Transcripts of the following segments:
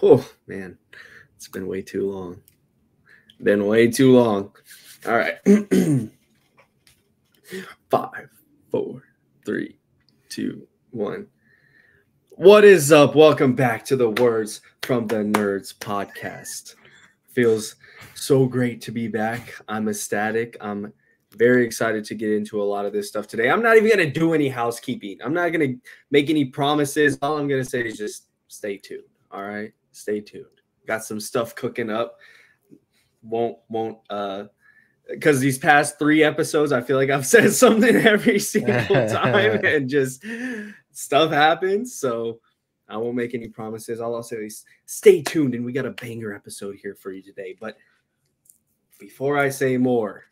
Oh man, it's been way too long. Been way too long. All right. Five, four, three, two, one. What is up? Welcome back to the Words from the Nerds podcast. Feels so great to be back. I'm ecstatic. I'm very excited to get into a lot of this stuff today. I'm not even going to do any housekeeping. I'm not going to make any promises. All I'm going to say is just stay tuned. All right? Stay tuned. Got some stuff cooking up. Won't won't uh because these past three episodes, I feel like I've said something every single time and just stuff happens. So I won't make any promises. All I'll say is stay tuned and we got a banger episode here for you today. But before I say more,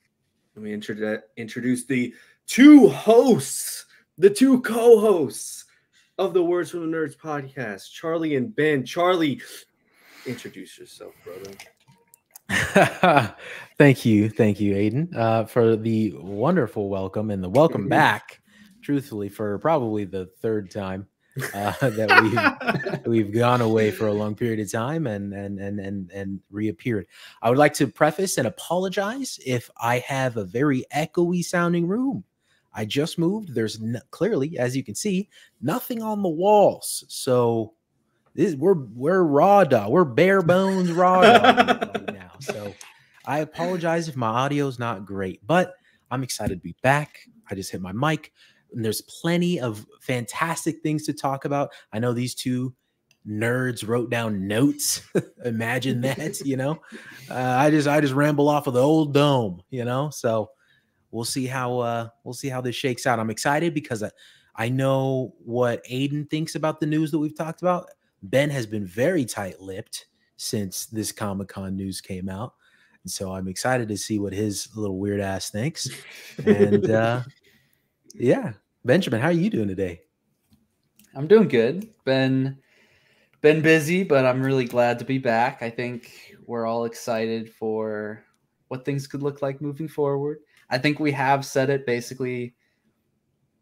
let me introdu- introduce the two hosts, the two co hosts of the Words from the Nerds podcast, Charlie and Ben. Charlie, introduce yourself, brother. thank you, thank you, Aiden, uh, for the wonderful welcome and the welcome back. Truthfully, for probably the third time uh, that we've we've gone away for a long period of time and and and and and reappeared. I would like to preface and apologize if I have a very echoey sounding room. I just moved. There's clearly, as you can see, nothing on the walls. So this we're we're raw dog. We're bare bones raw dog right now. So I apologize if my audio is not great, but I'm excited to be back. I just hit my mic, and there's plenty of fantastic things to talk about. I know these two nerds wrote down notes. Imagine that, you know. Uh, I just I just ramble off of the old dome, you know. So we'll see how uh we'll see how this shakes out. I'm excited because I, I know what Aiden thinks about the news that we've talked about. Ben has been very tight-lipped since this Comic Con news came out. And so I'm excited to see what his little weird ass thinks. And uh yeah, Benjamin, how are you doing today? I'm doing good. Been been busy, but I'm really glad to be back. I think we're all excited for what things could look like moving forward. I think we have said it basically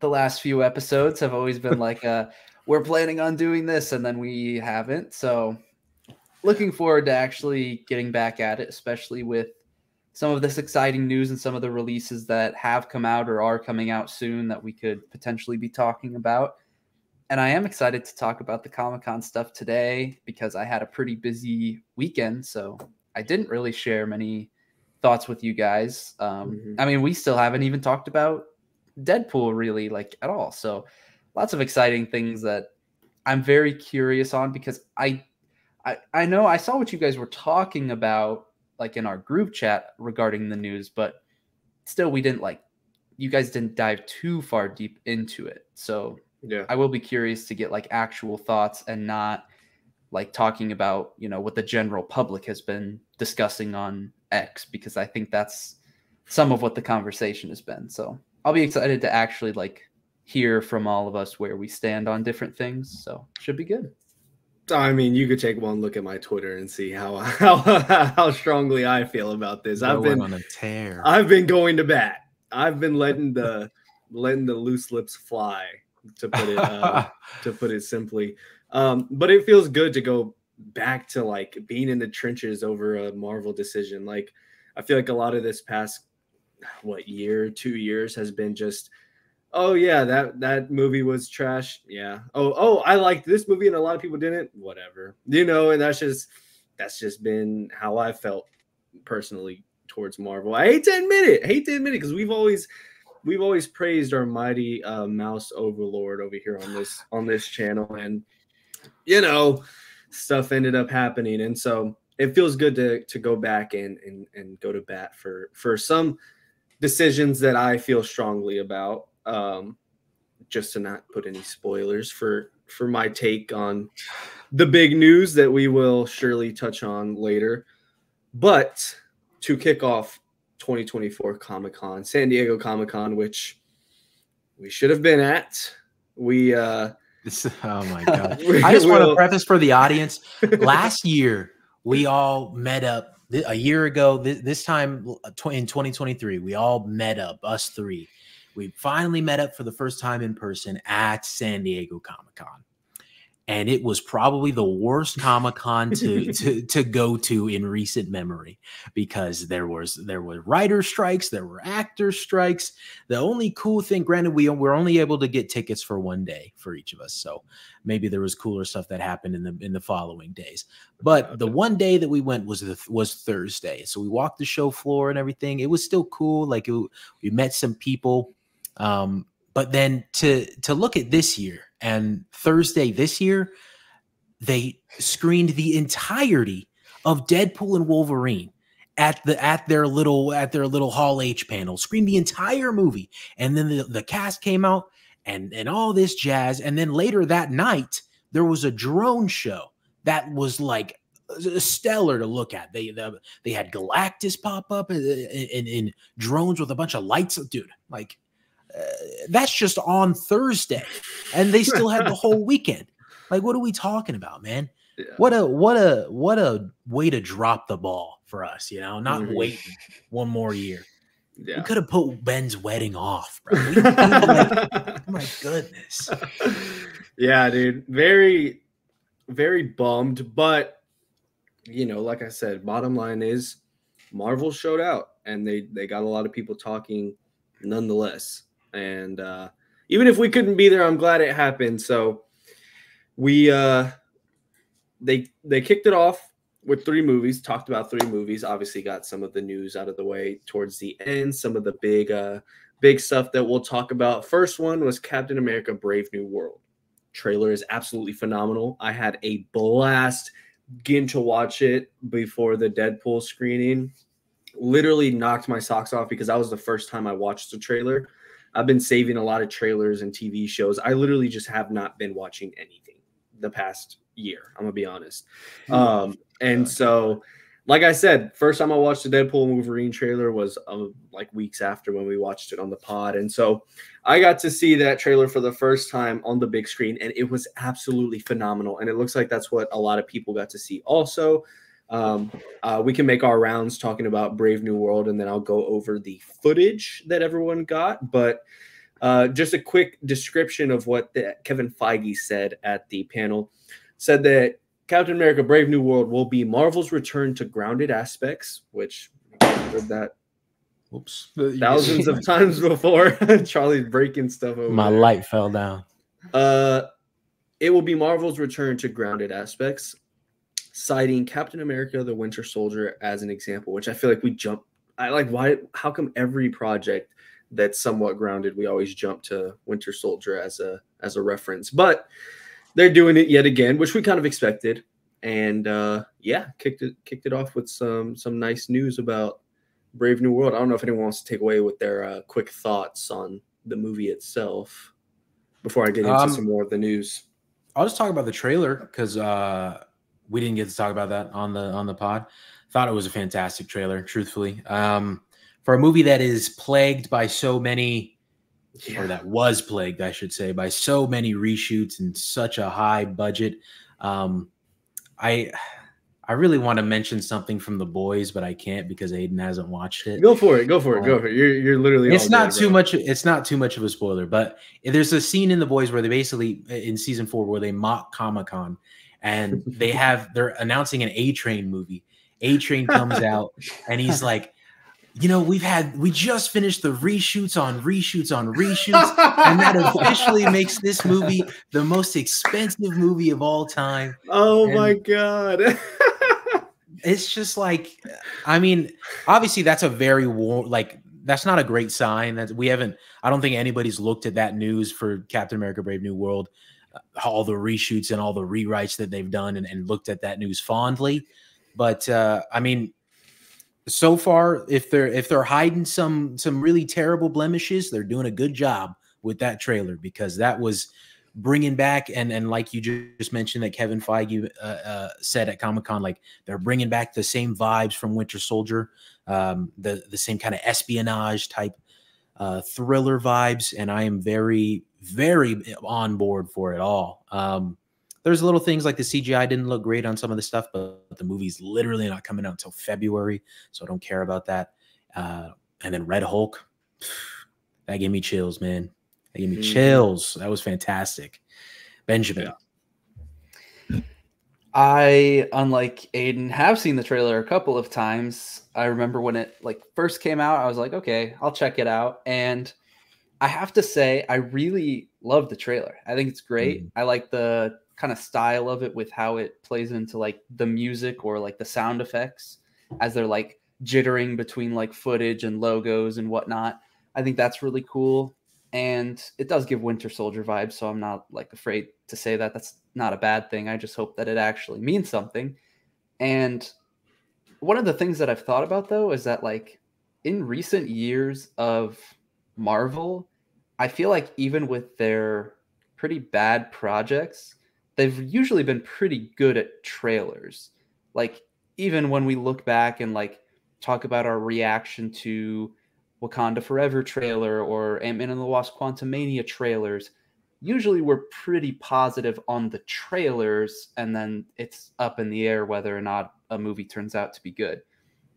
the last few episodes have always been like uh we're planning on doing this and then we haven't. So looking forward to actually getting back at it, especially with some of this exciting news and some of the releases that have come out or are coming out soon that we could potentially be talking about. And I am excited to talk about the Comic Con stuff today because I had a pretty busy weekend. So I didn't really share many thoughts with you guys. Um, mm-hmm. I mean, we still haven't even talked about Deadpool really like at all. So lots of exciting things that I'm very curious on because I, I, I know I saw what you guys were talking about like in our group chat regarding the news, but still we didn't like you guys didn't dive too far deep into it. So yeah, I will be curious to get like actual thoughts and not like talking about you know what the general public has been discussing on X because I think that's some of what the conversation has been. So I'll be excited to actually like hear from all of us where we stand on different things. So should be good. I mean, you could take one look at my Twitter and see how how how strongly I feel about this. I've been on a tear. I've been going to bat. I've been letting the letting the loose lips fly to put it uh, to put it simply. Um, but it feels good to go back to like being in the trenches over a Marvel decision. Like I feel like a lot of this past what year, two years has been just oh yeah, that that movie was trash. Yeah. Oh, oh, I liked this movie and a lot of people didn't. Whatever. You know, and that's just that's just been how I felt personally towards Marvel. I hate to admit it. I hate to admit it because we've always we've always praised our mighty uh, mouse overlord over here on this on this channel and you know stuff ended up happening and so it feels good to to go back and and, and go to bat for for some decisions that I feel strongly about. Um, just to not put any spoilers for for my take on the big news that we will surely touch on later. But to kick off 2024 Comic Con, San Diego Comic Con, which we should have been at. We uh this, oh my god! I just want to preface for the audience. Last year, we all met up. A year ago, this time uh, in 2023, we all met up. Us three, we finally met up for the first time in person at San Diego Comic Con, and it was probably the worst Comic Con to, to to go to in recent memory because there was there were writer strikes, there were actor strikes. The only cool thing, granted, we were only able to get tickets for one day for each of us, so maybe there was cooler stuff that happened in the in the following days. But the one day that we went was the was Thursday, so we walked the show floor and everything. It was still cool. Like it, we met some people. Um, but then to to look at this year and Thursday this year, they screened the entirety of Deadpool and Wolverine at the at their little at their little Hall H panel, screened the entire movie, and then the, the cast came out and and all this jazz, and then later that night there was a drone show that was like uh, uh, stellar to look at. They they, they had Galactus pop up uh, in, in, in drones with a bunch of lights, dude. Like that's just on Thursday, and they still had the whole weekend. Like, what are we talking about, man? Yeah. What a what a what a way to drop the ball for us, you know, not mm-hmm. waiting one more year. Yeah. We could have put Ben's wedding off, bro. like, my goodness. Yeah, dude. Very, very bummed. But you know, like I said, bottom line is Marvel showed out and they they got a lot of people talking nonetheless. And uh, even if we couldn't be there, I'm glad it happened. So we uh, they they kicked it off with three movies. Talked about three movies. Obviously, got some of the news out of the way towards the end. Some of the big uh, big stuff that we'll talk about. First one was Captain America: Brave New World. Trailer is absolutely phenomenal. I had a blast getting to watch it before the Deadpool screening. Literally knocked my socks off because that was the first time I watched the trailer. I've been saving a lot of trailers and TV shows. I literally just have not been watching anything the past year. I'm gonna be honest. Hmm. Um, and so, like I said, first time I watched the Deadpool Wolverine trailer was uh, like weeks after when we watched it on the pod, and so I got to see that trailer for the first time on the big screen, and it was absolutely phenomenal. And it looks like that's what a lot of people got to see also. Um, uh, we can make our rounds talking about Brave New World, and then I'll go over the footage that everyone got. But uh, just a quick description of what the, Kevin Feige said at the panel said that Captain America: Brave New World will be Marvel's return to grounded aspects, which I've heard that. Oops. Thousands of times before. Charlie's breaking stuff over. My there. light fell down. Uh, it will be Marvel's return to grounded aspects citing Captain America: The Winter Soldier as an example, which I feel like we jump. I like why? How come every project that's somewhat grounded, we always jump to Winter Soldier as a as a reference? But they're doing it yet again, which we kind of expected. And uh, yeah, kicked it kicked it off with some some nice news about Brave New World. I don't know if anyone wants to take away with their uh, quick thoughts on the movie itself before I get into um, some more of the news. I'll just talk about the trailer because uh, we didn't get to talk about that on the on the pod. Thought it was a fantastic trailer, truthfully. Um, for a movie that is plagued by so many, yeah. or that was plagued, I should say, by so many reshoots and such a high budget. Um, I I really want to mention something from the boys, but I can't because Aiden hasn't watched it. Go for it. Go for it. Go for it. You're you're literally. It's not too bro. much. It's not too much of a spoiler, but there's a scene in the boys where they basically in season four where they mock Comic Con and they have they're announcing an A Train movie. A Train comes out and he's like, you know, we've had we just finished the reshoots on reshoots on reshoots, and that officially makes this movie the most expensive movie of all time. Oh and my god. it's just like I mean, obviously that's a very war like that's not a great sign that we haven't I don't think anybody's looked at that news for Captain America Brave New World all the reshoots and all the rewrites that they've done and, and looked at that news fondly. But uh, I mean, so far, if they're if they're hiding some some really terrible blemishes, they're doing a good job with that trailer because that was bringing back and and like you just mentioned that Kevin Feige uh, uh, said at Comic Con, like they're bringing back the same vibes from Winter Soldier, um, the the same kind of espionage type uh, thriller vibes, and I am very very on board for it all. Um, there's little things like the CGI didn't look great on some of the stuff, but the movie's literally not coming out until February, so I don't care about that. Uh, and then Red Hulk, that gave me chills, man. That gave me mm. chills. That was fantastic. Benjamin, yeah. I, unlike Aiden, have seen the trailer a couple of times. I remember when it like first came out, I was like, okay, I'll check it out. And I have to say, I really love the trailer. I think it's great. Mm. I like the kind of style of it with how it plays into like the music or like the sound effects as they're like jittering between like footage and logos and whatnot. I think that's really cool. And it does give Winter Soldier vibes, so I'm not like afraid to say that. That's not a bad thing. I just hope that it actually means something. And one of the things that I've thought about though is that like in recent years of Marvel, I feel like even with their pretty bad projects, they've usually been pretty good at trailers. Like even when we look back and like talk about our reaction to Wakanda Forever trailer or Ant-Man and the Wasp Quantumania trailers, usually we're pretty positive on the trailers and then it's up in the air whether or not a movie turns out to be good.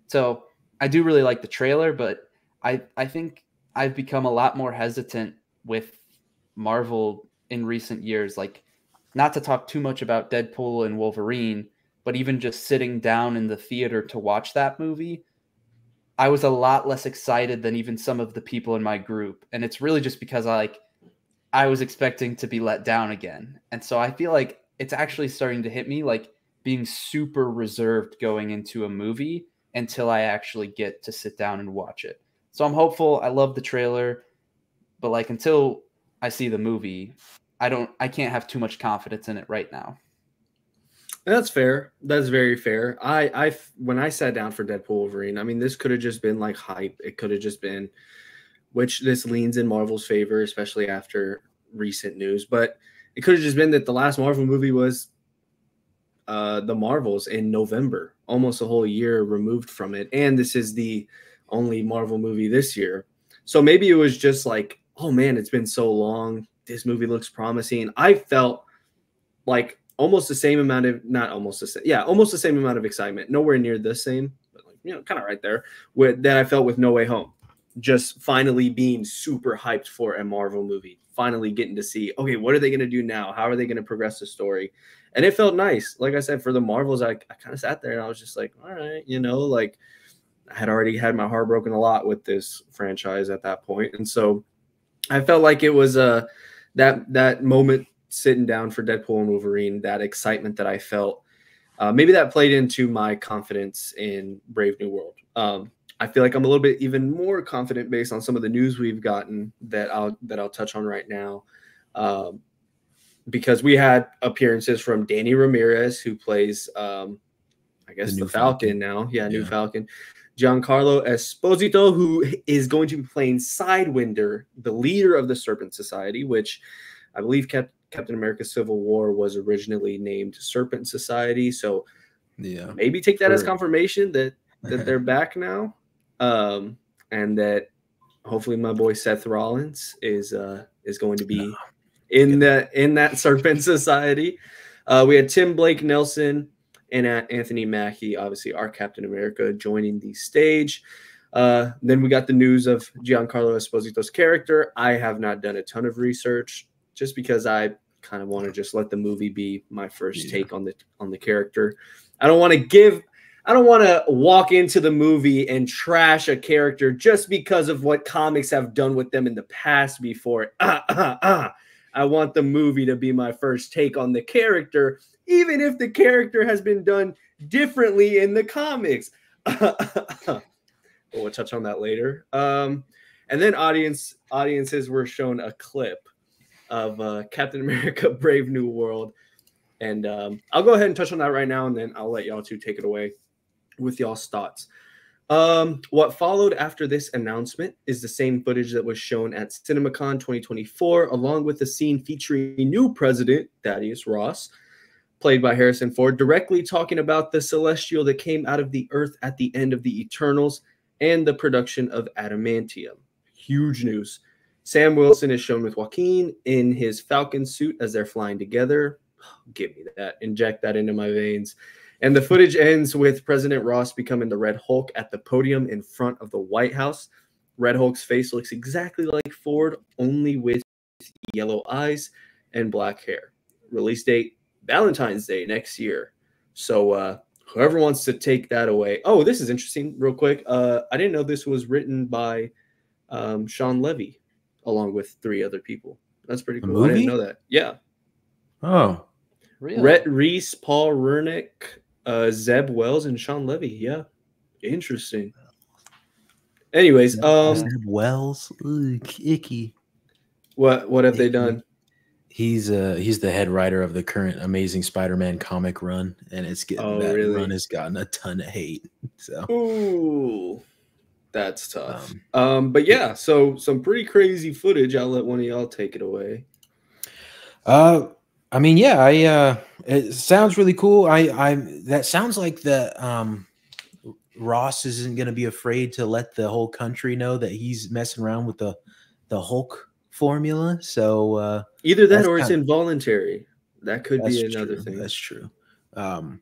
So I do really like the trailer, but I I think I've become a lot more hesitant with Marvel in recent years. Like not to talk too much about Deadpool and Wolverine, but even just sitting down in the theater to watch that movie, I was a lot less excited than even some of the people in my group. And it's really just because I like I was expecting to be let down again. And so I feel like it's actually starting to hit me like being super reserved going into a movie until I actually get to sit down and watch it. So I'm hopeful. I love the trailer, but like until I see the movie, I don't I can't have too much confidence in it right now. That's fair. That's very fair. I I when I sat down for Deadpool Wolverine, I mean this could have just been like hype. It could have just been which this leans in Marvel's favor, especially after recent news. But it could have just been that the last Marvel movie was uh, the Marvels in November, almost a whole year removed from it, and this is the only Marvel movie this year. So maybe it was just like, oh man, it's been so long this movie looks promising. I felt like almost the same amount of not almost the same, yeah, almost the same amount of excitement. Nowhere near the same, but like you know, kind of right there with that I felt with No Way Home. Just finally being super hyped for a Marvel movie. Finally getting to see, okay, what are they going to do now? How are they going to progress the story? And it felt nice. Like I said, for the Marvels, I, I kind of sat there and I was just like, all right, you know, like I had already had my heart broken a lot with this franchise at that point. And so I felt like it was a, that that moment sitting down for Deadpool and Wolverine, that excitement that I felt, uh, maybe that played into my confidence in Brave New World. Um, I feel like I'm a little bit even more confident based on some of the news we've gotten that I'll that I'll touch on right now, um, because we had appearances from Danny Ramirez, who plays, um, I guess, the, the Falcon, Falcon, now. Yeah, yeah, new Falcon. Giancarlo Esposito, who is going to be playing Sidewinder, the leader of the Serpent Society, which I believe Cap- Captain America Civil War was originally named Serpent Society. So yeah, maybe take that as confirmation that that they're back now, um, and that hopefully my boy Seth Rollins is uh, is going to be in the in that Serpent Society. Uh, we had Tim Blake Nelson and Anthony Mackie, obviously our Captain America, joining the stage. Uh, then we got the news of Giancarlo Esposito's character. I have not done a ton of research just because I kind of want to just let the movie be my first yeah. take on the on the character. I don't want to give I don't want to walk into the movie and trash a character just because of what comics have done with them in the past before. I want the movie to be my first take on the character even if the character has been done differently in the comics. we'll touch on that later. Um, and then audience audiences were shown a clip of uh, Captain America: Brave New World, and um, I'll go ahead and touch on that right now, and then I'll let y'all two take it away with y'all's thoughts. Um, what followed after this announcement is the same footage that was shown at CinemaCon 2024, along with the scene featuring new president Thaddeus Ross played by Harrison Ford, directly talking about the celestial that came out of the earth at the end of the Eternals and the production of adamantium. Huge news. Sam Wilson is shown with Joaquin in his Falcon suit as they're flying together. Give me that. Inject that into my veins. And the footage ends with President Ross becoming the Red Hulk at the podium in front of the White House. Red Hulk's face looks exactly like Ford, only with yellow eyes and black hair. Release date Valentine's Day next year. So uh, whoever wants to take that away. Oh, this is interesting. Real quick, uh, I didn't know this was written by um, Shawn Levy, along with three other people. That's pretty cool. I didn't know that. Yeah. Oh, really? Rhett Reese, Paul Wernick, uh, Zeb Wells, and Shawn Levy. Yeah. Interesting. Anyways, um, Zeb Wells, icky. What what have icky. they done? He's uh he's the head writer of the current Amazing Spider-Man comic run, and it's getting oh, that really? run has gotten a ton of hate. So Ooh, that's tough. Um, um, but yeah, so some pretty crazy footage. I'll let one of y'all take it away. Uh I mean, yeah, I uh it sounds really cool. I I that sounds like the um Ross isn't gonna be afraid to let the whole country know that he's messing around with the the Hulk formula. So uh, either that or it's involuntary. That could be another true. thing. That's true. Um,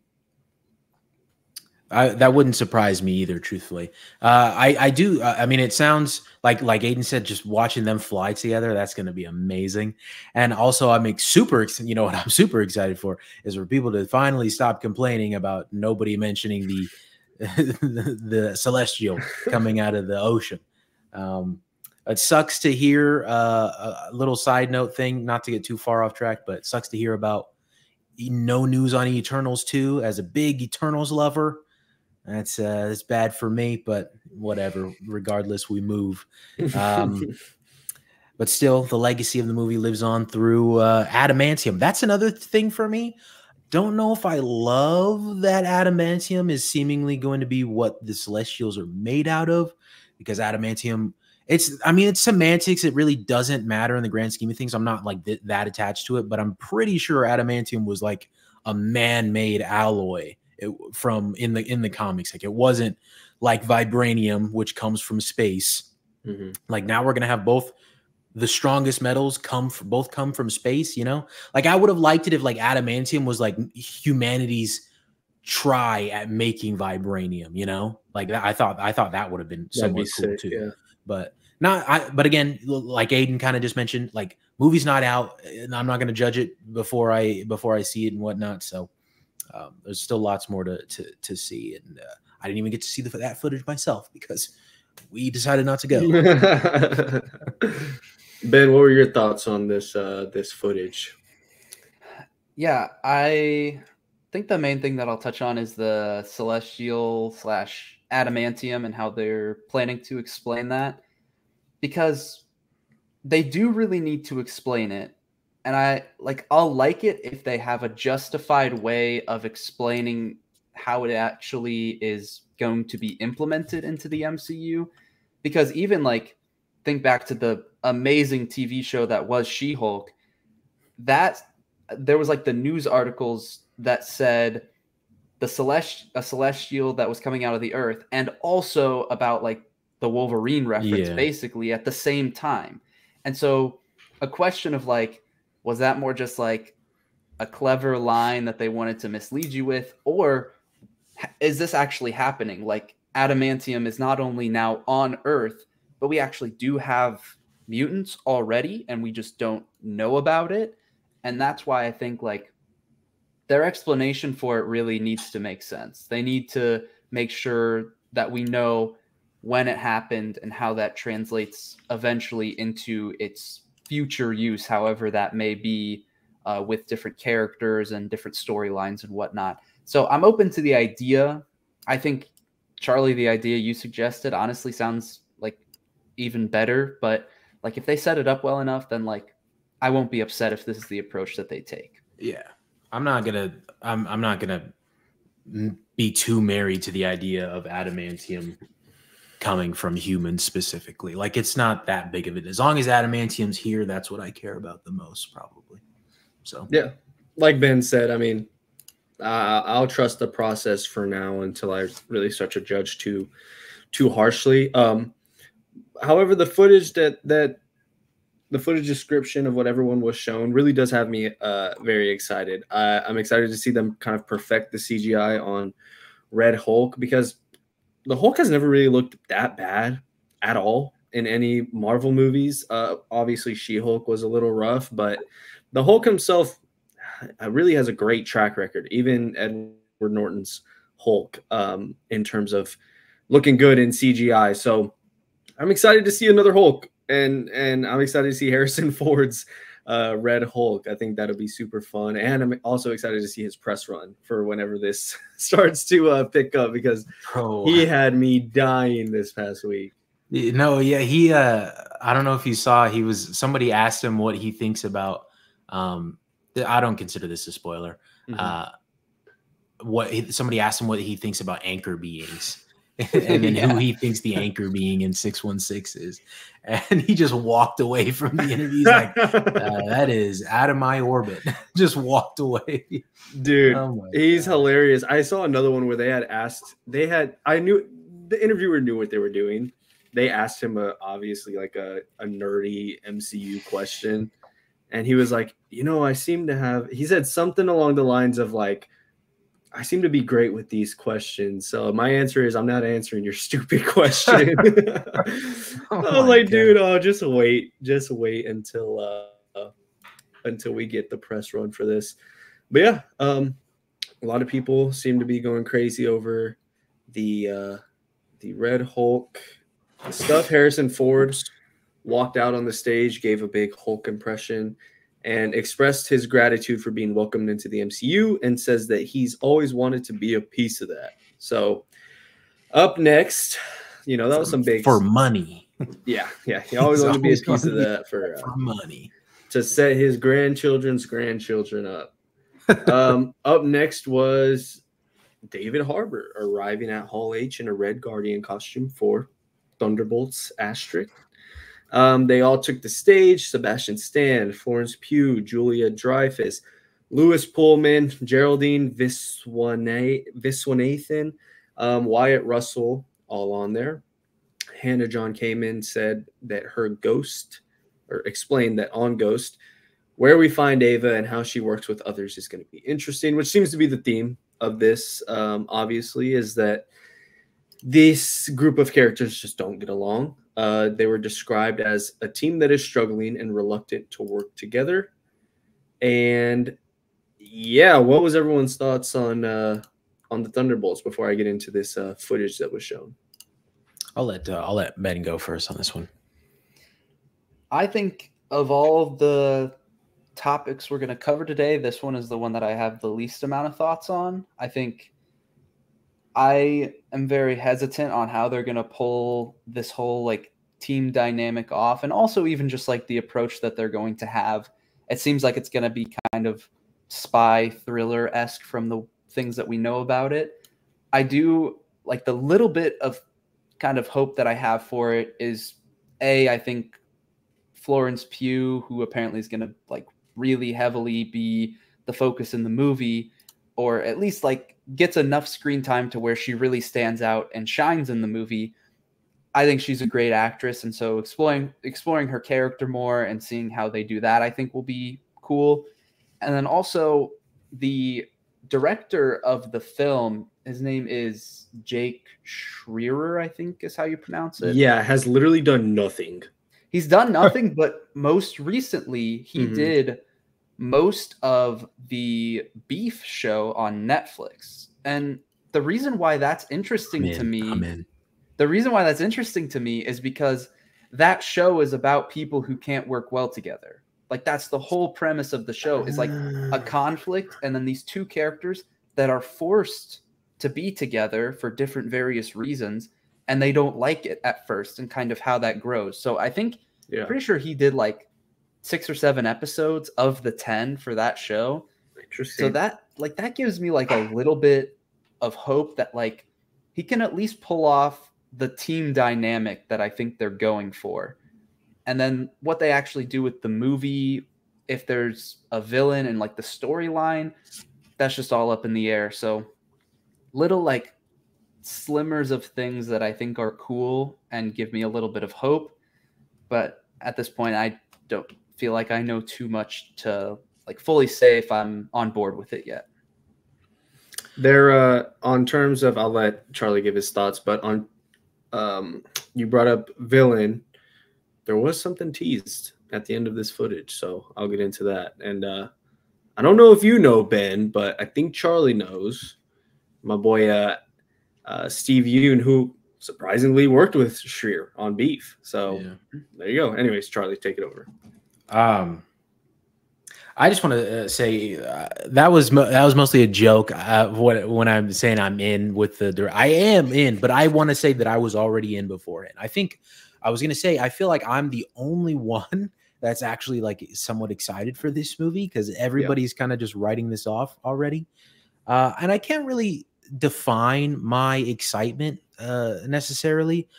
I, that wouldn't surprise me either. Truthfully, uh, I I do. Uh, I mean, it sounds like like Aiden said, just watching them fly together. That's going to be amazing. And also, I'm super. You know what I'm super excited for is for people to finally stop complaining about nobody mentioning the the, the celestial coming out of the ocean. Um, it sucks to hear uh, a little side note thing, not to get too far off track, but it sucks to hear about no news on Eternals 2 as a big Eternals lover. That's uh, that's bad for me, but whatever. Regardless, we move. Um, but still, the legacy of the movie lives on through uh, adamantium. That's another thing for me. Don't know if I love that adamantium is seemingly going to be what the Celestials are made out of, because adamantium it's i mean it's semantics it really doesn't matter in the grand scheme of things i'm not like th- that attached to it but i'm pretty sure adamantium was like a man-made alloy it, from in the in the comics like it wasn't like vibranium which comes from space mm-hmm. like now we're gonna have both the strongest metals come from both come from space you know like i would have liked it if like adamantium was like humanity's try at making vibranium you know like i thought i thought that would have been so much cool sick, too yeah but not I but again, like Aiden kind of just mentioned, like movie's not out and I'm not gonna judge it before I before I see it and whatnot. So um, there's still lots more to to, to see. And uh, I didn't even get to see the, that footage myself because we decided not to go. ben, what were your thoughts on this uh, this footage? Yeah, I think the main thing that I'll touch on is the celestial slash adamantium and how they're planning to explain that because they do really need to explain it and i like i'll like it if they have a justified way of explaining how it actually is going to be implemented into the mcu because even like think back to the amazing tv show that was she-hulk. That there was like the news articles that said the celest a celestial that was coming out of the earth and also about like the wolverine reference yeah. basically at the same time. And so a question of like was that more just like a clever line that they wanted to mislead you with? Or is this actually happening? Like adamantium is not only now on earth but we actually do have mutants already and we just don't know about it. And that's why i think like their explanation for it really needs to make sense. They need to make sure that we know when it happened and how that translates eventually into its future use, however that may be, uh, with different characters and different storylines and whatnot. So I'm open to the idea. I think Charlie, the idea you suggested, honestly sounds like even better. But like if they set it up well enough, then like I won't be upset if this is the approach that they take. Yeah. I'm not gonna. I'm. I'm not gonna be too married to the idea of adamantium coming from humans specifically. Like it's not that big of it. As long as adamantium's here, that's what I care about the most, probably. So yeah, like Ben said, I mean, uh, I'll trust the process for now until I really start to judge too too harshly. Um, however, the footage that that the footage description of what everyone was shown really does have me uh, very excited. Uh, I'm excited to see them kind of perfect the CGI on Red Hulk because the Hulk has never really looked that bad at all in any Marvel movies. Uh, obviously, She Hulk was a little rough, but the Hulk himself uh, really has a great track record. Even Edward Norton's Hulk um, in terms of looking good in CGI. So I'm excited to see another Hulk, and and I'm excited to see Harrison Ford's uh, Red Hulk. I think that'll be super fun, and I'm also excited to see his press run for whenever this starts to uh, pick up because oh. he had me dying this past week. No, yeah, he. uh I don't know if you saw. He was somebody asked him what he thinks about. Um, I don't consider this a spoiler. Mm-hmm. Uh, what somebody asked him what he thinks about anchor beings and then yeah. who he thinks the anchor being in 616 is. And he just walked away from the interview. He's like, uh, that is out of my orbit. just walked away. Dude, oh he's God. hilarious. I saw another one where they had asked, they had, I knew the interviewer knew what they were doing. They asked him a, obviously like a, a nerdy MCU question. And he was like, you know, I seem to have, he said something along the lines of like, I seem to be great with these questions. So my answer is I'm not answering your stupid question. oh I was like, God. dude, oh, just wait, just wait until uh, until we get the press run for this. But yeah, um, a lot of people seem to be going crazy over the uh, the Red Hulk stuff. Harrison Ford walked out on the stage, gave a big Hulk impression and expressed his gratitude for being welcomed into the MCU and says that he's always wanted to be a piece of that. So, up next, you know, that was some big for money. Yeah, yeah. He always wanted to be a piece of that for, uh, for money to set his grandchildren's grandchildren up. um, up next was David Harbour arriving at Hall H in a Red Guardian costume for Thunderbolts asterisk um, they all took the stage Sebastian Stan, Florence Pugh, Julia Dreyfus, Lewis Pullman, Geraldine Viswanathan, um, Wyatt Russell, all on there. Hannah John-Kamen said that her ghost, or explained that on Ghost, where we find Ava and how she works with others is going to be interesting, which seems to be the theme of this, um, obviously, is that this group of characters just don't get along. Uh, they were described as a team that is struggling and reluctant to work together. And yeah, what was everyone's thoughts on uh, on the Thunderbolts before I get into this uh, footage that was shown? I'll let uh, I'll let Ben go first on this one. I think of all the topics we're going to cover today, this one is the one that I have the least amount of thoughts on. I think I am very hesitant on how they're going to pull this whole like team dynamic off and also even just like the approach that they're going to have. It seems like it's going to be kind of spy thriller esque from the things that we know about it. I do like the little bit of kind of hope that I have for it is a I think Florence Pugh, who apparently is going to like really heavily be the focus in the movie, or at least like gets enough screen time to where she really stands out and shines in the movie. I think she's a great actress, and so exploring exploring her character more and seeing how they do that, I think will be cool. And then also the director of the film, his name is Jake Schreier, I think is how you pronounce it. Yeah, has literally done nothing. He's done nothing, but most recently he mm-hmm. did most of the beef show on Netflix. And the reason why that's interesting to me, the reason why that's interesting to me is because that show is about people who can't work well together. Like that's the whole premise of the show is like a ah. conflict and then these two characters that are forced to be together for different various reasons and they don't like it at first and kind of how that grows. So I think yeah. pretty sure he did like six or seven episodes of the 10 for that show. Interesting. So that like that gives me like a little bit of hope that like he can at least pull off the team dynamic that I think they're going for. And then what they actually do with the movie, if there's a villain and like the storyline, that's just all up in the air. So little like slimmers of things that I think are cool and give me a little bit of hope. But at this point, I don't feel like I know too much to like fully say if I'm on board with it yet. There, uh, on terms of, I'll let Charlie give his thoughts, but on, um, you brought up villain. There was something teased at the end of this footage, so I'll get into that. And uh, I don't know if you know Ben, but I think Charlie knows. my boy uh, uh, Steve Yeun, who surprisingly worked with Schreier on Beef. So yeah. there you go. Anyways, Charlie, take it over. Um, I just want to uh, say uh, that was that was mostly a joke. Uh, what when I'm saying I'm in with the I am in, but I want to say that I was already in beforehand. I think I was gonna say I feel like I'm the only one that's actually like somewhat excited for this movie because everybody's yeah. kind of just writing this off already, uh, and I can't really define my excitement uh, necessarily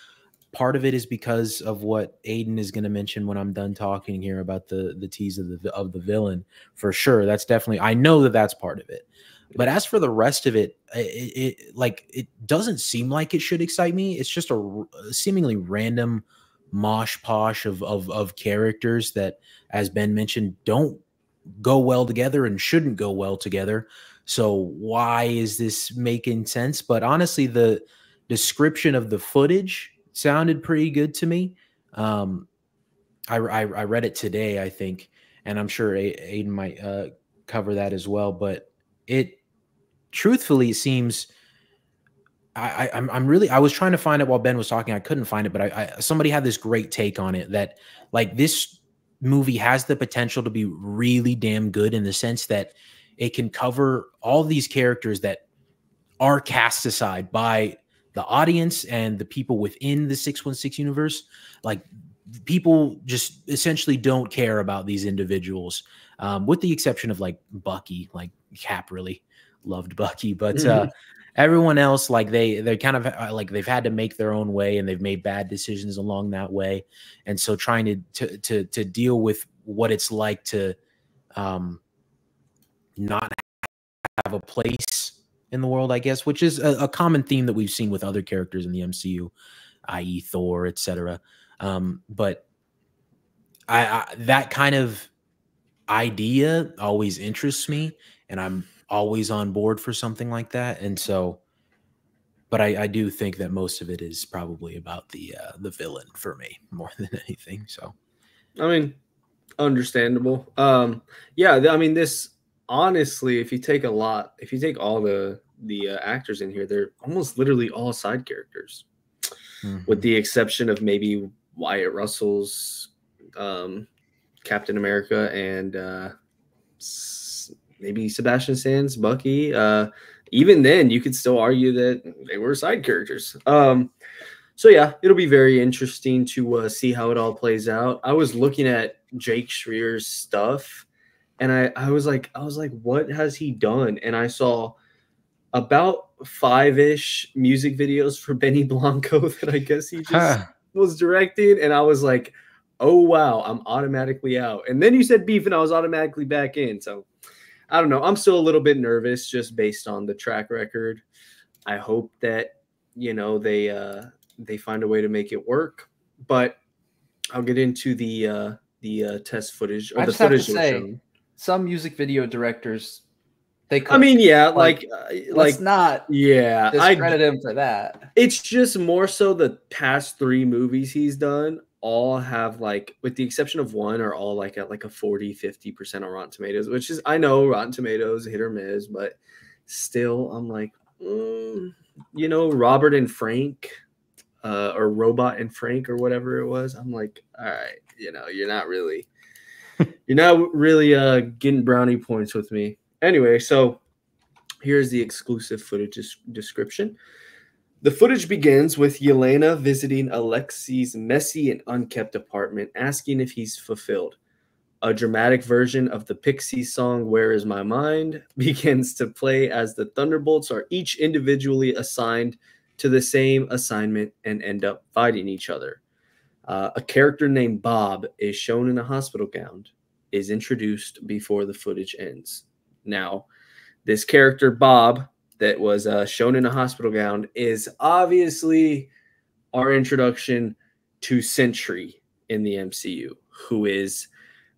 part of it is because of what Aiden is going to mention when I'm done talking here about the the tease of the of the villain. For sure, that's definitely. I know that that's part of it. But as for the rest of it, it, it like it doesn't seem like it should excite me. It's just a, a seemingly random mosh posh of, of of characters that, as Ben mentioned, don't go well together and shouldn't go well together. So why is this making sense? But honestly, the description of the footage sounded pretty good to me. Um, I, I, I read it today, I think, and I'm sure Aiden might uh, cover that as well. But it, truthfully, seems. I, I'm, I'm really I was trying to find it while Ben was talking. I couldn't find it, but I, I somebody had this great take on it that like this movie has the potential to be really damn good in the sense that it can cover all these characters that are cast aside by the audience and the people within the 616 universe like people just essentially don't care about these individuals um, with the exception of like bucky like cap really loved bucky but mm-hmm. uh, everyone else like they they kind of uh, like they've had to make their own way and they've made bad decisions along that way and so trying to to to, to deal with what it's like to um not have a place in the world, I guess, which is a, a common theme that we've seen with other characters in the MCU, i.e., Thor, etc. Um, but I, I that kind of idea always interests me, and I'm always on board for something like that. And so, but I, I do think that most of it is probably about the uh, the villain for me more than anything. So, I mean, understandable. Um, yeah, I mean this honestly, if you take a lot, if you take all the the uh, actors in here, they're almost literally all side characters, mm-hmm. with the exception of maybe Wyatt Russell's um, Captain America and uh, maybe Sebastian Stan's Bucky. Uh, even then, you could still argue that they were side characters. Um, so yeah, it'll be very interesting to uh, see how it all plays out. I was looking at Jake Schreier's stuff and I, I was like, I was like, what has he done? And I saw about five ish music videos for Benny Blanco that I guess he just huh. was directing. And I was like, oh, wow, I'm automatically out. And then you said beef, and I was automatically back in. So I don't know. I'm still a little bit nervous just based on the track record. I hope that, you know, they, uh, they find a way to make it work. But I'll get into the, uh, the uh, test footage or I the footage. Say, some music video directors they could. I mean, yeah, like, like, uh, let's not, yeah, discredit I, him for that. It's just more so the past three movies he's done all have like, with the exception of one, are all like at like a 40, 50 percent on Rotten Tomatoes, which is I know Rotten Tomatoes hit or miss, but still, I'm like, mm, you know, Robert and Frank, uh, or Robot and Frank, or whatever it was. I'm like, all right, you know, you're not really you're not really uh, getting brownie points with me. Anyway, so here's the exclusive footage description. The footage begins with Yelena visiting Alexei's messy and unkept apartment, asking if he's fulfilled. A dramatic version of the Pixies song Where Is My Mind begins to play as the Thunderbolts are each individually assigned to the same assignment and end up fighting each other. Uh, a character named Bob is shown in a hospital gown, is introduced before the footage ends. Now, this character, Bob, that was uh, shown in a hospital gown, is obviously our introduction to Sentry in the MCU, who is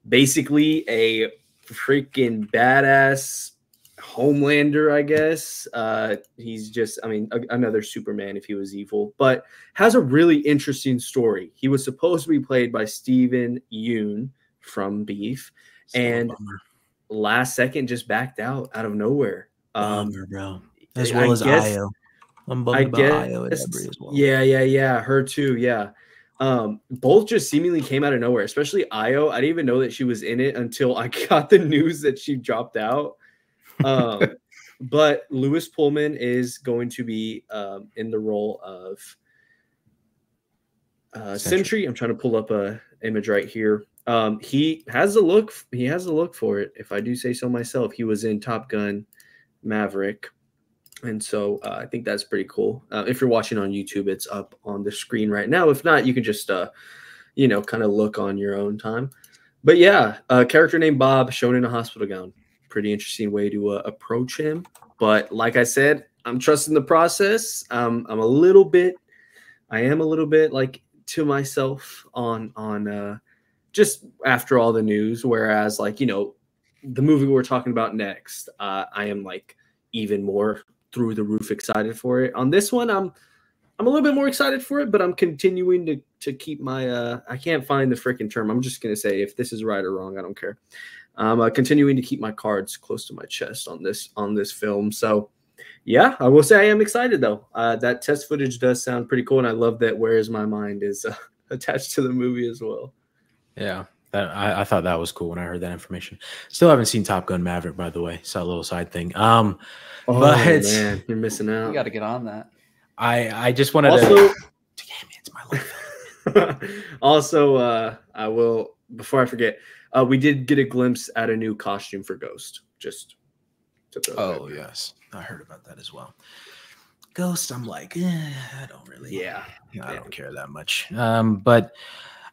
basically a freaking badass Homelander, I guess. Uh, he's just, I mean, a, another Superman if he was evil, but has a really interesting story. He was supposed to be played by Steven Yeun from Beef, so and last second just backed out out of nowhere. Um, Bummer, bro. as well I as guess, Ayo. I'm bummed I about guess, Ayo and Edebiri as well. Yeah, yeah, yeah. Her too. Yeah. Um, both just seemingly came out of nowhere, especially Ayo. I didn't even know that she was in it until I got the news that she dropped out. Um, but Lewis Pullman is going to be um, in the role of uh, Sentry. Sentry. I'm trying to pull up a image right here. Um, he has a look. He has a look for it. If I do say so myself, he was in Top Gun, Maverick, and so uh, I think that's pretty cool. Uh, if you're watching on YouTube, it's up on the screen right now. If not, you can just, uh, you know, kind of look on your own time. But yeah, a character named Bob shown in a hospital gown. Pretty interesting way to uh, approach him. But like I said, I'm trusting the process. Um, I'm a little bit, I am a little bit like to myself on on uh, just after all the news. Whereas like you know, the movie we're talking about next, uh, I am like even more through the roof excited for it. On this one, I'm I'm a little bit more excited for it, but I'm continuing to to keep my uh I can't find the freaking term. I'm just gonna say if this is right or wrong, I don't care. I'm uh, continuing to keep my cards close to my chest on this on this film. So yeah, I will say I am excited though. Uh, that test footage does sound pretty cool, and I love that. Where is my mind is uh, attached to the movie as well. Yeah, that, I, I, thought that was cool when I heard that information. Still haven't seen Top Gun Maverick, by the way. So a little side thing. Um, oh but man, you're missing out. You got to get on that. I I just wanted also, to. Damn it, it's my life. also, uh, I will before I forget. Uh, we did get a glimpse at a new costume for Ghost. Just oh yes, I heard about that as well. Ghost, I'm like, eh, I don't really, yeah, I don't care that much. Um, but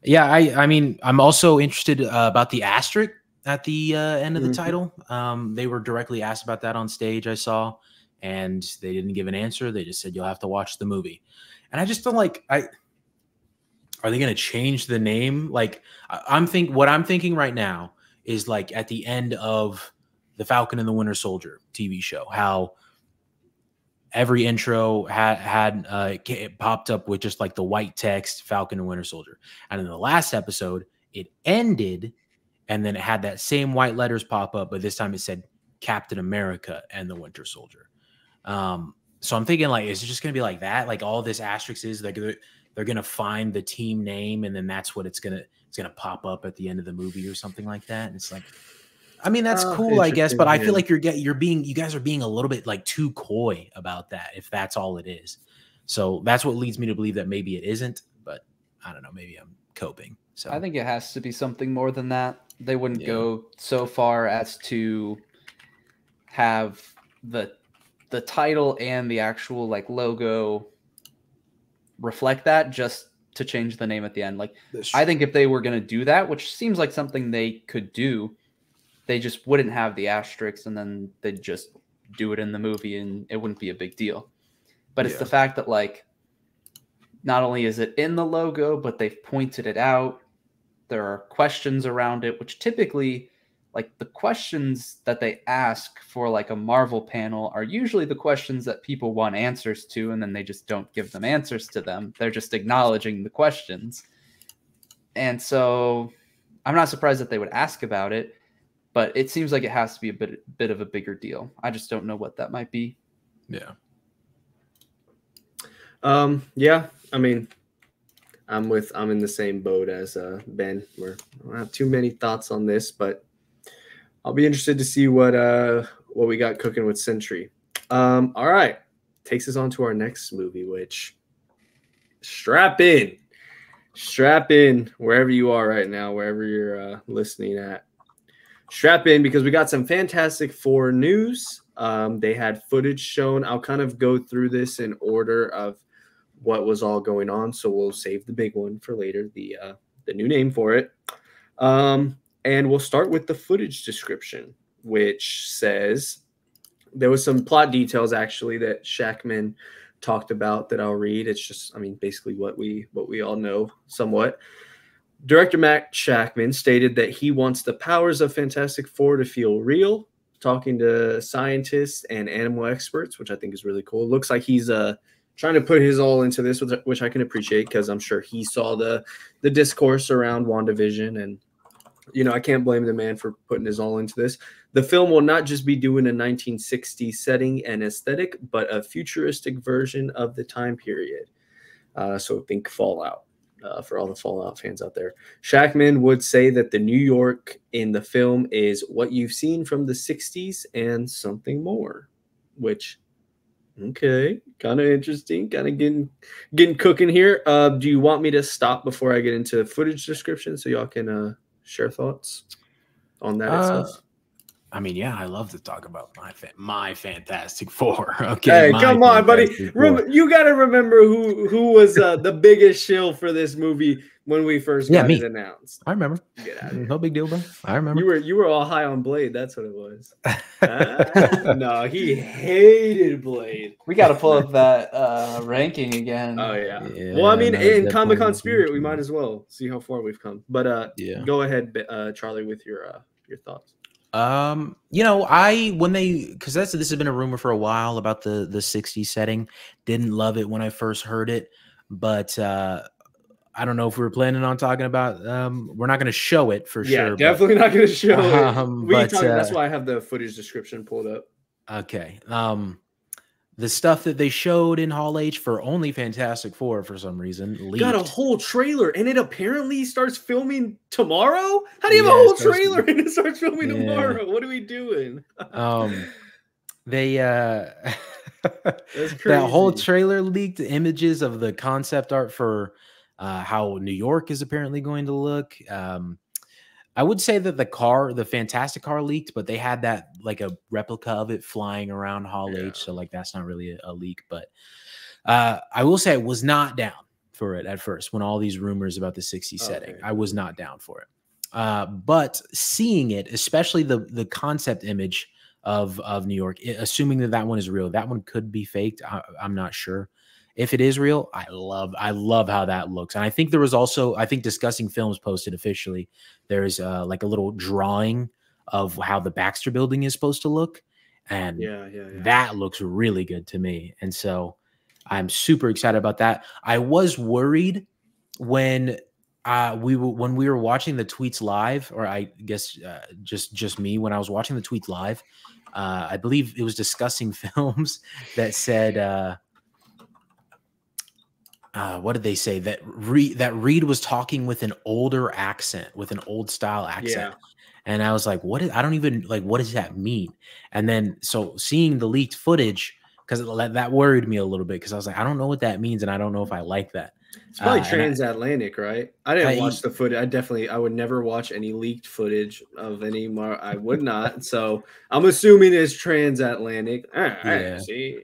yeah, I I mean, I'm also interested uh, about the asterisk at the uh, end of the mm-hmm. title. Um, they were directly asked about that on stage. I saw, and they didn't give an answer. They just said you'll have to watch the movie. And I just don't like I are they going to change the name? Like I'm think what I'm thinking right now is like at the end of the Falcon and the Winter Soldier TV show, how every intro had had uh, it popped up with just like the white text Falcon and Winter Soldier, and in the last episode it ended, and then it had that same white letters pop up, but this time it said Captain America and the Winter Soldier. Um, so I'm thinking like, is it just gonna be like that? Like all this asterisk is like they're gonna find the team name and then that's what it's gonna it's gonna pop up at the end of the movie or something like that. And it's like, I mean, that's uh, cool, I guess, but I feel like you're get you're being you guys are being a little bit like too coy about that if that's all it is. So that's what leads me to believe that maybe it isn't, but I don't know, maybe I'm coping. So I think it has to be something more than that. They wouldn't yeah. go so far as to have the the title and the actual like logo reflect that just to change the name at the end. Like I think if they were going to do that, which seems like something they could do, they just wouldn't have the asterisks and then they'd just do it in the movie and it wouldn't be a big deal. But it's yeah. the fact that like not only is it in the logo, but they've pointed it out. There are questions around it, which typically like the questions that they ask for like a Marvel panel are usually the questions that people want answers to, and then they just don't give them answers to them. They're just acknowledging the questions. And so I'm not surprised that they would ask about it, but it seems like it has to be a bit bit of a bigger deal. I just don't know what that might be. Yeah. Um, yeah, I mean, I'm with I'm in the same boat as uh, Ben. Where I don't have too many thoughts on this, but I'll be interested to see what uh what we got cooking with Sentry. Um, all right, takes us on to our next movie, which strap in, strap in wherever you are right now, wherever you're uh, listening at. Strap in because we got some Fantastic Four news. Um, they had footage shown. I'll kind of go through this in order of what was all going on, so we'll save the big one for later. The uh, the new name for it. Um, and we'll start with the footage description, which says there was some plot details actually that Shakman talked about that I'll read. It's just, I mean, basically what we what we all know somewhat. Director Matt Shakman stated that he wants the powers of Fantastic Four to feel real, talking to scientists and animal experts, which I think is really cool. It looks like he's uh trying to put his all into this, which I can appreciate because I'm sure he saw the the discourse around WandaVision and you know, I can't blame the man for putting his all into this. The film will not just be doing a 1960s setting and aesthetic, but a futuristic version of the time period. Uh, so think Fallout uh, for all the Fallout fans out there. Shakman would say that the New York in the film is what you've seen from the 60s and something more, which okay, kind of interesting, kind of getting getting cooking here. Uh, do you want me to stop before I get into the footage description so y'all can uh, share thoughts on that uh, I mean, yeah, I love to talk about my fa- my Fantastic Four. Okay, hey, come on, buddy. Rem- you got to remember who who was uh, the biggest shill for this movie when we first got yeah, it announced. I remember. No big deal, bro. I remember. You were you were all high on Blade. That's what it was. uh, no, he hated Blade. We got to pull up that uh, ranking again. Oh yeah. yeah well, I mean, no, in Comic Con spirit, we might as well see how far we've come. But uh, yeah, go ahead, uh, Charlie, with your uh, your thoughts. Um, you know, I when they because that's this has been a rumor for a while about the the 60 setting. Didn't love it when I first heard it, but uh I don't know if we were planning on talking about. Um, we're not going to show it for yeah, sure. definitely but, not going to show um, it. We but, talking, uh, that's why I have the footage description pulled up. Okay. Um, the stuff that they showed in Hall H for only Fantastic Four for some reason leaked. got a whole trailer and it apparently starts filming tomorrow. How do you yeah, have a whole trailer to... and it starts filming yeah. tomorrow? What are we doing? um, they uh, that whole trailer leaked images of the concept art for uh, how New York is apparently going to look. Um, I would say that the car, the fantastic car leaked, but they had that like a replica of it flying around Hall yeah. H. So like that's not really a, a leak. But uh, I will say I was not down for it at first when all these rumors about the 60 setting. I was not down for it. Uh, but seeing it, especially the the concept image of of New York, assuming that that one is real, that one could be faked. I, I'm not sure if it is real, I love I love how that looks. And I think there was also I think discussing films posted officially. There's uh, like a little drawing of how the Baxter building is supposed to look. And yeah, yeah, yeah. that looks really good to me. And so I'm super excited about that. I was worried when uh, we were when we were watching the tweets live, or I guess uh, just just me when I was watching the tweets live. Uh, I believe it was discussing films that said uh, what did they say that Reed that Reed was talking with an older accent, with an old style accent. Yeah. And I was like, what is I don't even like what does that mean? And then so seeing the leaked footage, because that worried me a little bit because I was like, I don't know what that means, and I don't know if I like that. It's probably uh, transatlantic, I, right? I didn't I, watch the footage. I definitely, I would never watch any leaked footage of any more. I would not. so I'm assuming it's transatlantic. All right, yeah. see,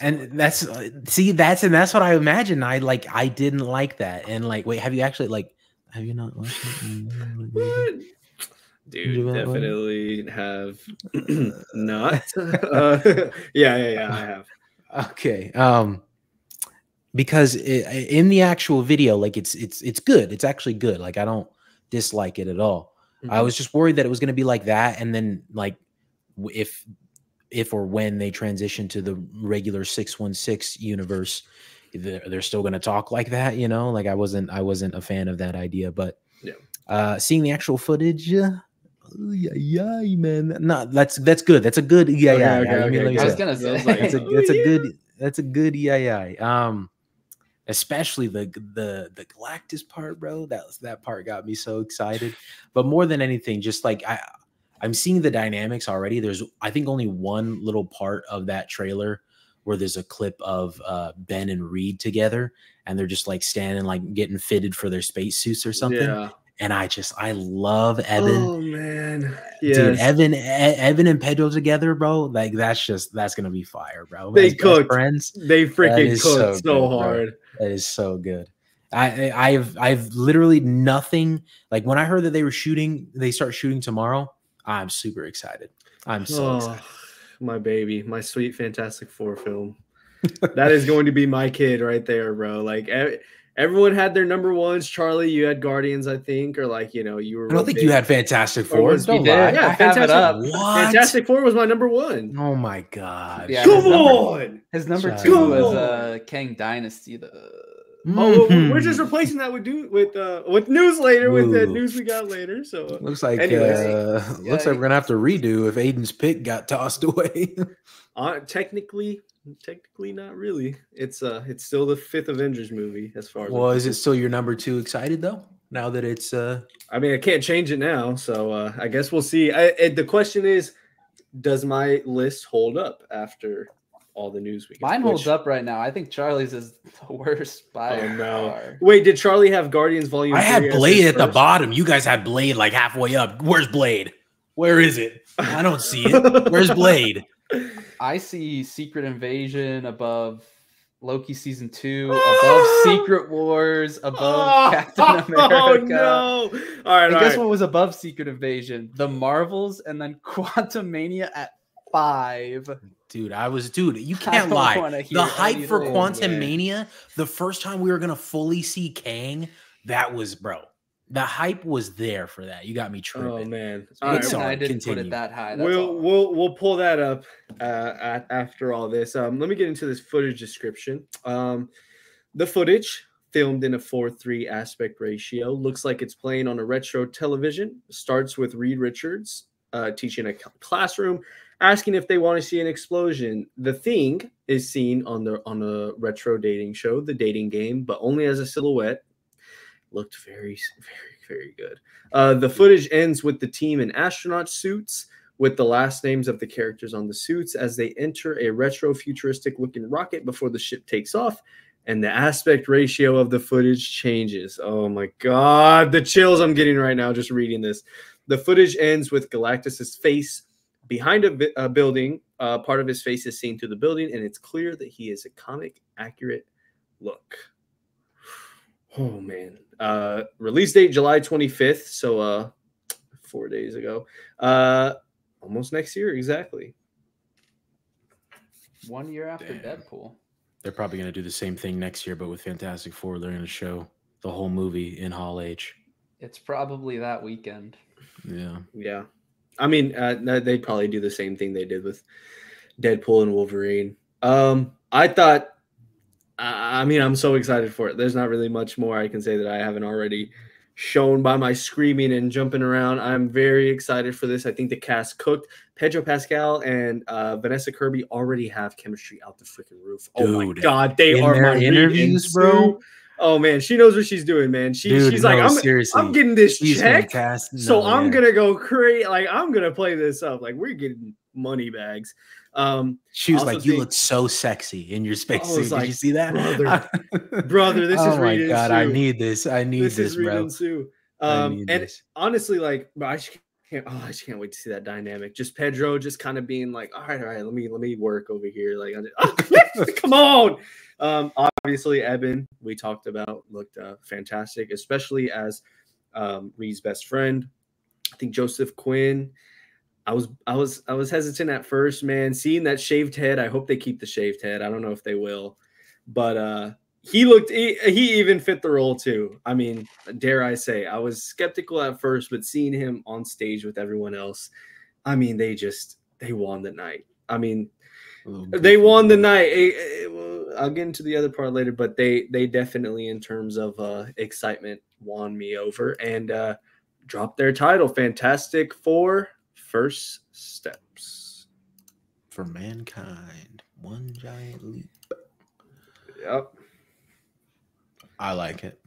and that's see that's and that's what I imagine. I like I didn't like that. And like, wait, have you actually like have you not watched it? Dude, definitely have not. Uh, yeah, yeah, yeah, I have. Okay. Um because it, in the actual video like it's it's it's good. It's actually good. Like I don't dislike it at all. Mm-hmm. I was just worried that it was going to be like that and then like if if or when they transition to the regular 616 universe they're, they're still going to talk like that you know like i wasn't i wasn't a fan of that idea but yeah uh seeing the actual footage uh, yeah, yeah, man. No, that's that's good. That's a good yeah, yeah. Okay, okay, okay. I was gonna say that's a that's a good that's a good yeah, yeah. Um, especially the the the Galactus part, bro. That that part got me so excited. But more than anything, just like I I'm seeing the dynamics already. There's, I think, only one little part of that trailer where there's a clip of uh, Ben and Reed together, and they're just like standing, like getting fitted for their spacesuits or something. Yeah. And I just, I love Evan. Oh man, yes. dude, Evan, e- Evan and Pedro together, bro. Like that's just that's gonna be fire, bro. They cook friends. They freaking cook so, so good, hard. Bro. That is so good. I, I've, I've literally nothing. Like when I heard that they were shooting, they start shooting tomorrow. I'm super excited. I'm so oh, excited. My baby, my sweet Fantastic Four film. that is going to be my kid right there, bro. Like everyone had their number ones. Charlie, you had Guardians, I think, or like you know, you were. I don't think big. you had Fantastic Four. Don't lie. Yeah, Fantastic, Fantastic Four was my number one. Oh my god! Yeah, Come his on, number, his number two was uh, Kang Dynasty. The Mm-hmm. Oh, we're just replacing that with do, with uh with news later Ooh. with the news we got later. So looks like anyways, uh, yeah, looks like we're gonna have to redo if Aiden's pick got tossed away. uh, technically, technically not really. It's uh it's still the fifth Avengers movie as far as. Well, is it still your number two? Excited though. Now that it's uh, I mean, I can't change it now, so uh I guess we'll see. I, the question is, does my list hold up after all the news we get. Mine holds up right now. I think Charlie's is the worst by oh, no. Far. Wait, did Charlie have Guardians Volume? I had Blade at the bottom. You guys had Blade like halfway up. Where's Blade? Where is it? I don't see it. Where's Blade? I see Secret Invasion above Loki season two, above Secret Wars, above oh, Captain America. Oh no! All right, and guess right. what was above Secret Invasion? The Marvels, and then Quantumania at five. Dude, I was dude. You can't lie. The hype for Quantum Mania, the first time we were gonna fully see Kang, that was bro. The hype was there for that. You got me tripping. Oh man, all right, I didn't continue. put it that high. That's we'll all. we'll we'll pull that up uh, after all this. Um, let me get into this footage description. Um, the footage filmed in a 4-3 aspect ratio looks like it's playing on a retro television starts with reed richards uh, teaching a classroom asking if they want to see an explosion. The thing is seen on the on a retro dating show, the dating game, but only as a silhouette. Looked very, very, very good. Uh, the footage ends with the team in astronaut suits with the last names of the characters on the suits as they enter a retro futuristic looking rocket before the ship takes off and the aspect ratio of the footage changes. Oh my god, the chills I'm getting right now just reading this. The footage ends with Galactus's face behind a, a building. Uh, part of his face is seen through the building, and it's clear that he is a comic accurate look. Oh man. Uh, release date July 25th, so uh, four days ago. Uh, almost next year, exactly. One year after Damn. Deadpool. They're probably going to do the same thing next year, but with Fantastic Four, they're going to show the whole movie in Hall H. It's probably that weekend. Yeah. Yeah. I mean, uh, they'd probably do the same thing they did with Deadpool and Wolverine. Um, I thought, I mean, I'm so excited for it. There's not really much more I can say that I haven't already shown by my screaming and jumping around. I'm very excited for this. I think the cast cooked. Pedro Pascal and uh, Vanessa Kirby already have chemistry out the freaking roof. Dude, oh my god, they are my interviews, bro. Oh man, she knows what she's doing, man. She, Dude, she's no, like, I'm, seriously, I'm getting this check, no, so I'm gonna go create. Like I'm gonna play this up. Like we're getting money bags. Um, she was like, think, "You look so sexy in your spacesuit." Did you see that, brother? brother, this oh is my god. I need this. I need this, this bro. Um, and this. honestly, like, I just can't. Oh, I just can't wait to see that dynamic. Just Pedro, just kind of being like, "All right, all right, let me let me work over here." Like, just, oh, come on. Um, obviously, Ebon, we talked about, looked uh, fantastic, especially as um, Reed's best friend. I think Joseph Quinn. I was I was I was hesitant at first, man. Seeing that shaved head, I hope they keep the shaved head. I don't know if they will, but uh, he looked he, he even fit the role too. I mean, dare I say, I was skeptical at first, but seeing him on stage with everyone else, I mean, they just they won the night. I mean, they won the night. It, it, I'll get into the other part later, but they they definitely, in terms of uh, excitement, won me over and uh, dropped their title. Fantastic Four first steps for mankind. One giant leap. Yep. I like it.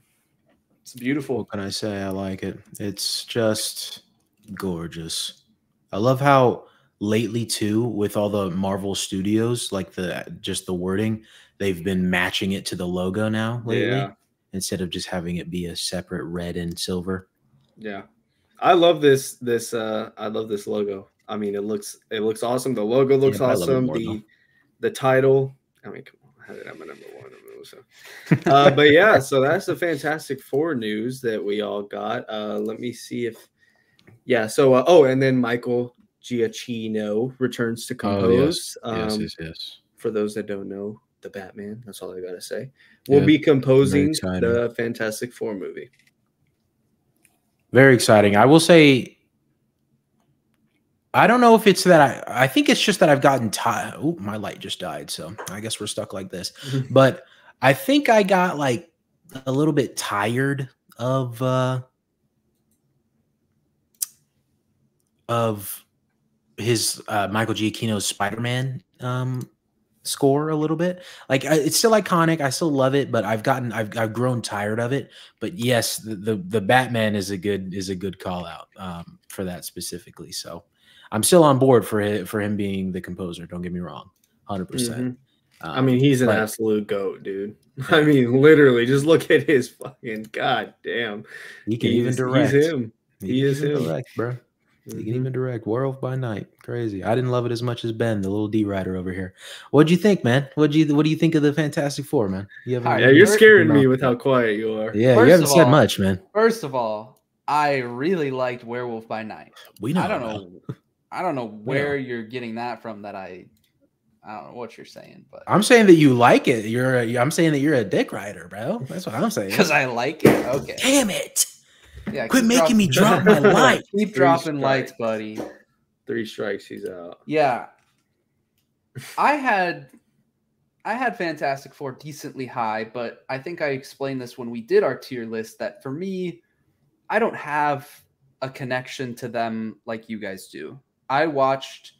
It's beautiful. What can I say? I like it. It's just gorgeous. I love how lately too with all the Marvel Studios, like the just the wording, they've been matching it to the logo now lately yeah. instead of just having it be a separate red and silver. Yeah. I love this this uh I love this logo. I mean it looks it looks awesome. The logo looks yeah, awesome. More, the though. the title. I mean come on, I had it at my number one. So. uh, but yeah, so that's the Fantastic Four news that we all got. Uh, let me see if, yeah. So uh, oh, and then Michael Giacchino returns to compose. Oh, yes. Um, yes, yes, yes. For those that don't know, the Batman. That's all I gotta say. We'll yeah, be composing the Fantastic Four movie. Very exciting. I will say, I don't know if it's that I. I think it's just that I've gotten tired. Oh, my light just died, so I guess we're stuck like this. but I think I got like a little bit tired of uh of his uh Michael Giacchino's Spider-Man um score a little bit. Like it's still iconic. I still love it, but I've gotten I've I've grown tired of it. But yes, the the, the Batman is a good is a good call out um, for that specifically. So I'm still on board for it for him being the composer. Don't get me wrong, 100. Mm-hmm. percent I mean, he's an but, absolute goat, dude. I mean, literally, just look at his fucking goddamn. He can he's, even direct. He's him. He, he is him, direct, bro. Mm-hmm. You can even direct Werewolf by Night. Crazy. I didn't love it as much as Ben, the little D rider over here. What'd you think, man? What do you What do you think of the Fantastic Four, man? You haven't, yeah, you're scaring me with how quiet you are. Yeah, first you haven't said all, much, man. First of all, I really liked Werewolf by Night. We know. I don't know. I don't know where you're getting that from. That I, I don't know what you're saying, but I'm saying that you like it. You're. A, I'm saying that you're a dick rider, bro. That's what I'm saying. Because I like it. Okay. Damn it. Yeah, quit making me drop my light. Keep Three dropping strikes. lights, buddy. Three strikes, he's out. Yeah, I had I had Fantastic Four decently high, but I think I explained this when we did our tier list that for me, I don't have a connection to them like you guys do. I watched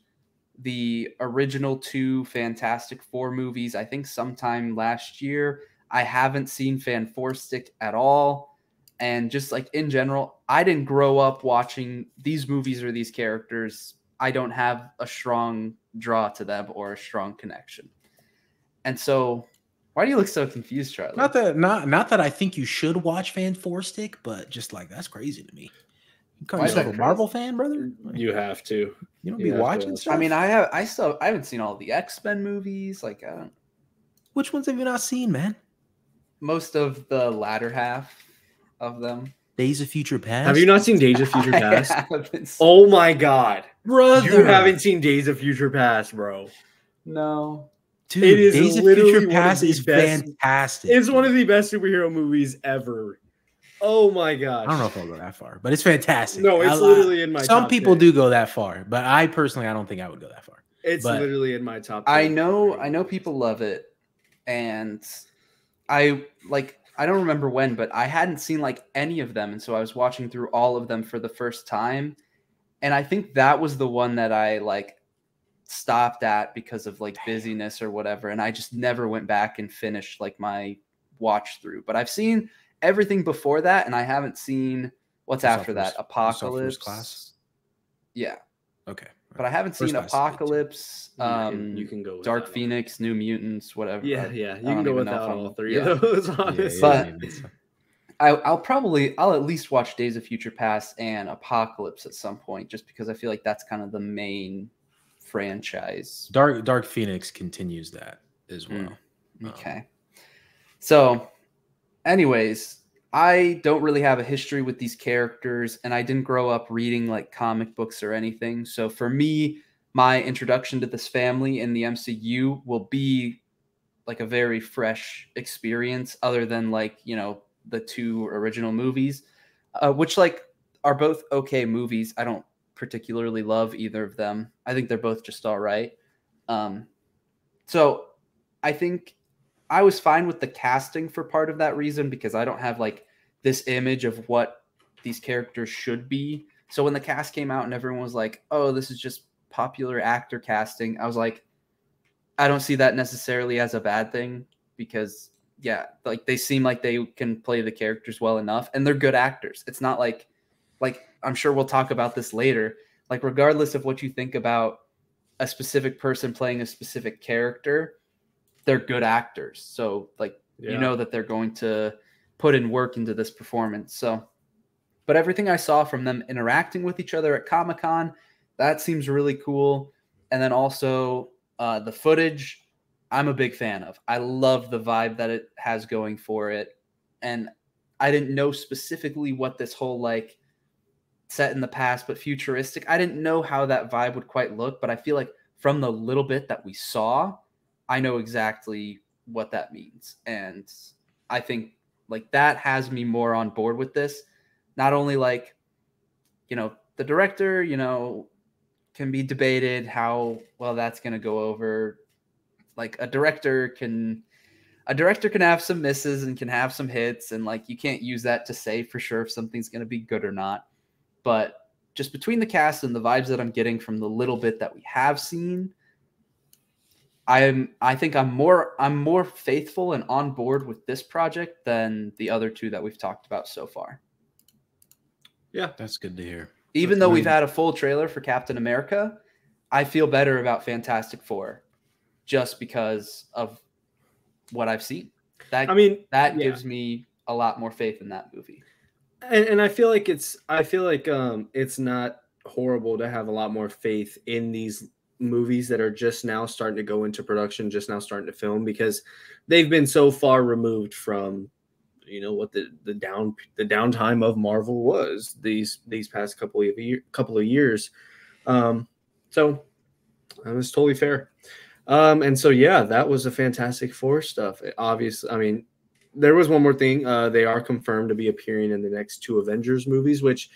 the original two Fantastic Four movies, I think sometime last year. I haven't seen Fan Four Stick at all and just like in general, I didn't grow up watching these movies or these characters. I don't have a strong draw to them or a strong connection. And so, why do you look so confused, Charlie? Not that not not that I think you should watch Fan Four Stick, but just like that's crazy to me. You call yourself a Marvel fan, brother? You have to. You don't you be watching stuff. I mean, I have. I still. I haven't seen all the X Men movies. Like, I don't. Which ones have you not seen, man? Most of the latter half of them. Days of Future Past. Have you not seen Days of Future Past? oh my god, brother! You haven't seen Days of Future Past, bro? No, dude. It is Days of Future Past is best, fantastic. It's one of the best superhero movies ever. Oh my god! I don't know if I'll go that far, but it's fantastic. No, it's I, literally in my. Some people 10. do go that far, but I personally, I don't think I would go that far. It's but, literally in my top. 10. I know, I know people love it, and I like I don't remember when, but I hadn't seen like any of them. And so I was watching through all of them for the first time. And I think that was the one that I like stopped at because of like busyness or whatever. And I just never went back and finished like my watch through. But I've seen everything before that, and I haven't seen what's after that. Apocalypse. Class. Yeah. Okay but I haven't seen Apocalypse. Um, you, can, you can go Dark Phoenix, New Mutants, whatever. Yeah, yeah, you can go without all three yeah. of those. Honestly, yeah, yeah, but I, I'll probably I'll at least watch Days of Future Past and Apocalypse at some point, just because I feel like that's kind of the main franchise. Dark Dark Phoenix continues that as well. Mm, okay, um, so, anyways, I don't really have a history with these characters, and I didn't grow up reading like comic books or anything. So for me, my introduction to this family in the MCU will be like a very fresh experience, other than like you know the two original movies, uh, which like are both okay movies. I don't particularly love either of them. I think they're both just all right. Um, so I think I was fine with the casting for part of that reason because I don't have like this image of what these characters should be. So when the cast came out and everyone was like, "Oh, this is just popular actor casting," I was like, I don't see that necessarily as a bad thing because yeah, like they seem like they can play the characters well enough and they're good actors. It's not like like I'm sure we'll talk about this later. Like regardless of what you think about a specific person playing a specific character, they're good actors. So like yeah. you know that they're going to put in work into this performance. So but everything I saw from them interacting with each other at Comic Con, that seems really cool. And then also uh, the footage, I'm a big fan of. I love the vibe that it has going for it. And I didn't know specifically what this whole like set in the past, but futuristic. I didn't know how that vibe would quite look, but I feel like from the little bit that we saw, I know exactly what that means. And I think like that has me more on board with this. Not only like, you know, the director, you know, can be debated how well that's going to go over. Like a director can a director can have some misses and can have some hits, and like you can't use that to say for sure if something's going to be good or not. But just between the cast and the vibes that I'm getting from the little bit that we have seen, I'm I think I'm more I'm more faithful and on board with this project than the other two that we've talked about so far. Yeah, that's good to hear. Even though we've had a full trailer for Captain America, I feel better about Fantastic Four just because of what I've seen. That I mean, that yeah. gives me a lot more faith in that movie. And, and I feel like it's I feel like um it's not horrible to have a lot more faith in these movies that are just now starting to go into production, just now starting to film because they've been so far removed from you know what the the down the downtime of Marvel was these these past couple of year, couple of years. Um so that was totally fair. Um, and so yeah, that was a Fantastic Four stuff. Obviously, I mean, there was one more thing. Uh, they are confirmed to be appearing in the next two Avengers movies, which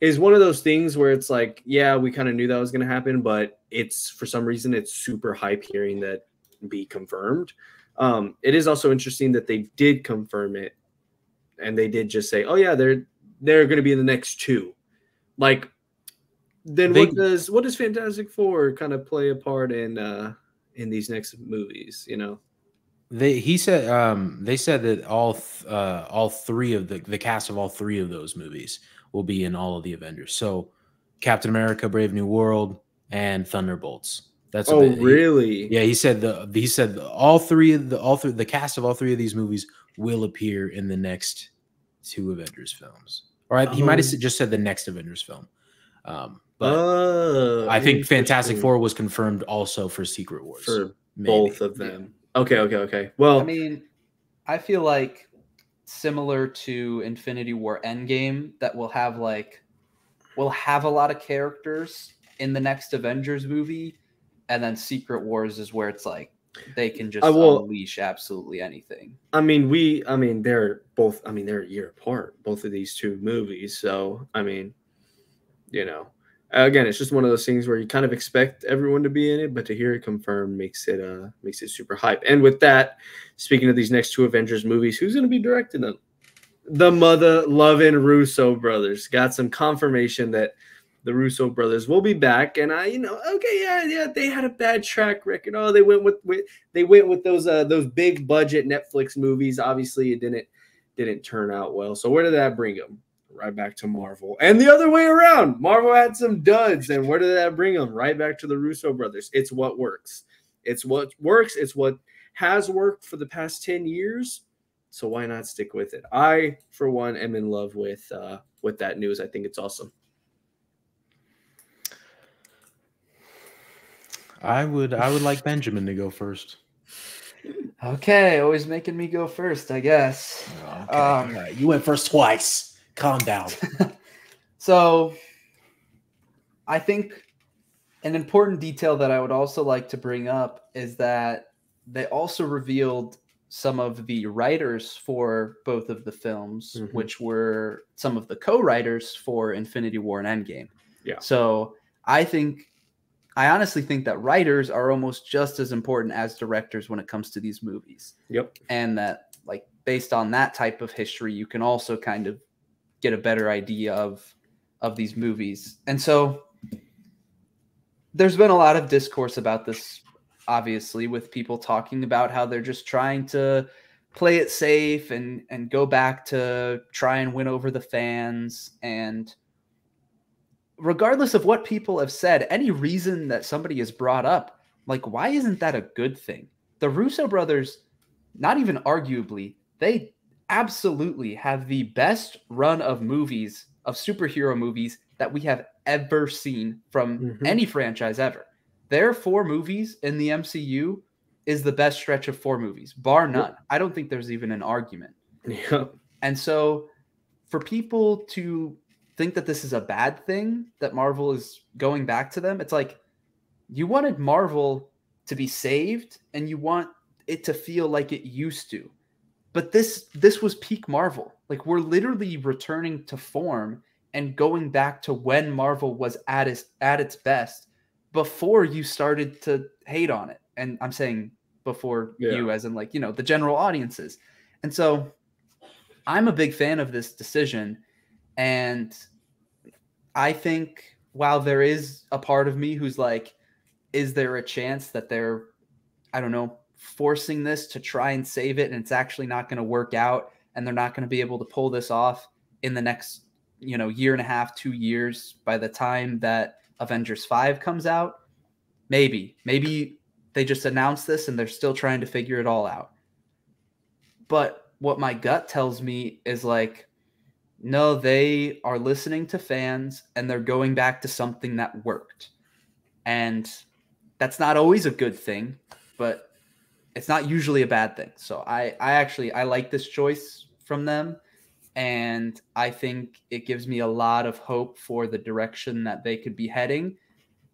is one of those things where it's like, yeah, we kind of knew that was going to happen, but it's for some reason it's super hype hearing that be confirmed. Um, it is also interesting that they did confirm it, and they did just say, "Oh yeah, they're they're going to be in the next two. Like, then they, what does what does Fantastic Four kind of play a part in uh, in these next movies? You know, they he said um, they said that all th- uh, all three of the the cast of all three of those movies will be in all of the Avengers. So Captain America, Brave New World, and Thunderbolts. That's oh really? He, yeah, he said the he said all three of the all three the cast of all three of these movies will appear in the next two Avengers films. Or he might have oh. just said the next Avengers film. Um, but oh, I think Fantastic Four was confirmed also for Secret Wars for maybe. both of them. Yeah. Okay, okay, okay. Well, I mean, I feel like similar to Infinity War Endgame that will have like will have a lot of characters in the next Avengers movie, and then Secret Wars is where it's like they can just will, unleash absolutely anything. I mean, we I mean they're both I mean they're a year apart, both of these two movies. So I mean, you know, again, it's just one of those things where you kind of expect everyone to be in it, but to hear it confirmed makes it uh makes it super hype. And with that, speaking of these next two Avengers movies, who's going to be directing them? The mother loving Russo brothers got some confirmation that the Russo brothers will be back, and I, you know, okay, yeah, yeah, they had a bad track record. Oh, they went with, with they went with those uh those big budget Netflix movies. Obviously, it didn't didn't turn out well. So where did that bring them? Right back to Marvel. And the other way around, Marvel had some duds. And where did that bring them? Right back to the Russo brothers. It's what works. It's what works. It's what has worked for the past 10 years. So why not stick with it? I, for one, am in love with uh, with that news. I think it's awesome. I would I would like Benjamin to go first. Okay, always making me go first, I guess. Okay. Um, right. You went first twice. Calm down. so, I think an important detail that I would also like to bring up is that they also revealed some of the writers for both of the films, mm-hmm. which were some of the co-writers for Infinity War and Endgame. Yeah. So I think I honestly think that writers are almost just as important as directors when it comes to these movies. Yep. And that like based on that type of history, you can also kind of get a better idea of of these movies. And so there's been a lot of discourse about this obviously with people talking about how they're just trying to play it safe and and go back to try and win over the fans and regardless of what people have said any reason that somebody has brought up like why isn't that a good thing the russo brothers not even arguably they absolutely have the best run of movies, of superhero movies that we have ever seen from mm-hmm. any franchise ever. Their four movies in the MCU is the best stretch of four movies, bar none. Yep. I don't think there's even an argument. Yep. And so for people to think that this is a bad thing that Marvel is going back to them, it's like you wanted Marvel to be saved and you want it to feel like it used to but this this was peak Marvel. Like we're literally returning to form and going back to when Marvel was at its at its best before you started to hate on it. And I'm saying before yeah. you, as in like you know the general audiences. And so, I'm a big fan of this decision, and I think while there is a part of me who's like, is there a chance that they're, I don't know, forcing this to try and save it, and it's actually not going to work out, and they're not going to be able to pull this off in the next you know year and a half two years by the time that avengers 5 comes out maybe. Maybe they just announced this and they're still trying to figure it all out. But what my gut tells me is like no they are listening to fans and they're going back to something that worked. And that's not always a good thing but it's not usually a bad thing so i i actually i like this choice from them and I think it gives me a lot of hope for the direction that they could be heading.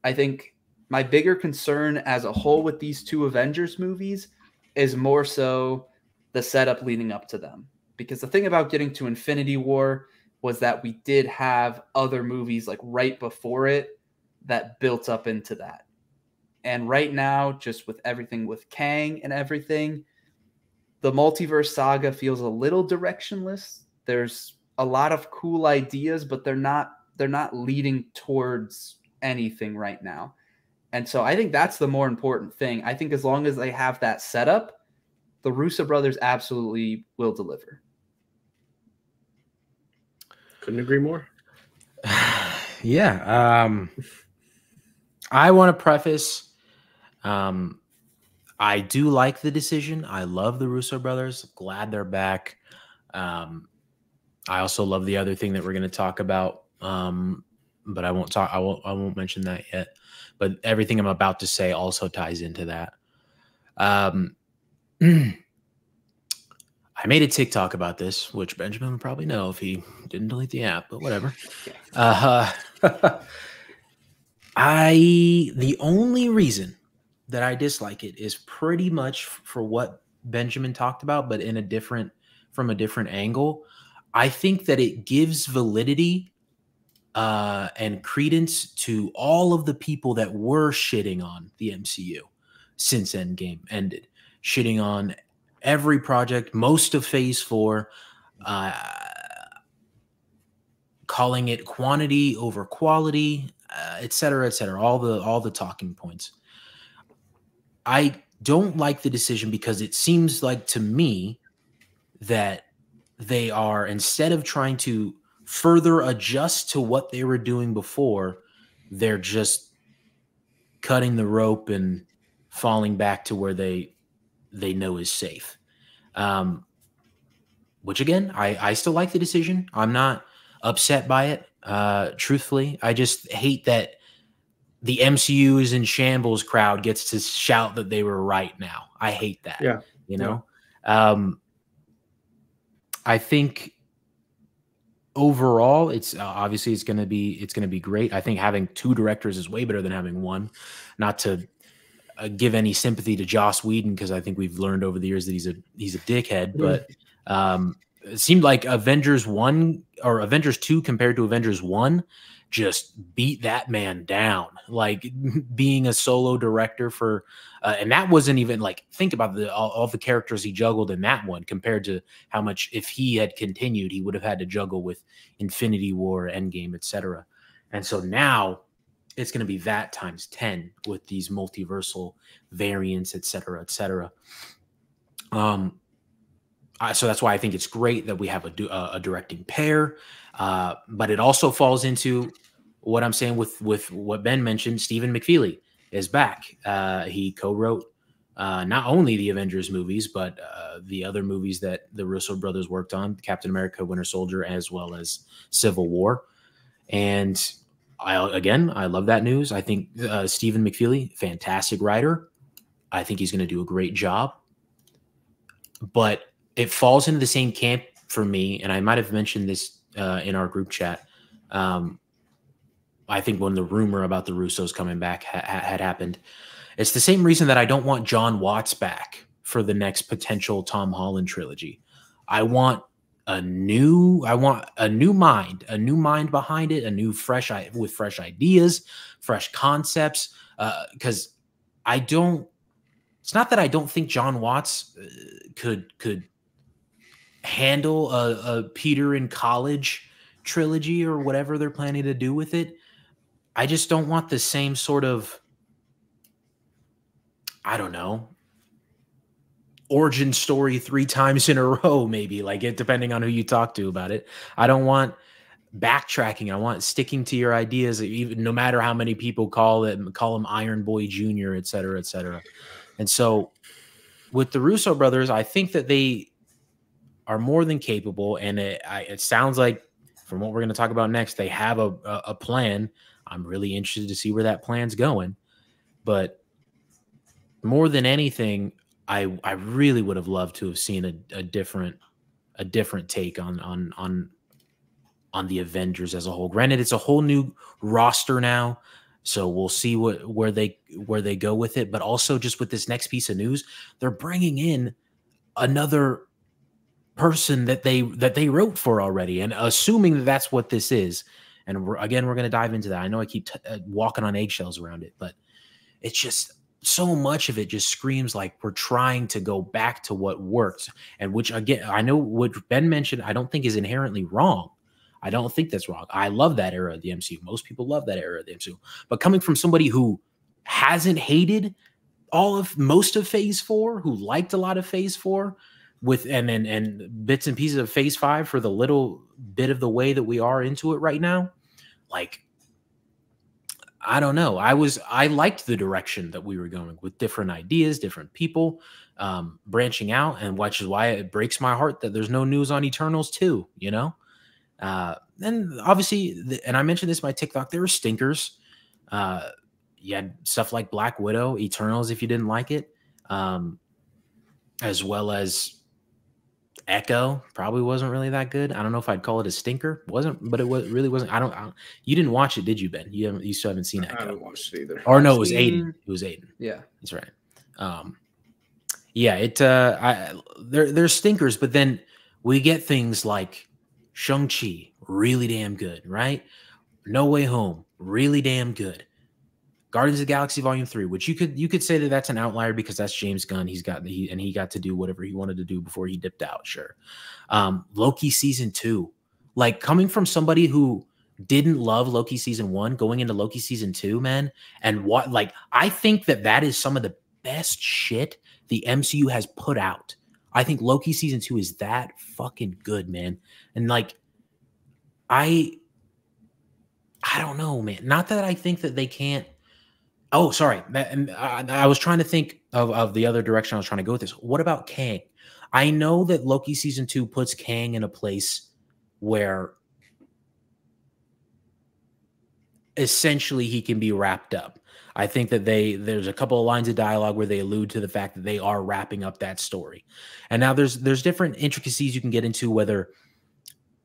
I think my bigger concern as a whole with these two Avengers movies is more so the setup leading up to them. Because the thing about getting to Infinity War was that we did have other movies like right before it that built up into that. And right now, just with everything with Kang and everything, the multiverse saga feels a little directionless there's a lot of cool ideas, but they're not they're not leading towards anything right now. And so I think that's the more important thing. I think as long as they have that setup, the Russo brothers absolutely will deliver. Couldn't agree more. yeah. Um, I want to preface um, I do like the decision. I love the Russo brothers. Glad they're back. Um, I also love the other thing that we're going to talk about, um, but I won't talk. I won't. I won't mention that yet. But everything I'm about to say also ties into that. Um, I made a TikTok about this, which Benjamin would probably know if he didn't delete the app, but whatever. Uh, I the only reason that I dislike it is pretty much for what Benjamin talked about, but in a different from a different angle. I think that it gives validity uh, and credence to all of the people that were shitting on the MCU since Endgame ended, shitting on every project, most of Phase Four, uh, calling it quantity over quality, uh, et cetera, et cetera. All the all the talking points. I don't like the decision because it seems like to me that they are instead of trying to further adjust to what they were doing before, they're just cutting the rope and falling back to where they they know is safe. Um, which again, I I still like the decision. I'm not upset by it. Uh, truthfully, I just hate that the MCU is in shambles crowd gets to shout that they were right now. I hate that. Yeah. You know? Yeah. Um, I think overall it's uh, obviously it's going to be it's going to be great. I think having two directors is way better than having one. Not to uh, give any sympathy to Joss Whedon because I think we've learned over the years that he's a he's a dickhead, but um, it seemed like Avengers 1 or Avengers 2 compared to Avengers 1 just beat that man down. Like being a solo director for, uh, and that wasn't even like think about the all, all, the characters he juggled in that one compared to how much if he had continued, he would have had to juggle with Infinity War, Endgame, etc. And so now it's going to be that times ten with these multiversal variants, etc., etc. Um, uh, so that's why I think it's great that we have a, a, a directing pair. Uh, but it also falls into what I'm saying with with what Ben mentioned. Stephen McFeely is back. Uh, he co-wrote uh, not only the Avengers movies, but uh, the other movies that the Russo brothers worked on: Captain America, Winter Soldier, as well as Civil War. And I again, I love that news. I think uh, Stephen McFeely, fantastic writer. I think he's going to do a great job. But it falls into the same camp for me, and I might have mentioned this uh, in our group chat. Um, I think when the rumor about the Russos coming back ha- had happened, it's the same reason that I don't want Jon Watts back for the next potential Tom Holland trilogy. I want a new I want a new mind, a new mind behind it, a new fresh with fresh ideas, fresh concepts uh cuz I don't it's not that I don't think Jon Watts uh, could could handle a, a Peter in college trilogy or whatever they're planning to do with it. I just don't want the same sort of I don't know origin story three times in a row maybe like it depending on who you talk to about it. I don't want backtracking. I want sticking to your ideas even no matter how many people call it call him Iron Boy Jr., et cetera, et cetera. And so with the Russo brothers, I think that they are more than capable. And it, I, it sounds like from what we're going to talk about next, they have a, a, a plan. I'm really interested to see where that plan's going. But more than anything, I I really would have loved to have seen a, a different a different take on on on on the Avengers as a whole. Granted, it's a whole new roster now, so we'll see what where they where they go with it. But also, just with this next piece of news, they're bringing in another person that they that they wrote for already, and assuming that that's what this is. And we're, again, we're going to dive into that. I know I keep uh, walking on eggshells around it, but it's just so much of it just screams like we're trying to go back to what worked, and which again, I know what Ben mentioned. I don't think is inherently wrong. I don't think that's wrong. I love that era of the MCU. Most people love that era of the MCU. But coming from somebody who hasn't hated all of most of phase four, who liked a lot of phase four, with and and and bits and pieces of phase five for the little bit of the way that we are into it right now, like I don't know. I was I liked the direction that we were going with different ideas, different people, um, branching out, and which is why it breaks my heart that there's no news on Eternals too. You know, uh, and obviously, the, and I mentioned this in my TikTok, there were stinkers. Uh, you had stuff like Black Widow, Eternals, if you didn't like it, um, as well as Echo. Probably wasn't really that good. I don't know if I'd call it a stinker. wasn't, but it was really wasn't. I don't. I don't you didn't watch it, did you, Ben? You haven't. You still haven't seen Echo. I haven't watched it either. Or no, it was Aiden. It was Aiden. Yeah, that's right. Um, yeah, it. Uh, I there there's stinkers, but then we get things like Shang-Chi, really damn good, right? No Way Home, really damn good. Guardians of Galaxy Volume 3, which you could you could say that that's an outlier because that's James Gunn. He's got he and he got to do whatever he wanted to do before he dipped out, sure. Um, Loki season 2. Like coming from somebody who didn't love Loki season 1 going into Loki season 2, man, and what like I think that that is some of the best shit the MCU has put out I think Loki season two is that fucking good, man. And like, I, I don't know, man. Not that I think that they can't. Oh, sorry. I, was trying to think of, of the other direction I was trying to go with this. What about Kang? I know that Loki season two puts Kang in a place where essentially he can be wrapped up. I think that they there's a couple of lines of dialogue where they allude to the fact that they are wrapping up that story. And now there's there's different intricacies you can get into whether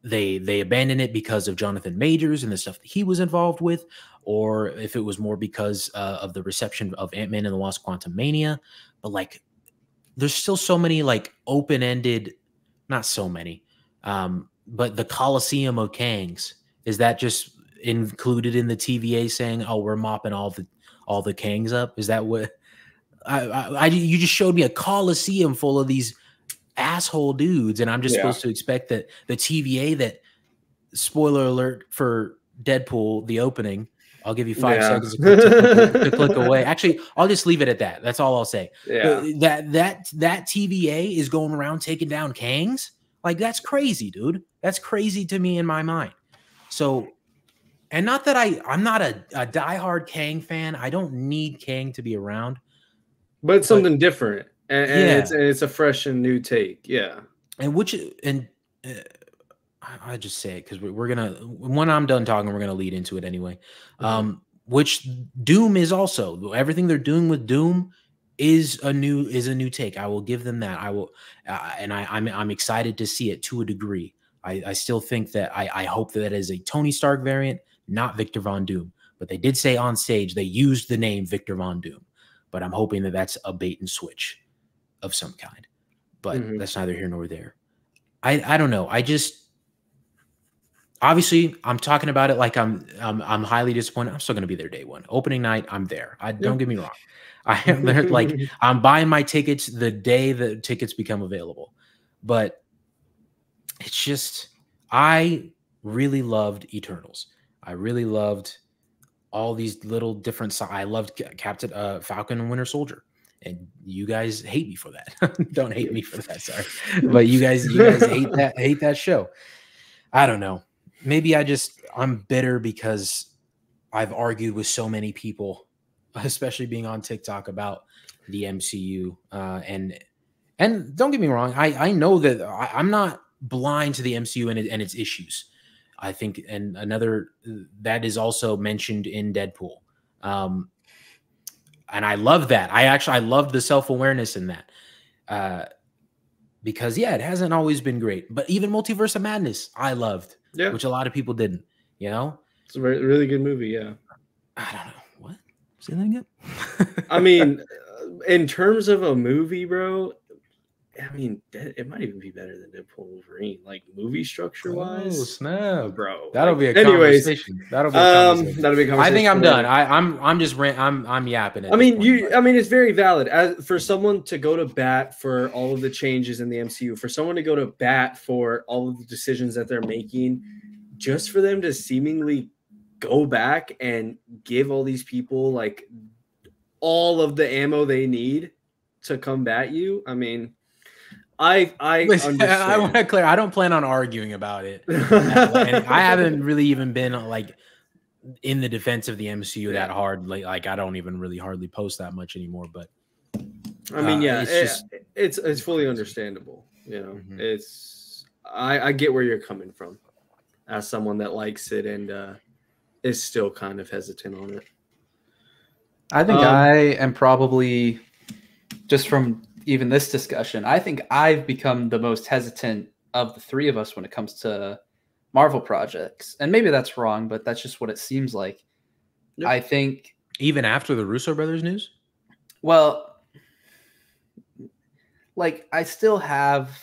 they they abandon it because of Jonathan Majors and the stuff that he was involved with, or if it was more because uh, of the reception of Ant Man and the Wasp: Quantumania. But like, there's still so many like open ended, not so many, um, but the Coliseum of Kangs is that just included in the TVA saying, "Oh, we're mopping all the all the Kangs up? Is that what? I, I, I you just showed me a coliseum full of these asshole dudes, and I'm just yeah. supposed to expect that the TVA that spoiler alert for Deadpool the opening. I'll give you five yeah. seconds to click, to, click, to click, away. Actually, I'll just leave it at that. That's all I'll say. Yeah. That that that TVA is going around taking down Kangs. Like that's crazy, dude. That's crazy to me in my mind. So and not that I I'm not a, a diehard Kang fan. I don't need Kang to be around. But it's something different. And, and yeah. it's and it's a fresh and new take. Yeah. And which and uh, I, I, just say it because we're gonna when I'm done talking, we're gonna lead into it anyway. Mm-hmm. Um, which Doom is also everything they're doing with Doom is a new is a new take. I will give them that. I will, uh, and I I'm I'm excited to see it to a degree. I, I still think that I, I hope that that is a Tony Stark variant not Victor Von Doom. But they did say on stage they used the name Victor Von Doom. But I'm hoping that that's a bait and switch of some kind. But mm-hmm. that's neither here nor there. I I don't know. I just obviously I'm talking about it like I'm I'm, I'm highly disappointed. I'm still going to be there day one. Opening night, I'm there. I don't get me wrong. I am there like I'm buying my tickets the day the tickets become available. But it's just I really loved Eternals. I really loved all these little different I loved Captain uh, Falcon and Winter Soldier. And you guys hate me for that. Don't hate me for that, sorry. But you guys you guys hate that hate that show. I don't know. Maybe I just I'm bitter because I've argued with so many people, especially being on TikTok about the MCU. Uh, and and don't get me wrong, I I know that I, I'm not blind to the MCU and, and its issues. I think, and another that is also mentioned in Deadpool. Um, and I love that. I actually I loved the self awareness in that, uh, because yeah, it hasn't always been great. But even Multiverse of Madness, I loved, yeah, which a lot of people didn't. You know, it's a very, really good movie. Yeah, I don't know what. Say that again. I mean, in terms of a movie, bro, I mean, it might even be better than Deadpool Wolverine, like movie structure wise. Oh snap, bro! That'll like, be a anyways, conversation. That'll be a um, conversation. that'll be a conversation. I think I'm done. I, am I'm, I'm just rant. I'm I'm yapping. it. I mean, you. I mean, it's very valid as for someone to go to bat for all of the changes in the MCU, for someone to go to bat for all of the decisions that they're making, just for them to seemingly go back and give all these people like all of the ammo they need to combat you. I mean I I Listen, I want to clear. I don't plan on arguing about it. I haven't really even been like in the defense of the MCU yeah. that hard. Like, like I don't even really hardly post that much anymore. But I mean, uh, yeah, it's, it, just, it's it's fully understandable. You know, mm-hmm. it's I I get where you're coming from as someone that likes it and uh, is still kind of hesitant on it. I think um, I am probably just from even this discussion, I think I've become the most hesitant of the three of us when it comes to Marvel projects. And maybe that's wrong, but that's just what it seems like. Yep. I think even after the Russo brothers news? Well, like I still have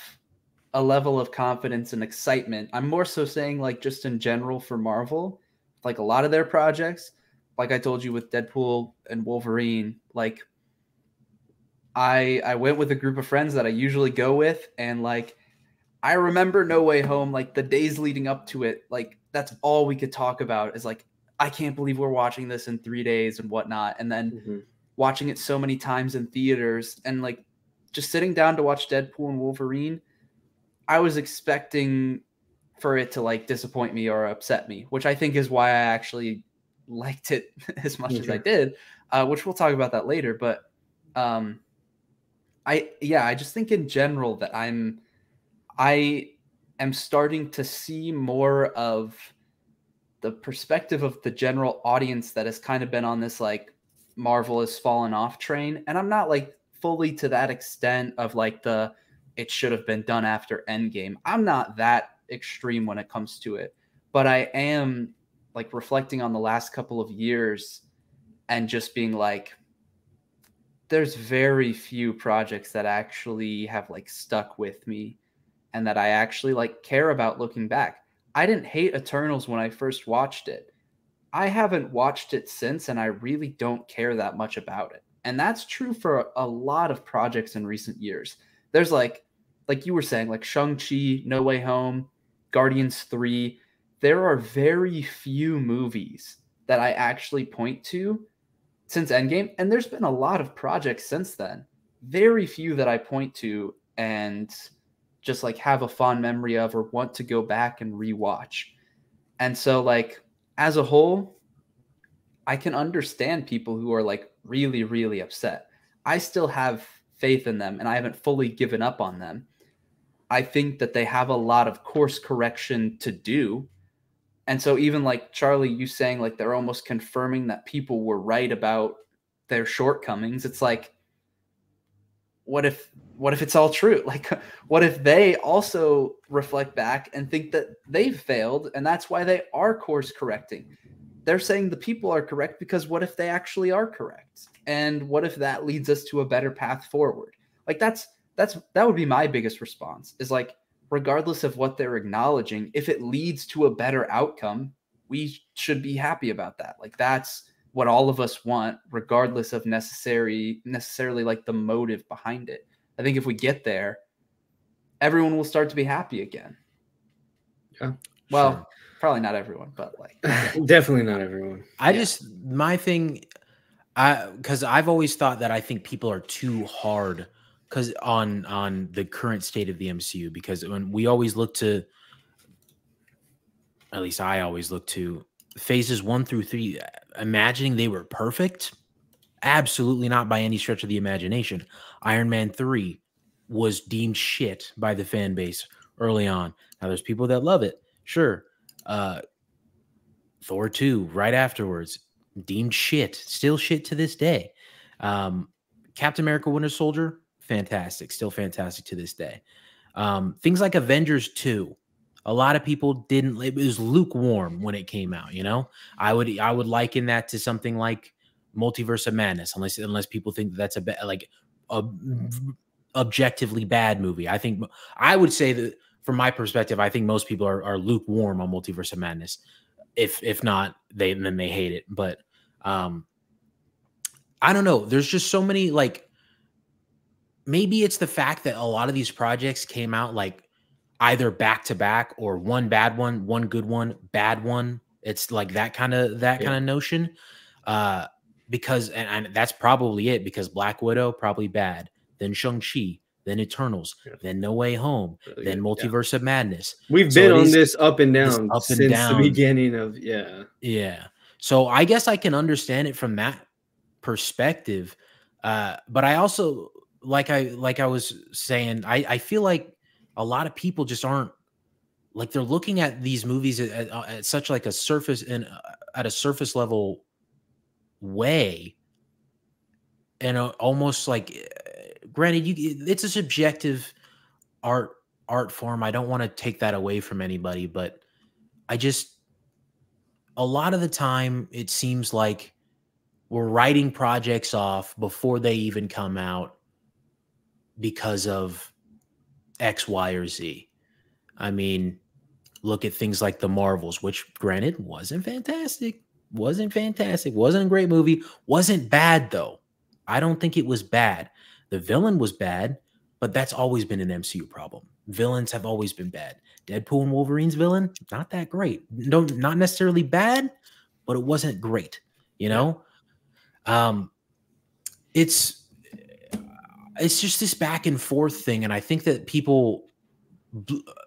a level of confidence and excitement. I'm more so saying like just in general for Marvel, like a lot of their projects, like I told you with Deadpool and Wolverine, like I I went with a group of friends that I usually go with, and like I remember No Way Home, like the days leading up to it, like that's all we could talk about is like I can't believe we're watching this in three days and whatnot, and then mm-hmm. watching it so many times in theaters and like just sitting down to watch Deadpool and Wolverine. I was expecting for it to like disappoint me or upset me, which I think is why I actually liked it as much as I did, uh, which we'll talk about that later. But um, I yeah, I just think in general that I'm I am starting to see more of the perspective of the general audience that has kind of been on this like Marvel has fallen off train. And I'm not like fully to that extent of like the it should have been done after Endgame. I'm not that extreme when it comes to it, but I am like reflecting on the last couple of years and just being like, there's very few projects that actually have like stuck with me and that I actually like care about looking back. I didn't hate Eternals when I first watched it. I haven't watched it since and I really don't care that much about it. And that's true for a lot of projects in recent years. There's like like you were saying like Shang-Chi, No Way Home, Guardians 3, there are very few movies that I actually point to since Endgame, and there's been a lot of projects since then. Very few that I point to and just like have a fond memory of or want to go back and rewatch. And so, like, as a whole, I can understand people who are like really, really upset. I still have faith in them and I haven't fully given up on them. I think that they have a lot of course correction to do and so even like Charlie, you saying like they're almost confirming that people were right about their shortcomings. It's like, what if what if it's all true? Like what if they also reflect back and think that they've failed and that's why they are course correcting? They're saying the people are correct because what if they actually are correct? And what if that leads us to a better path forward? Like that's that's that would be my biggest response is like regardless of what they're acknowledging, if it leads to a better outcome, we should be happy about that. Like that's what all of us want, regardless of necessary necessarily like the motive behind it. I think if we get there, everyone will start to be happy again. Yeah. Well, sure. probably not everyone, but like definitely not everyone. I yeah. just my thing I because I've always thought that I think people are too hard because on on the current state of the MCU because when we always look to at least I always look to phases one through three, imagining they were perfect. Absolutely not by any stretch of the imagination. Iron Man 3 was deemed shit by the fan base early on. Now there's people that love it. Sure. Uh Thor 2 right afterwards deemed shit, still shit to this day. Um Captain America Winter Soldier fantastic, still fantastic to this day. Um things like Avengers 2 a lot of people didn't it was lukewarm when it came out you know? I would i would liken that to something like multiverse of madness unless unless people think that that's a be, like a objectively bad movie. I think i would say that from my perspective i think most people are, are lukewarm on multiverse of madness. If if not they then they hate it but um i don't know there's just so many like maybe it's the fact that a lot of these projects came out like either back to back or one bad one, one good one, bad one. It's like that kind of that yeah. kind of notion. Uh because and, and, that's probably it because Black Widow probably bad, then Shang-Chi, then Eternals, yeah. then No Way Home, really then good. Multiverse yeah. of Madness. We've so been on this up and down up and since down. the beginning of yeah. Yeah. So I guess I can understand it from that perspective. Uh, but I also like I like I was saying, I, I feel like a lot of people just aren't like they're looking at these movies at, at, at such like a surface and uh, at a surface level way and uh, almost like uh, granted you it's a subjective art art form. I don't want to take that away from anybody but i just a lot of the time it seems like we're writing projects off before they even come out because of X, Y, or Z. I mean, look at things like the Marvels, which granted wasn't fantastic, wasn't fantastic, wasn't a great movie, wasn't bad though. I don't think it was bad. The villain was bad, but that's always been an MCU problem. Villains have always been bad. Deadpool and Wolverine's villain, not that great. No, not necessarily bad, but it wasn't great. You know, um, it's it's just this back and forth thing and i think that people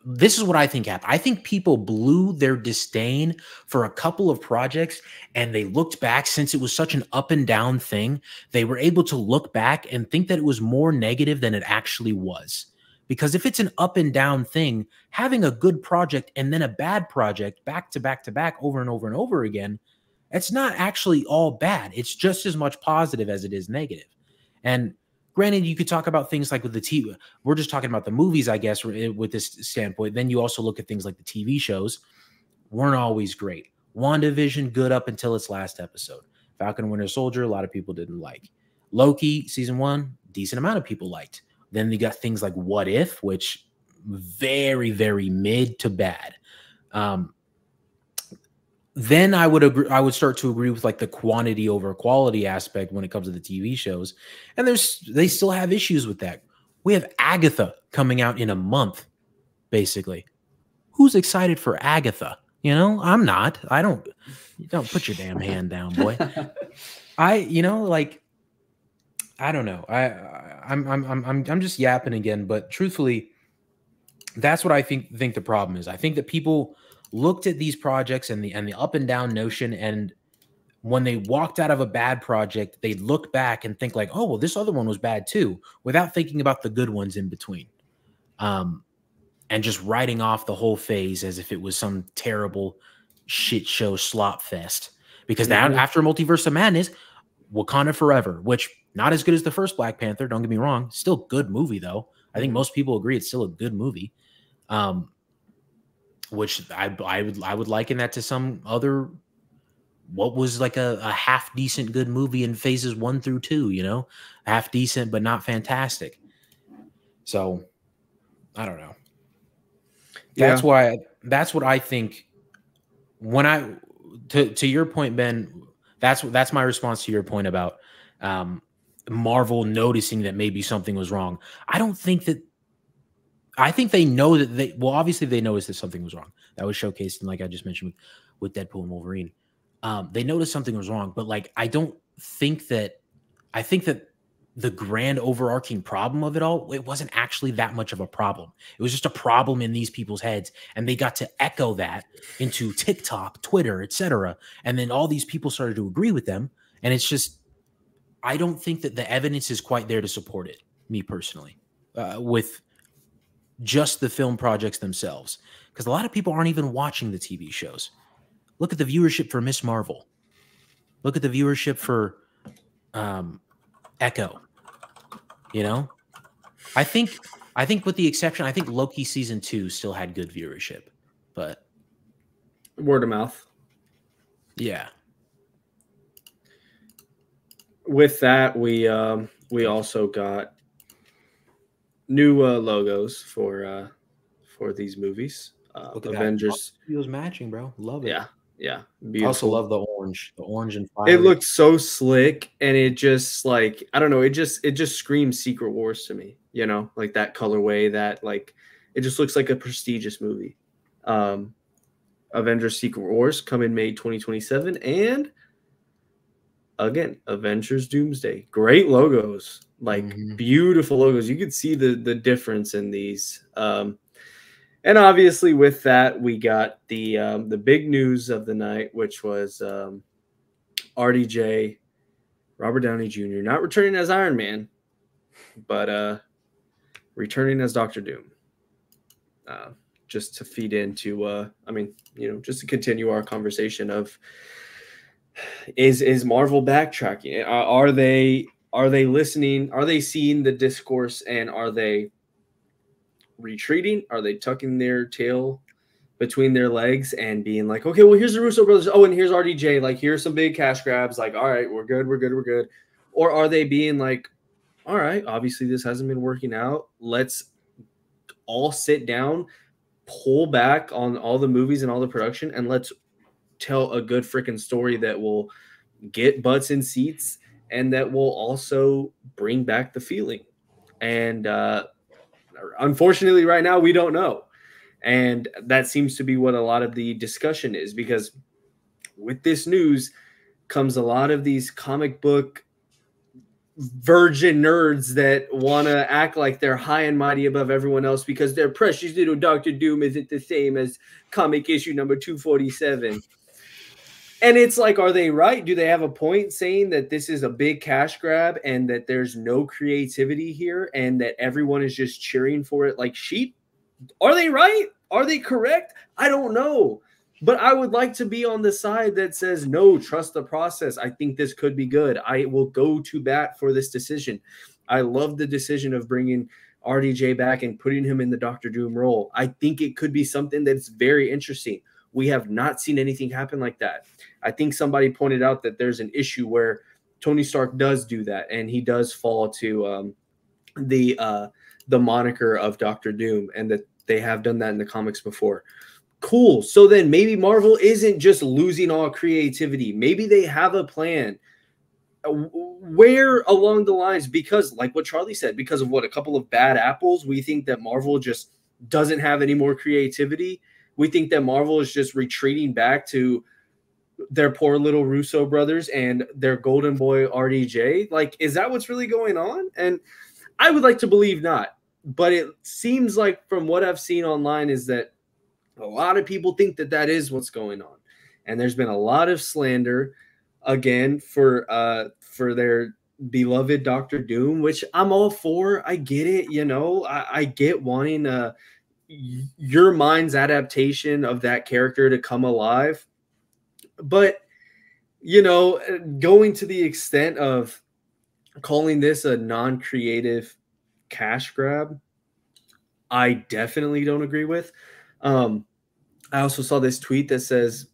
this is what i think happened. I think people blew their disdain for a couple of projects and they looked back since it was such an up and down thing they were able to look back and think that it was more negative than it actually was. Because if it's an up and down thing having a good project and then a bad project back to back to back over and over and over again it's not actually all bad. It's just as much positive as it is negative. And Granted, you could talk about things like with the TV. We're just talking about the movies, I guess, with this standpoint. Then you also look at things like the TV shows, weren't always great. WandaVision, good up until its last episode. Falcon Winter Soldier, a lot of people didn't like. Loki, season one, decent amount of people liked. Then you got things like What If, which very, very mid to bad. Um, then I would agree. I would start to agree with like the quantity over quality aspect when it comes to the TV shows, and there's they still have issues with that. We have Agatha coming out in a month, basically. Who's excited for Agatha? You know, I'm not. I don't. Don't put your damn hand down, boy. I, you know, like, I don't know. I, I'm, I'm, I'm, I'm just yapping again. But truthfully, that's what I think. Think the problem is. I think that people looked at these projects and the and the up and down notion and when they walked out of a bad project they'd look back and think like oh well this other one was bad too without thinking about the good ones in between. Um and just writing off the whole phase as if it was some terrible shit show slop fest. Because mm-hmm. that after multiverse of madness wakanda forever which not as good as the first black panther don't get me wrong still good movie though. I think most people agree it's still a good movie. Um which I I would I would liken that to some other what was like a, a half decent good movie in phases one through two, you know, half decent but not fantastic. So I don't know. That's yeah. why that's what I think when I to to your point, Ben, that's that's my response to your point about um, Marvel noticing that maybe something was wrong. I don't think that. I think they know that they well, obviously they noticed that something was wrong. That was showcased, and like I just mentioned with, with Deadpool and Wolverine, um, they noticed something was wrong. But like, I don't think that. I think that the grand overarching problem of it all, it wasn't actually that much of a problem. It was just a problem in these people's heads, and they got to echo that into TikTok, Twitter, etc. And then all these people started to agree with them, and it's just, I don't think that the evidence is quite there to support it. Me personally, uh, with just the film projects themselves, because a lot of people aren't even watching the TV shows. Look at the viewership for Miss Marvel. Look at the viewership for um, Echo. You know, I think I think with the exception, I think Loki season two still had good viewership, but word of mouth. Yeah. With that, we um, we also got new uh, logos for uh, for these movies. Uh, Avengers feels matching, bro. Love it. Yeah, yeah, beautiful. I also love the orange, the orange and fire. It looked so slick, and it just like I don't know, it just it just screams Secret Wars to me. You know, like that colorway, that like it just looks like a prestigious movie. Um, Avengers: Secret Wars come in May 2027, and again, Avengers: Doomsday. Great logos, like mm-hmm. beautiful logos. You could see the the difference in these. Um, and obviously with that we got the um, the big news of the night which was um, rdj robert downey jr not returning as iron man but uh returning as dr doom uh, just to feed into uh i mean you know just to continue our conversation of is is marvel backtracking are, are they are they listening are they seeing the discourse and are they retreating? Are they tucking their tail between their legs and being like, okay, well, here's the Russo brothers. Oh, and here's RDJ. Like, here's some big cash grabs. Like, all right, we're good, we're good, we're good. Or are they being like, all right, obviously this hasn't been working out. Let's all sit down, pull back on all the movies and all the production, and let's tell a good freaking story that will get butts in seats and that will also bring back the feeling. And uh, unfortunately, right now, we don't know. And that seems to be what a lot of the discussion is because with this news comes a lot of these comic book virgin nerds that want to act like they're high and mighty above everyone else because their precious little Doctor Doom isn't the same as comic issue number 247. And it's like, are they right? Do they have a point saying that this is a big cash grab and that there's no creativity here and that everyone is just cheering for it like sheep? Are they right? Are they correct? I don't know. But I would like to be on the side that says, no, trust the process. I think this could be good. I will go to bat for this decision. I love the decision of bringing RDJ back and putting him in the Doctor Doom role. I think it could be something that's very interesting. We have not seen anything happen like that. I think somebody pointed out that there's an issue where Tony Stark does do that, and he does fall to um, the uh, the moniker of Doctor Doom, and that they have done that in the comics before. Cool. So then maybe Marvel isn't just losing all creativity. Maybe they have a plan. Uh, where along the lines, because like what Charlie said, because of what a couple of bad apples, we think that Marvel just doesn't have any more creativity. We think that Marvel is just retreating back to their poor little Russo brothers and their golden boy RDJ? Like, is that what's really going on? And I would like to believe not. But it seems like from what I've seen online is that a lot of people think that that is what's going on. And there's been a lot of slander again for uh for their beloved Doctor Doom, which I'm all for. I get it, you know. I, I get wanting uh your mind's adaptation of that character to come alive but you know, going to the extent of calling this a non-creative cash grab, I definitely don't agree with. Um, I also saw this tweet that says,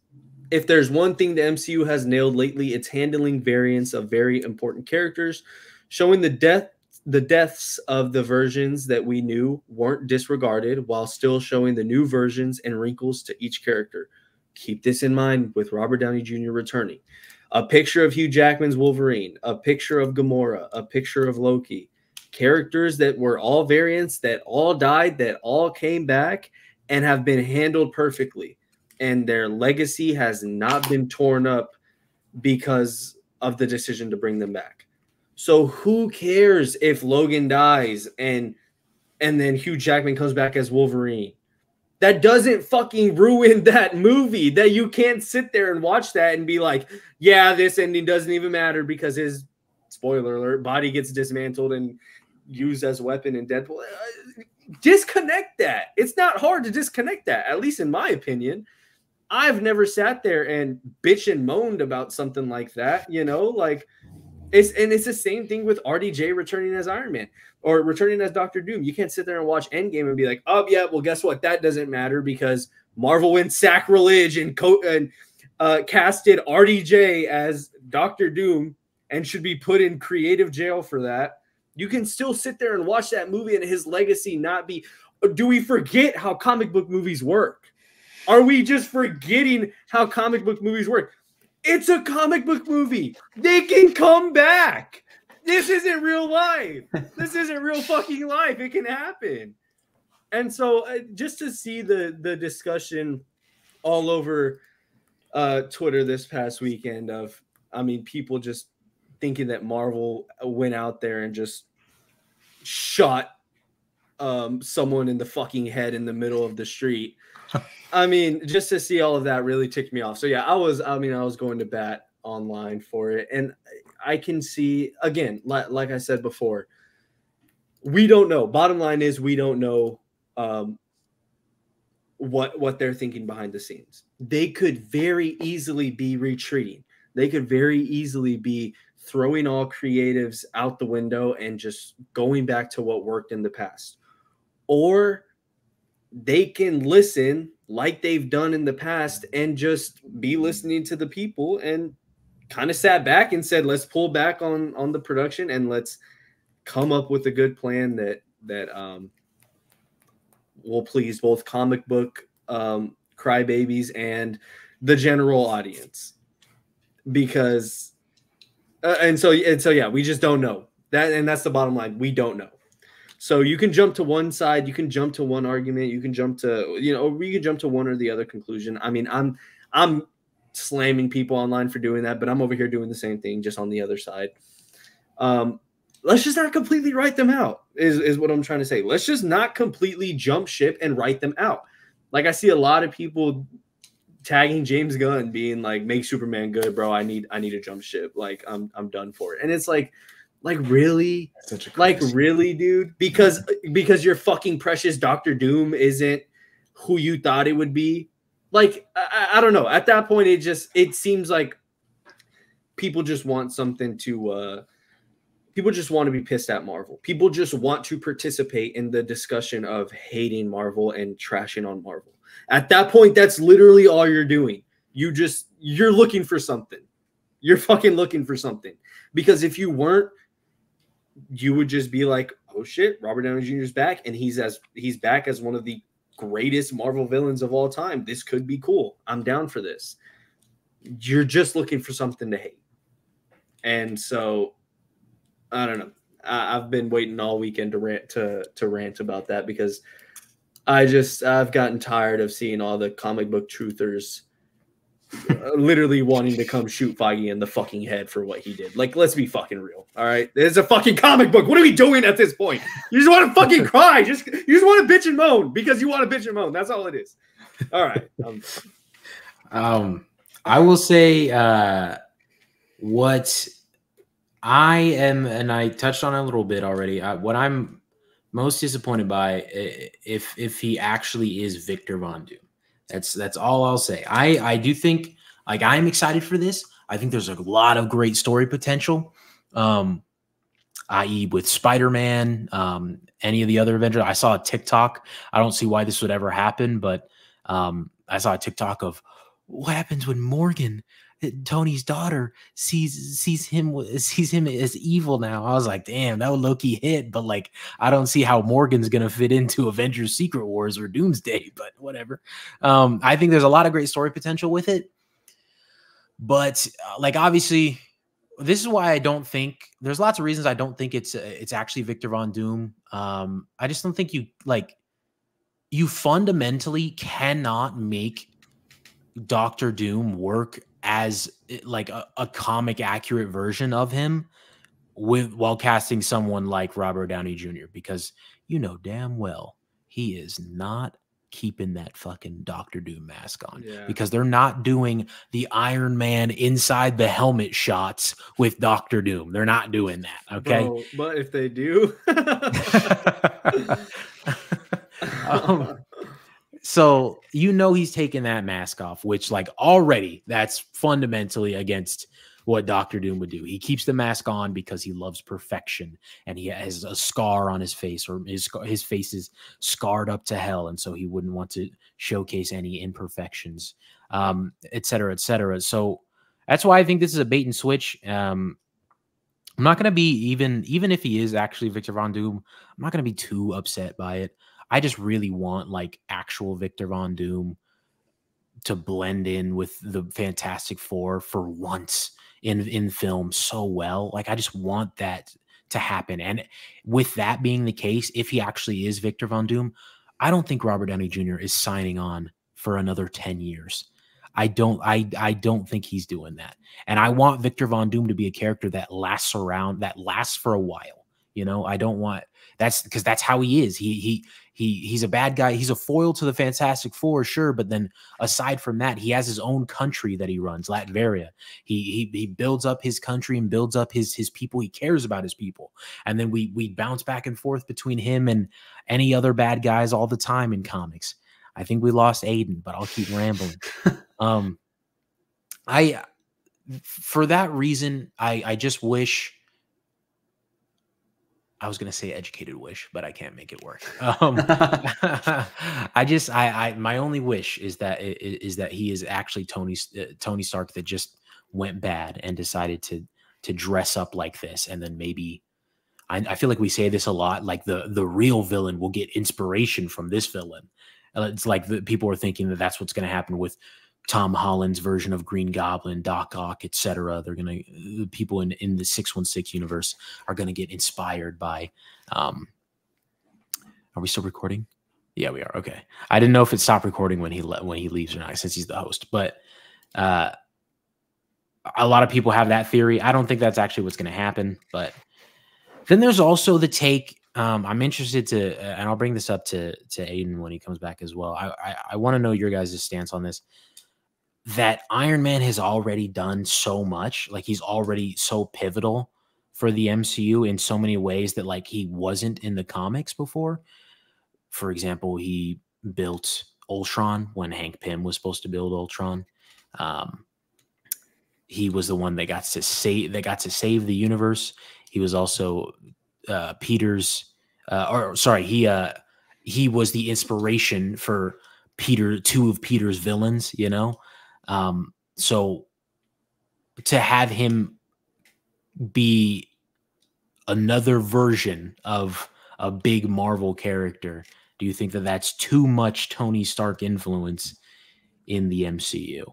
if there's one thing the MCU has nailed lately, it's handling variants of very important characters, showing the depth the deaths of the versions that we knew weren't disregarded while still showing the new versions and wrinkles to each character. Keep this in mind with Robert Downey Jr. returning. A picture of Hugh Jackman's Wolverine, a picture of Gamora, a picture of Loki. Characters that were all variants, that all died, that all came back and have been handled perfectly. And their legacy has not been torn up because of the decision to bring them back. So who cares if Logan dies and and then Hugh Jackman comes back as Wolverine? That doesn't fucking ruin that movie. That you can't sit there and watch that and be like, yeah, this ending doesn't even matter because his spoiler alert body gets dismantled and used as a weapon in Deadpool. Uh, disconnect that. It's not hard to disconnect that, at least in my opinion. I've never sat there and bitch and moaned about something like that, you know, like it's and it's the same thing with RDJ returning as Iron Man or returning as Doctor Doom. You can't sit there and watch Endgame and be like, "Oh yeah, well guess what? That doesn't matter because Marvel went sacrilege and co- and uh, casted RDJ as Doctor Doom and should be put in creative jail for that." You can still sit there and watch that movie and his legacy not be. Do we forget how comic book movies work? Are we just forgetting how comic book movies work? It's a comic book movie. They can come back. This isn't real life. This isn't real fucking life. It can happen. And so uh, just to see the the discussion all over uh, Twitter this past weekend of I mean people just thinking that Marvel went out there and just shot um, someone in the fucking head in the middle of the street I mean, just to see all of that really ticked me off. So yeah, I was. I mean, I was going to bat online for it, and I can see again, like, like I said before, we don't know. Bottom line is, we don't know um, what what they're thinking behind the scenes. They could very easily be retreating. They could very easily be throwing all creatives out the window and just going back to what worked in the past. Or they can listen like they've done in the past and just be listening to the people and kind of sat back and said let's pull back on on the production and let's come up with a good plan that that um will please both comic book um crybabies and the general audience. Because uh, and so and so yeah we just don't know. That and that's the bottom line. We don't know so you can jump to one side, you can jump to one argument, you can jump to you know, you can jump to one or the other conclusion. I mean, I'm I'm slamming people online for doing that, but I'm over here doing the same thing just on the other side. Um, let's just not completely write them out is, is what i'm trying to say. Let's just not completely jump ship and write them out. Like i see a lot of people tagging james gunn being like make superman good bro. I need i need to jump ship. Like i'm i'm done for. It and it's like like really? like really, dude? Because because your fucking precious Doctor Doom isn't who you thought it would be. Like I, I don't know. At that point, it just it seems like people just want something to uh people just want to be pissed at Marvel. People just want to participate in the discussion of hating Marvel and trashing on Marvel. At that point, that's literally all you're doing. You just you're looking for something. You're fucking looking for something. Because if you weren't, you would just be like, oh shit, Robert Downey Jr. is back, and he's as he's back as one of the greatest Marvel villains of all time. This could be cool. I'm down for this. You're just looking for something to hate, and so I don't know. I, I've been waiting all weekend to rant to to rant about that because I just I've gotten tired of seeing all the comic book truthers literally wanting to come shoot Feige in the fucking head for what he did. Like, let's be fucking real. All right. It's a fucking comic book. What are we doing at this point? You just want to fucking cry. Just you just want to bitch and moan because you want to bitch and moan. That's all it is. All right. Um, um I will say uh what I am, and I touched on a little bit already. Uh, what I'm most disappointed by, if if he actually is Victor Von Doom, that's that's all I'll say. I I do think like I'm excited for this. I think there's a lot of great story potential. Um, i.e., with Spider Man, um, any of the other Avengers. I saw a TikTok. I don't see why this would ever happen, but um, I saw a TikTok of what happens when Morgan Tony's daughter sees sees him sees him as evil now. I was like, damn, that would lowkey hit, but like I don't see how Morgan's gonna fit into Avengers Secret Wars or Doomsday, but whatever. Um, I think there's a lot of great story potential with it. But uh, like obviously, this is why I don't think there's lots of reasons I don't think it's uh, it's actually Victor Von Doom. Um, I just don't think you like you fundamentally cannot make Doctor Doom work as eh, like a, a, comic accurate version of him with while casting someone like Robert Downey Jr. because you know damn well he is not keeping that fucking Doctor Doom mask on yeah. because they're not doing the Iron Man inside the helmet shots with Doctor Doom. They're not doing that. Okay. Bro, but if they do. um, so you know he's taking that mask off, which like already that's fundamentally against what Doctor Doom would do. He keeps the mask on because he loves perfection, and he has a scar on his face, or his his face is scarred up to hell, and so he wouldn't want to showcase any imperfections, um, et cetera, et cetera. So that's why I think this is a bait and switch. Um, I'm not going to be even even if he is actually Victor Von Doom. I'm not going to be too upset by it. I just really want like actual Victor Von Doom to blend in with the Fantastic Four for once in in film so well. Like I just want that to happen. And with that being the case, if he actually is Victor Von Doom, I don't think Robert Downey Jr. is signing on for another 10 years. I don't I I don't think he's doing that. And I want Victor Von Doom to be a character that lasts around, that lasts for a while. You know, I don't want that's because that's how he is. He he he he's a bad guy. He's a foil to the Fantastic Four, sure, but then aside from that, he has his own country that he runs, Latveria. He he he builds up his country and builds up his his people. He cares about his people, and then we we bounce back and forth between him and any other bad guys all the time in comics. I think we lost Aiden, but I'll keep rambling. um, I for that reason, I I just wish I was going to say educated wish, but I can't make it work. Um, I just, I, I, my only wish is that is that he is actually Tony uh, Tony Stark that just went bad and decided to to dress up like this, and then maybe. I, I feel like we say this a lot. Like the the real villain will get inspiration from this villain. It's like the, people are thinking that that's what's going to happen with Tom Holland's version of Green Goblin, Doc Ock, etc. They're gonna the people in in the six one six universe are gonna get inspired by. Um, are we still recording? Yeah, we are. Okay, I didn't know if it stopped recording when he le- when he leaves or not, since he's the host. But uh, a lot of people have that theory. I don't think that's actually what's to happen. But then there's also the take. Um, I'm interested to, and I'll bring this up to to Aiden when he comes back as well. I I, I want to know your guys' stance on this that Iron Man has already done so much. Like he's already so pivotal for the MCU in so many ways that like he wasn't in the comics before. For example, he built Ultron when Hank Pym was supposed to build Ultron. Um, he was the one that got to save that got to save the universe. He was also uh, Peter's, uh, or sorry, he uh, he was the inspiration for Peter, two of Peter's villains. You know, um, so to have him be another version of a big Marvel character, do you think that that's too much Tony Stark influence in the MCU?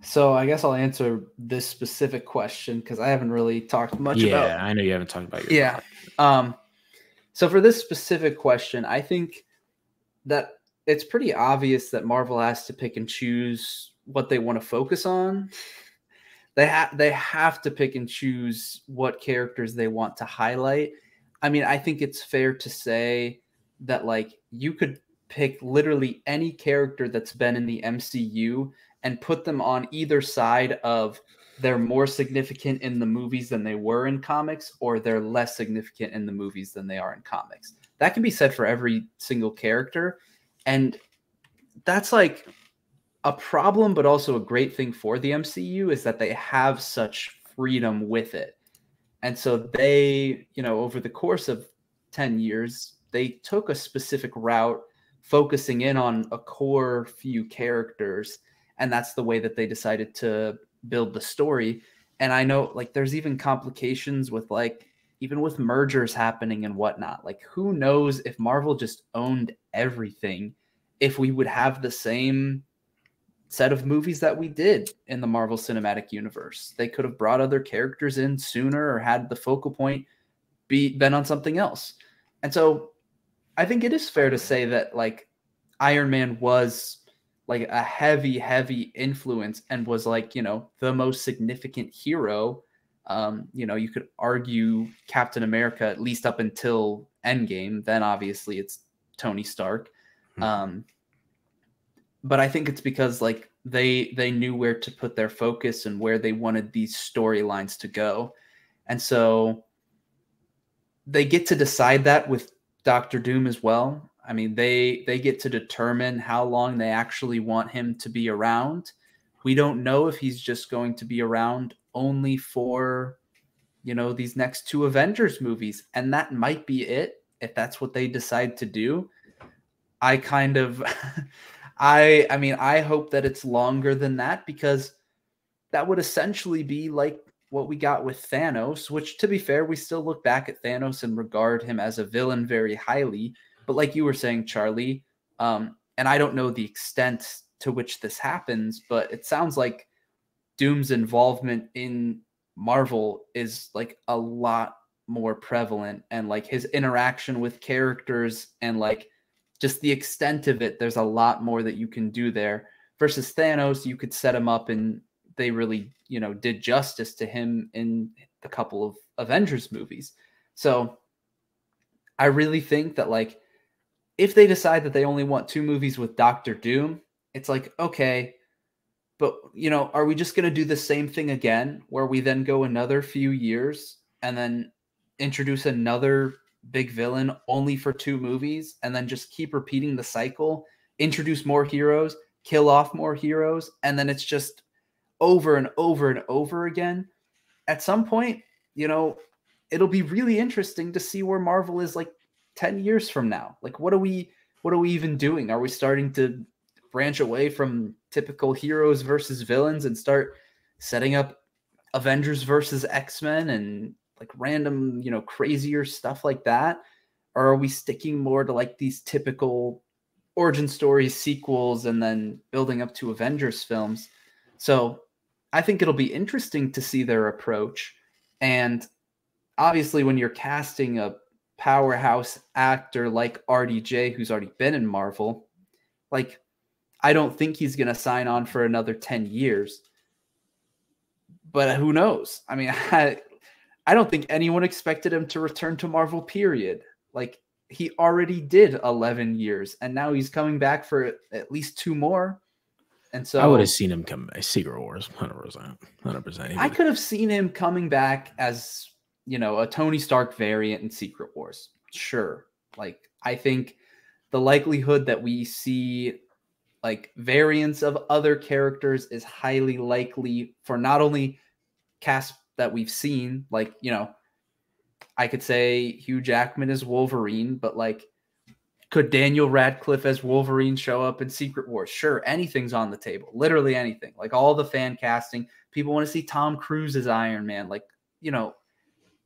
So I guess I'll answer this specific question because I haven't really talked much yeah, about. Yeah, I know you haven't talked about your. Yeah. Um. So for this specific question, I think that it's pretty obvious that Marvel has to pick and choose what they want to focus on. They have they have to pick and choose what characters they want to highlight. I mean, I think it's fair to say that like you could pick literally any character that's been in the MCU and put them on either side of they're more significant in the movies than they were in comics or they're less significant in the movies than they are in comics. That can be said for every single character and that's like a problem, but also a great thing for the MCU is that they have such freedom with it. And so they, you know, over the course of 10 years, they took a specific route, focusing in on a core few characters. and that's the way that they decided to build the story. And I know like there's even complications with like even with mergers happening and whatnot. Like who knows if Marvel just owned everything, if we would have the same set of movies that we did in the Marvel Cinematic Universe. They could have brought other characters in sooner or had the focal point be been on something else. And so I think it is fair to say that like Iron Man was like a heavy, heavy influence and was like, you know, the most significant hero. Um, you know, you could argue Captain America at least up until Endgame. Then obviously it's Tony Stark. Hmm. Um, but I think it's because like they they knew where to put their focus and where they wanted these storylines to go. And so they get to decide that with Doctor Doom as well. I mean, they they get to determine how long they actually want him to be around. We don't know if he's just going to be around only for you know these next two Avengers movies and that might be it if that's what they decide to do. I kind of I I mean, I hope that it's longer than that because that would essentially be like what we got with Thanos, which to be fair, we still look back at Thanos and regard him as a villain very highly. But like you were saying, Charlie, um, and I don't know the extent to which this happens, but it sounds like Doom's involvement in Marvel is like a lot more prevalent and like his interaction with characters and like just the extent of it, there's a lot more that you can do there. Versus Thanos, you could set him up and they really, you know, did justice to him in the couple of Avengers movies. So I really think that like if they decide that they only want two movies with Doctor Doom, it's like, okay, but you know, are we just going to do the same thing again where we then go another few years and then introduce another big villain only for two movies and then just keep repeating the cycle, introduce more heroes, kill off more heroes, and then it's just over and over and over again, at some point, you know, it'll be really interesting to see where Marvel is like 10 years from now. Like what are we what are we even doing? Are we starting to branch away from typical heroes versus villains and start setting up Avengers versus X-Men and like random, you know, crazier stuff like that? Or are we sticking more to like these typical origin stories, sequels, and then building up to Avengers films? So I think it'll be interesting to see their approach. And obviously, when you're casting a powerhouse actor like RDJ, who's already been in Marvel, like, I don't think he's going to sign on for another 10 years. But who knows? I mean, I don't think anyone expected him to return to Marvel, period. Like, he already did 11 years, and now he's coming back for at least two more. And so I would have seen him come back. Secret Wars, hundred percent, hundred percent. I could have seen him coming back as you know a Tony Stark variant in Secret Wars. Sure, like I think the likelihood that we see like variants of other characters is highly likely for not only cast that we've seen, like you know, I could say Hugh Jackman is Wolverine, but like could Daniel Radcliffe as Wolverine show up in Secret Wars? Sure, anything's on the table. Literally anything. Like all the fan casting. People want to see Tom Cruise as Iron Man. Like, you know,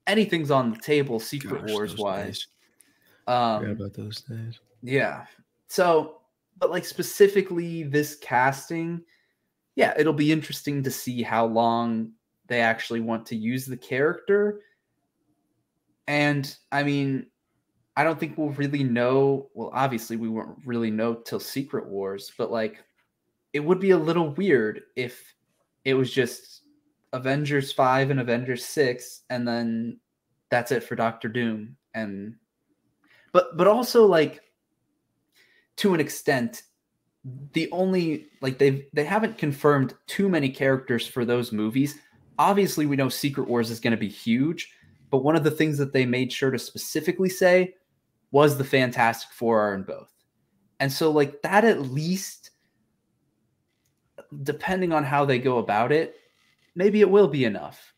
anything's on the table Secret Gosh, Wars wise. Um about those days. Yeah. So, but like specifically this casting, yeah, it'll be interesting to see how long they actually want to use the character. And I mean, I don't think we'll really know. Well, obviously, we won't really know till Secret Wars, but like, it would be a little weird if it was just Avengers 5 and Avengers 6, and then that's it for Doctor Doom. And, but, but also, like, to an extent, the only, like, they've, they haven't confirmed too many characters for those movies. Obviously, we know Secret Wars is going to be huge, but one of the things that they made sure to specifically say was the Fantastic Four are in both. And so, like, that at least, depending on how they go about it, maybe it will be enough.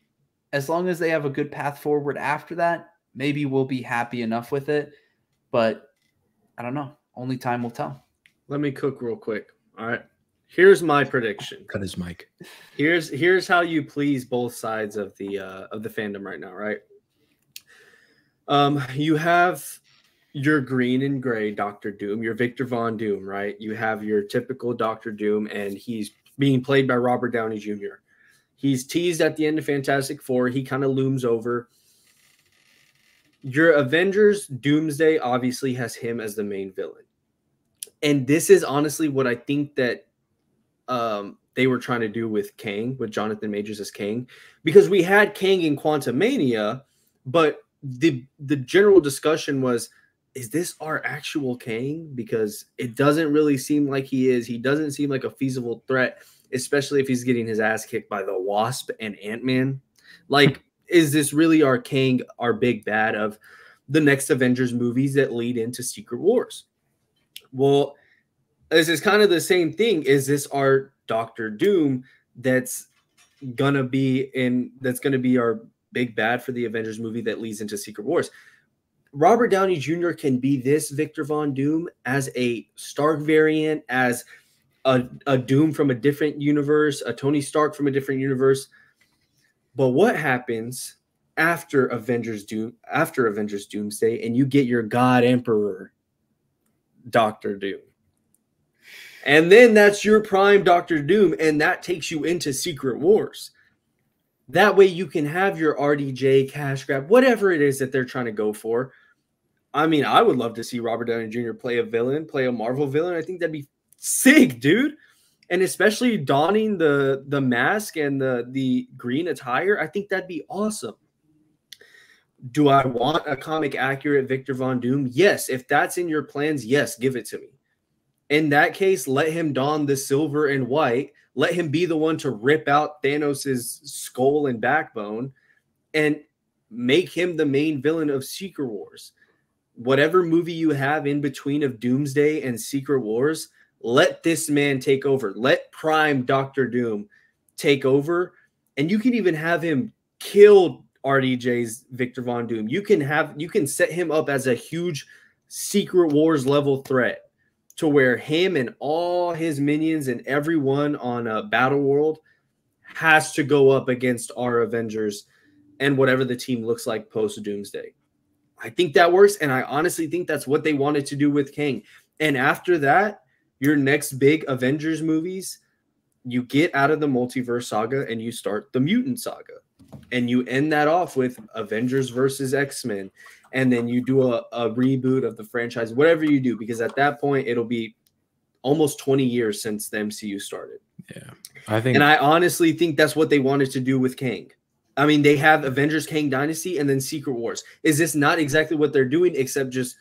As long as they have a good path forward after that, maybe we'll be happy enough with it. But I don't know. Only time will tell. Let me cook real quick. All right. Here's my prediction. Cut his mic. Here's here's how you please both sides of the uh, of the fandom right now, right? Um, you have your green and gray Doctor Doom, your Victor Von Doom, right? You have your typical Doctor Doom, and he's being played by Robert Downey Jr. He's teased at the end of Fantastic Four. He kind of looms over. Your Avengers Doomsday obviously has him as the main villain. And this is honestly what I think that um, they were trying to do with Kang, with Jonathan Majors as Kang, because we had Kang in Quantumania, but the the general discussion was is this our actual Kang? Because it doesn't really seem like he is. He doesn't seem like a feasible threat, especially if he's getting his ass kicked by the Wasp and Ant Man. Like, is this really our Kang, our big bad of the next Avengers movies that lead into Secret Wars? Well, this is kind of the same thing. Is this our Doctor Doom that's gonna be in that's gonna be our big bad for the Avengers movie that leads into Secret Wars? Robert Downey Jr. can be this Victor Von Doom as a Stark variant, as a, a Doom from a different universe, a Tony Stark from a different universe. But what happens after Avengers Doom after Avengers Doomsday and you get your God Emperor Doctor Doom? And then that's your prime Doctor Doom, and that takes you into Secret Wars. That way you can have your RDJ cash grab, whatever it is that they're trying to go for. I mean, I would love to see Robert Downey Jr. play a villain, play a Marvel villain. I think that'd be sick, dude. And especially donning the the mask and the the green attire, I think that'd be awesome. Do I want a comic accurate Victor Von Doom? Yes. If that's in your plans, yes, give it to me. In that case, let him don the silver and white. Let him be the one to rip out Thanos's skull and backbone and make him the main villain of Secret Wars. Whatever movie you have in between of Doomsday and Secret Wars, let this man take over. Let Prime Doctor Doom take over. And you can even have him kill RDJ's Victor Von Doom. You can have you can set him up as a huge Secret Wars level threat to where him and all his minions and everyone on a battle world has to go up against our Avengers and whatever the team looks like post Doomsday. I think that works, and I honestly think that's what they wanted to do with Kang. And after that, your next big Avengers movies, you get out of the multiverse saga and you start the mutant saga. And you end that off with Avengers versus X Men and then you do a, a reboot of the franchise, whatever you do, because at that point it'll be almost 20 years since the MCU started. Yeah. I think and I honestly think that's what they wanted to do with Kang. I mean, they have Avengers Kang Dynasty and then Secret Wars. Is this not exactly what they're doing, except just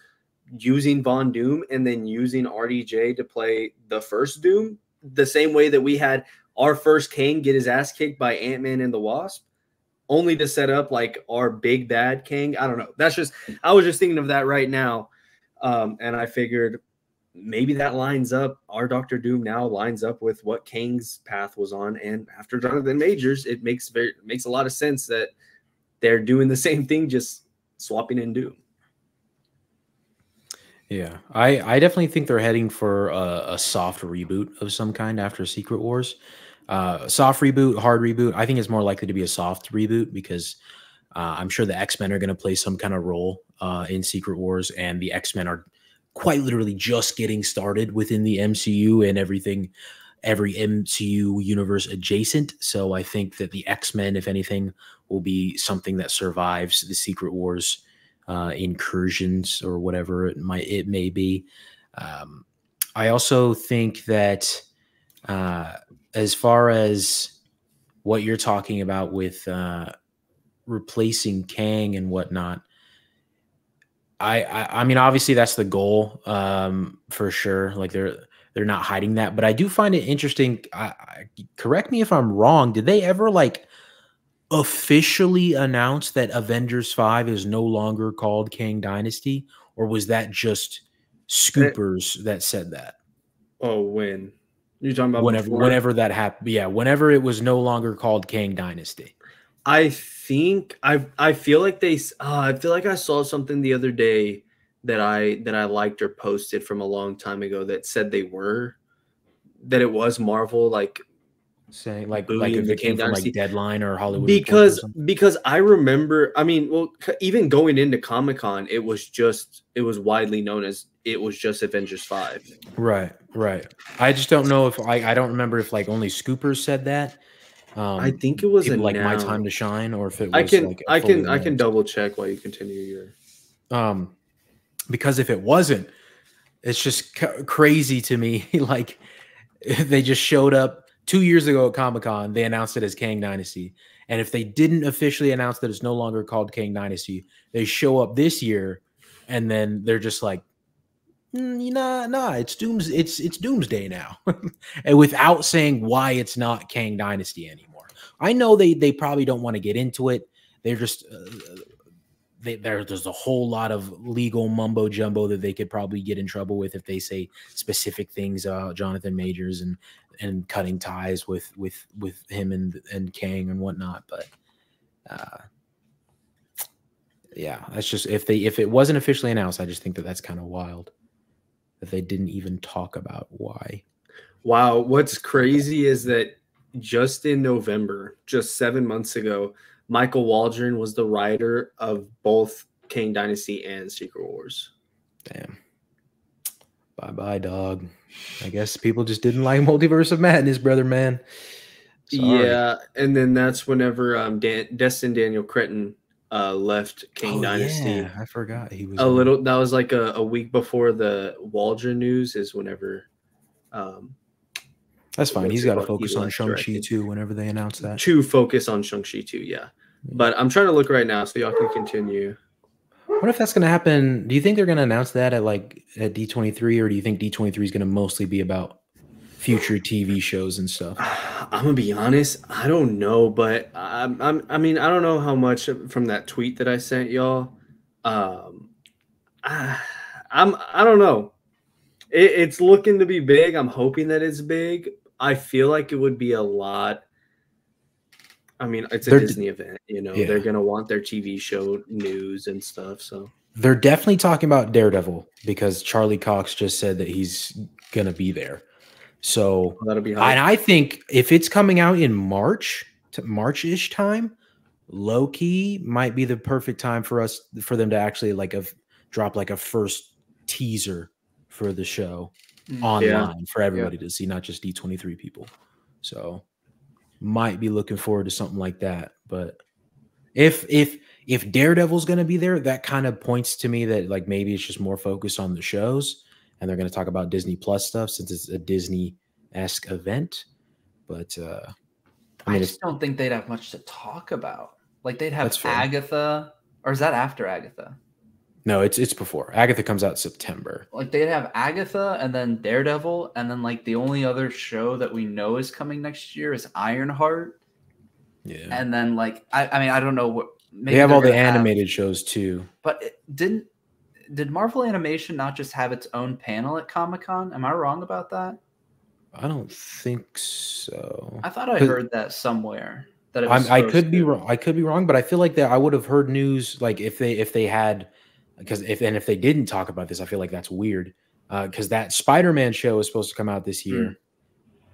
using Von Doom and then using RDJ to play the first Doom? The same way that we had our first Kang get his ass kicked by Ant Man and the Wasp? Only to set up like our big bad Kang. I don't know. That's just I was just thinking of that right now, um, and I figured maybe that lines up. Our Doctor Doom now lines up with what Kang's path was on, and after Jonathan Majors, it makes very makes a lot of sense that they're doing the same thing, just swapping in Doom. Yeah, I I definitely think they're heading for a, a soft reboot of some kind after Secret Wars uh, soft reboot, hard reboot. I think it's more likely to be a soft reboot because uh, I'm sure the X Men are going to play some kind of role uh, in Secret Wars, and the X Men are quite literally just getting started within the MCU and everything, every MCU universe adjacent. So I think that the X Men, if anything, will be something that survives the Secret Wars uh, incursions or whatever it might it may be. Um, I also think that uh, as far as what you're talking about with uh, replacing Kang and whatnot, I, I, I mean obviously that's the goal um, for sure. Like they're they're not hiding that, but I do find it interesting. I, I, correct me if I'm wrong. Did they ever like officially announce that Avengers Five is no longer called Kang Dynasty, or was that just scoopers that said that? Oh, when you're talking about whenever before? whenever that happened. Yeah, whenever it was no longer called Kang Dynasty. I think I I feel like they uh, I feel like I saw something the other day that I that I liked or posted from a long time ago that said they were that it was Marvel like saying like like if it came from like Deadline or Hollywood because because I remember I mean well even going into Comic Con it was just it was widely known as it was just Avengers five. Right right. I just don't know if I I don't remember if like only Scoopers said that um, I think it was like my time to shine or if it was I can like I can I can double check while you continue your um because if it wasn't it's just crazy to me like they just showed up two years ago at Comic Con, they announced it as Kang Dynasty. And if they didn't officially announce that it's no longer called Kang Dynasty, they show up this year and then they're just like, mm, nah, nah, it's dooms, it's it's doomsday now. and without saying why it's not Kang Dynasty anymore. I know they they probably don't want to get into it. They're just uh, they, there, there's a whole lot of legal mumbo jumbo that they could probably get in trouble with if they say specific things uh Jonathan Majors and and cutting ties with with with him and and Kang and whatnot. But uh, yeah, that's just if they if it wasn't officially announced, I just think that that's kind of wild that they didn't even talk about why. Wow, what's crazy is that just in November, just seven months ago, Michael Waldron was the writer of both Kang Dynasty and Secret Wars. Damn. Bye bye, dog. I guess people just didn't like Multiverse of Madness, brother man. Sorry. Yeah, and then that's whenever um Dan- Destin Daniel Cretton uh left Kang oh, Dynasty. Yeah, I forgot he was a little that was like a, a week before the Waldron news is whenever um that's fine. He's got to focus on Shang-Chi too whenever they announce that. To focus on Shang-Chi too, yeah. But I'm trying to look right now so y'all can continue. What if that's going to happen? Do you think they're going to announce that at like at D23 or do you think D23 is going to mostly be about future TV shows and stuff? I'm gonna be honest. I don't know, but I'm, I'm, I mean, I don't know how much from that tweet that I sent y'all. Um, I, I'm, I don't know. It, it's looking to be big. I'm hoping that it's big. I feel like it would be a lot I mean, it's a they're, Disney event, you know. Yeah. They're gonna want their TV show news and stuff. So they're definitely talking about Daredevil because Charlie Cox just said that he's gonna be there. So oh, that'll be high. and I think if it's coming out in March to March-ish time, lowkey might be the perfect time for us for them to actually like a drop like a first teaser for the show mm. online for everybody yeah. to see, not just D23 people. So might be looking forward to something like that. But if if if Daredevil's going to be there, that kind of points to me that like maybe it's just more focused on the shows, and they're going to talk about Disney Plus stuff since it's a Disney esque event. But uh, I, mean, I just don't think they'd have much to talk about. Like they'd have Agatha, or is that after Agatha? No, it's it's before. Agatha comes out September. Like they'd have Agatha and then Daredevil, and then like the only other show that we know is coming next year is Ironheart. Yeah. And then like I, I mean I don't know what they have all the animated have, shows too. But it didn't did Marvel Animation not just have its own panel at Comic Con? Am I wrong about that? I don't think so. I thought I heard that somewhere. That i could be wrong. I could be wrong, but I feel like that I would have heard news like if they if they had because if and if they didn't talk about this, I feel like that's weird. Because uh, that Spider-Man show is supposed to come out this year, mm.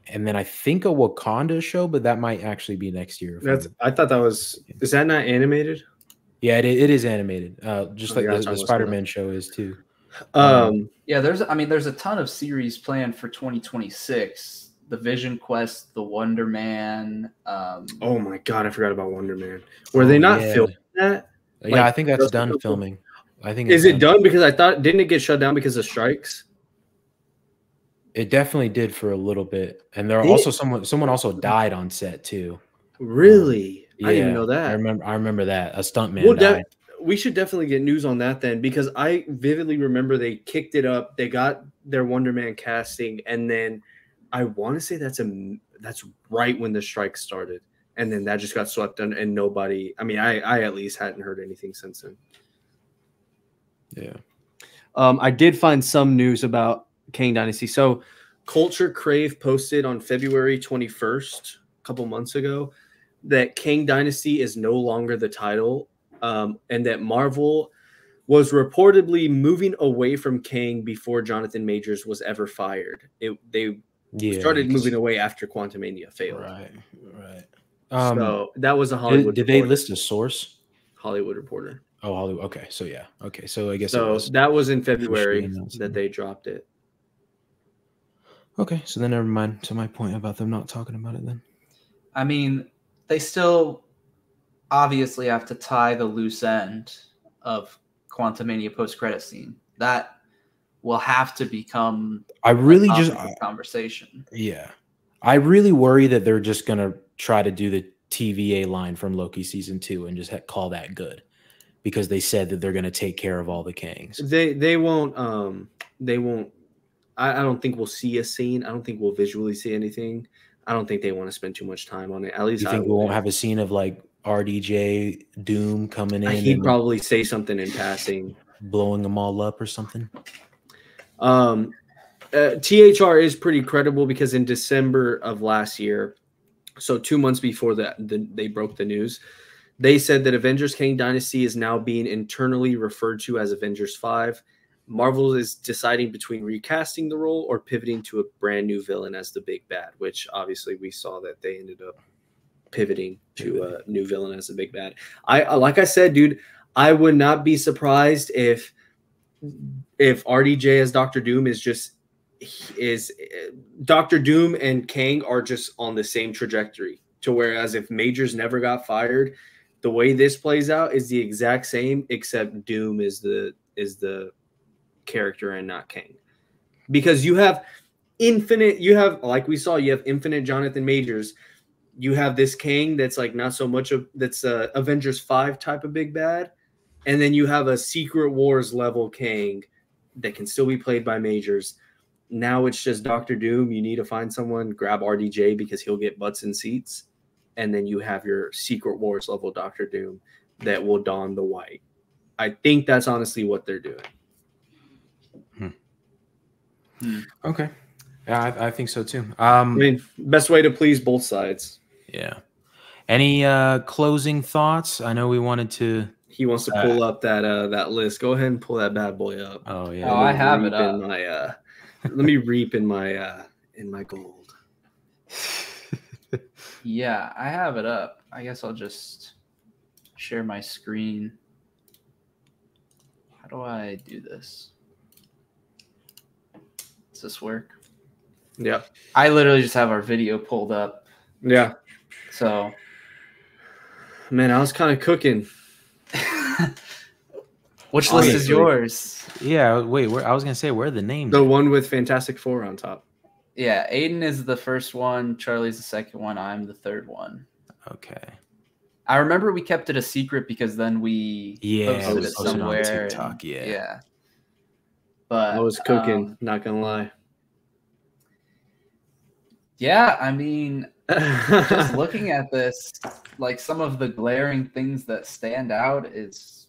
and then I think a Wakanda show, but that might actually be next year. That's I thought that was is that not animated? Yeah, it, it is animated. Uh, just oh, like the, the Spider-Man show is too. Um, yeah, there's I mean there's a ton of series planned for 2026. The Vision Quest, the Wonder Man. Um, oh my god, I forgot about Wonder Man. Were oh, they not yeah. filming that? Yeah, like, I think that's done filming. I think is it done because I thought didn't it get shut down because of strikes? It definitely did for a little bit, and there are also someone someone also died on set too. Really? Um, yeah, I didn't know that. I remember. I remember that a stuntman well, died. we should definitely get news on that then, because I vividly remember they kicked it up. They got their Wonder Man casting, and then I want to say that's a that's right when the strike started, and then that just got swept under, and nobody. I mean, I I at least hadn't heard anything since then. Yeah. Um, I did find some news about Kang Dynasty. So, Culture Crave posted on February 21st, a couple months ago, that Kang Dynasty is no longer the title, um, and that Marvel was reportedly moving away from Kang before Jonathan Majors was ever fired. It, they Yeah, started moving away after Quantumania failed. Right, right. Um, so that was a Hollywood. Did, did they list a source? Hollywood Reporter. Oh, Hollywood. Okay, so yeah. Okay, so I guess so. Was that was in February that they dropped it. Okay, so then never mind. To my point about them not talking about it, then. I mean, they still obviously have to tie the loose end of Quantumania post credit scene. That will have to become. I really just conversation. Yeah, I really worry that they're just gonna try to do the TVA line from Loki season two and just call that good because they said that they're gonna take care of all the Kangs. They they won't um they won't. I, I don't think we'll see a scene. I don't think we'll visually see anything. I don't think they want to spend too much time on it. At least you think we won't have a scene of like RDJ Doom coming in. He'd probably say something in passing, blowing them all up or something. Um, uh, THR is pretty credible because in December of last year, so two months before that, the, they broke the news. They said that Avengers Kang Dynasty is now being internally referred to as Avengers Five. Marvel is deciding between recasting the role or pivoting to a brand new villain as the big bad, which obviously we saw that they ended up pivoting to a new villain as the big bad. I like I said, dude, I would not be surprised if if RDJ as Doctor Doom is just is Doctor Doom and Kang are just on the same trajectory. To whereas if Majors never got fired, the way this plays out is the exact same, except Doom is the is the character and not Kang. Because you have infinite, you have like we saw, you have infinite Jonathan Majors. You have this Kang that's like not so much of that's a Avengers 5 type of big bad. And then you have a Secret Wars level Kang that can still be played by Majors. Now it's just Doctor Doom. You need to find someone, grab RDJ because he'll get butts and seats. And then you have your Secret Wars level Doctor Doom that will don the white. I think that's honestly what they're doing. Hmm. Okay. Yeah, I, I, think so too. Um, I mean, best way to please both sides. Yeah. Any uh, closing thoughts? I know we wanted to. He wants to uh, pull uh, up that uh, that list. Go ahead and pull that bad boy up. Oh yeah. Oh, I have it up. In my, uh, let me reap in my uh, in my gold. yeah, I have it up. I guess I'll just share my screen. How do I do this? Does this work? Yeah. I literally just have our video pulled up. Yeah. So, man, I was kind of cooking. Which list is yours? Yeah, wait, where I was gonna say where are the names? The one with Fantastic Four on top. Yeah, Aiden is the first one, Charlie's the second one, I'm the third one. Okay. I remember we kept it a secret because then we yeah posted it somewhere. TikTok, yeah. Yeah. But I was cooking, um, not gonna lie. Yeah, I mean, just looking at this, like some of the glaring things that stand out is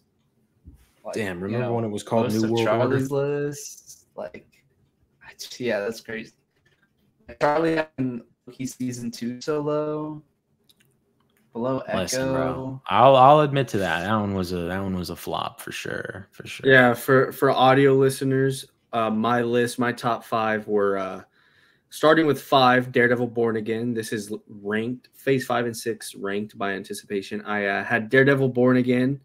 like, damn. Remember you know, when it was called New World Charlie's Order? List, like, yeah, that's crazy. Charlie and Loki season two solo below Echo. Listen, bro. I'll I'll admit to that. That one was a that one was a flop for sure, for sure. Yeah, for for audio listeners, uh, my list, my top five were uh, starting with five, Daredevil Born Again. This is ranked phase five and six, ranked by anticipation. I uh, had Daredevil Born Again,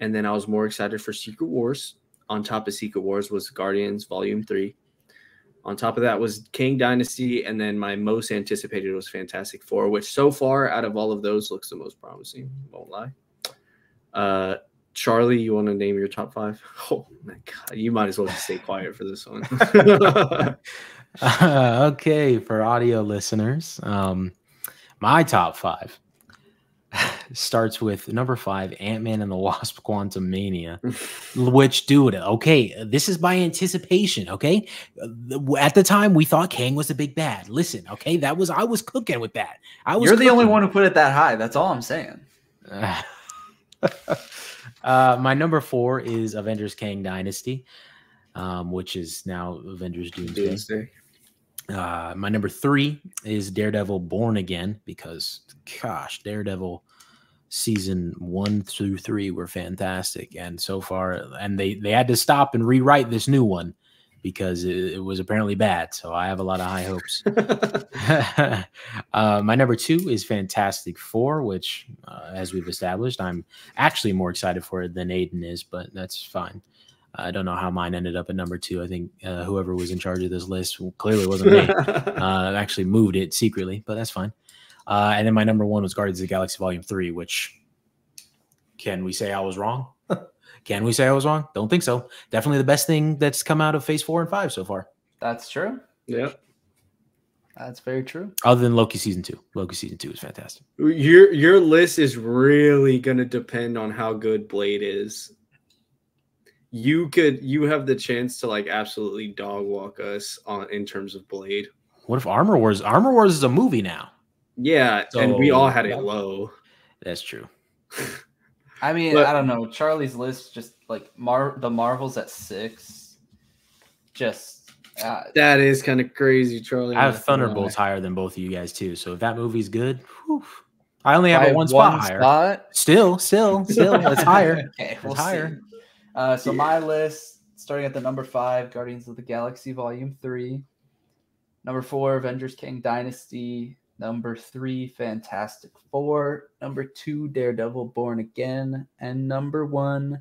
and then I was more excited for Secret Wars. On top of Secret Wars was Guardians Volume Three. On top of that was Kang Dynasty, and then my most anticipated was Fantastic Four, which so far out of all of those looks the most promising. Won't lie. Uh, Charlie, you want to name your top five? Oh my god, you might as well just stay quiet for this one. uh, okay, for audio listeners, um, my top five starts with number five, Ant Man and the Wasp: Quantumania, which, dude, okay, this is by anticipation. Okay, at the time we thought Kang was the big bad. Listen, okay, that was I was cooking with that. I was. You're the only one who put it that high. That's all I'm saying. uh, my number four is Avengers: Kang Dynasty, um, which is now Avengers: Doomsday. Doomsday. Uh, my number three is Daredevil Born Again because, gosh, Daredevil season one through three were fantastic, and so far, and they they had to stop and rewrite this new one because it, it, was apparently bad. So I have a lot of high hopes. uh, my number two is Fantastic Four, which, uh, as we've established, I'm actually more excited for it than Aiden is, but that's fine. I don't know how mine ended up at number two. I think uh, whoever was in charge of this list clearly wasn't me. uh, actually moved it secretly, but that's fine. Uh, and then my number one was Guardians of the Galaxy Volume Three, which can we say I was wrong? can we say I was wrong? Don't think so. Definitely the best thing that's come out of Phase Four and Five so far. That's true. Yeah. That's very true. Other than Loki season two, Loki season two is fantastic. Your your list is really going to depend on how good Blade is you could you have the chance to like absolutely dog walk us on in terms of Blade. What if Armor Wars? Armor Wars is a movie now. Yeah, so, and we all had it low. That's true. I mean, but, I don't know. Charlie's list just like Mar the Marvels at six. Just uh, that is kind of crazy, Charlie. I have Thunderbolts higher than both of you guys too. So if that movie's good, whew, I only have a one spot one higher. Spot? Still, still, still, it's higher. okay, we'll higher. See. Uh, so yeah. my list, starting at the number five, Guardians of the Galaxy Volume Three. Number four, Avengers Kang Dynasty. Number three, Fantastic Four. Number two, Daredevil Born Again. And number one,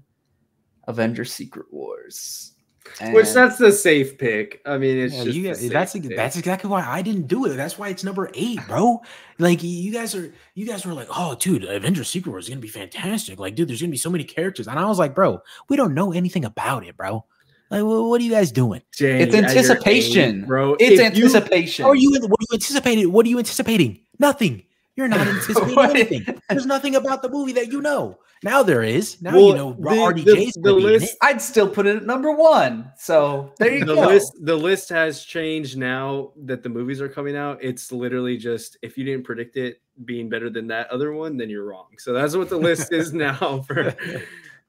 Avengers Secret Wars. And Which that's the safe pick. I mean, it's yeah, just guys, that's pick. that's exactly why I didn't do it. That's why it's number eight, bro. Like you guys are, you guys were like, oh, dude, Avengers Secret Wars is gonna be fantastic. Like, dude, there's gonna be so many characters, and I was like, bro, we don't know anything about it, bro. Like, what are you guys doing? Jay, it's anticipation, eight, bro. It's if anticipation. You, are you? What are you anticipating? What are you anticipating? Nothing. You're not anticipating anything. There's nothing about the movie that you know. Now there is. Now well, you know the, RDJ's the, the list. I'd still put it at number one. So there you the go. List, the list has changed now that the movies are coming out. It's literally just if you didn't predict it being better than that other one, then you're wrong. So that's what the list is now for.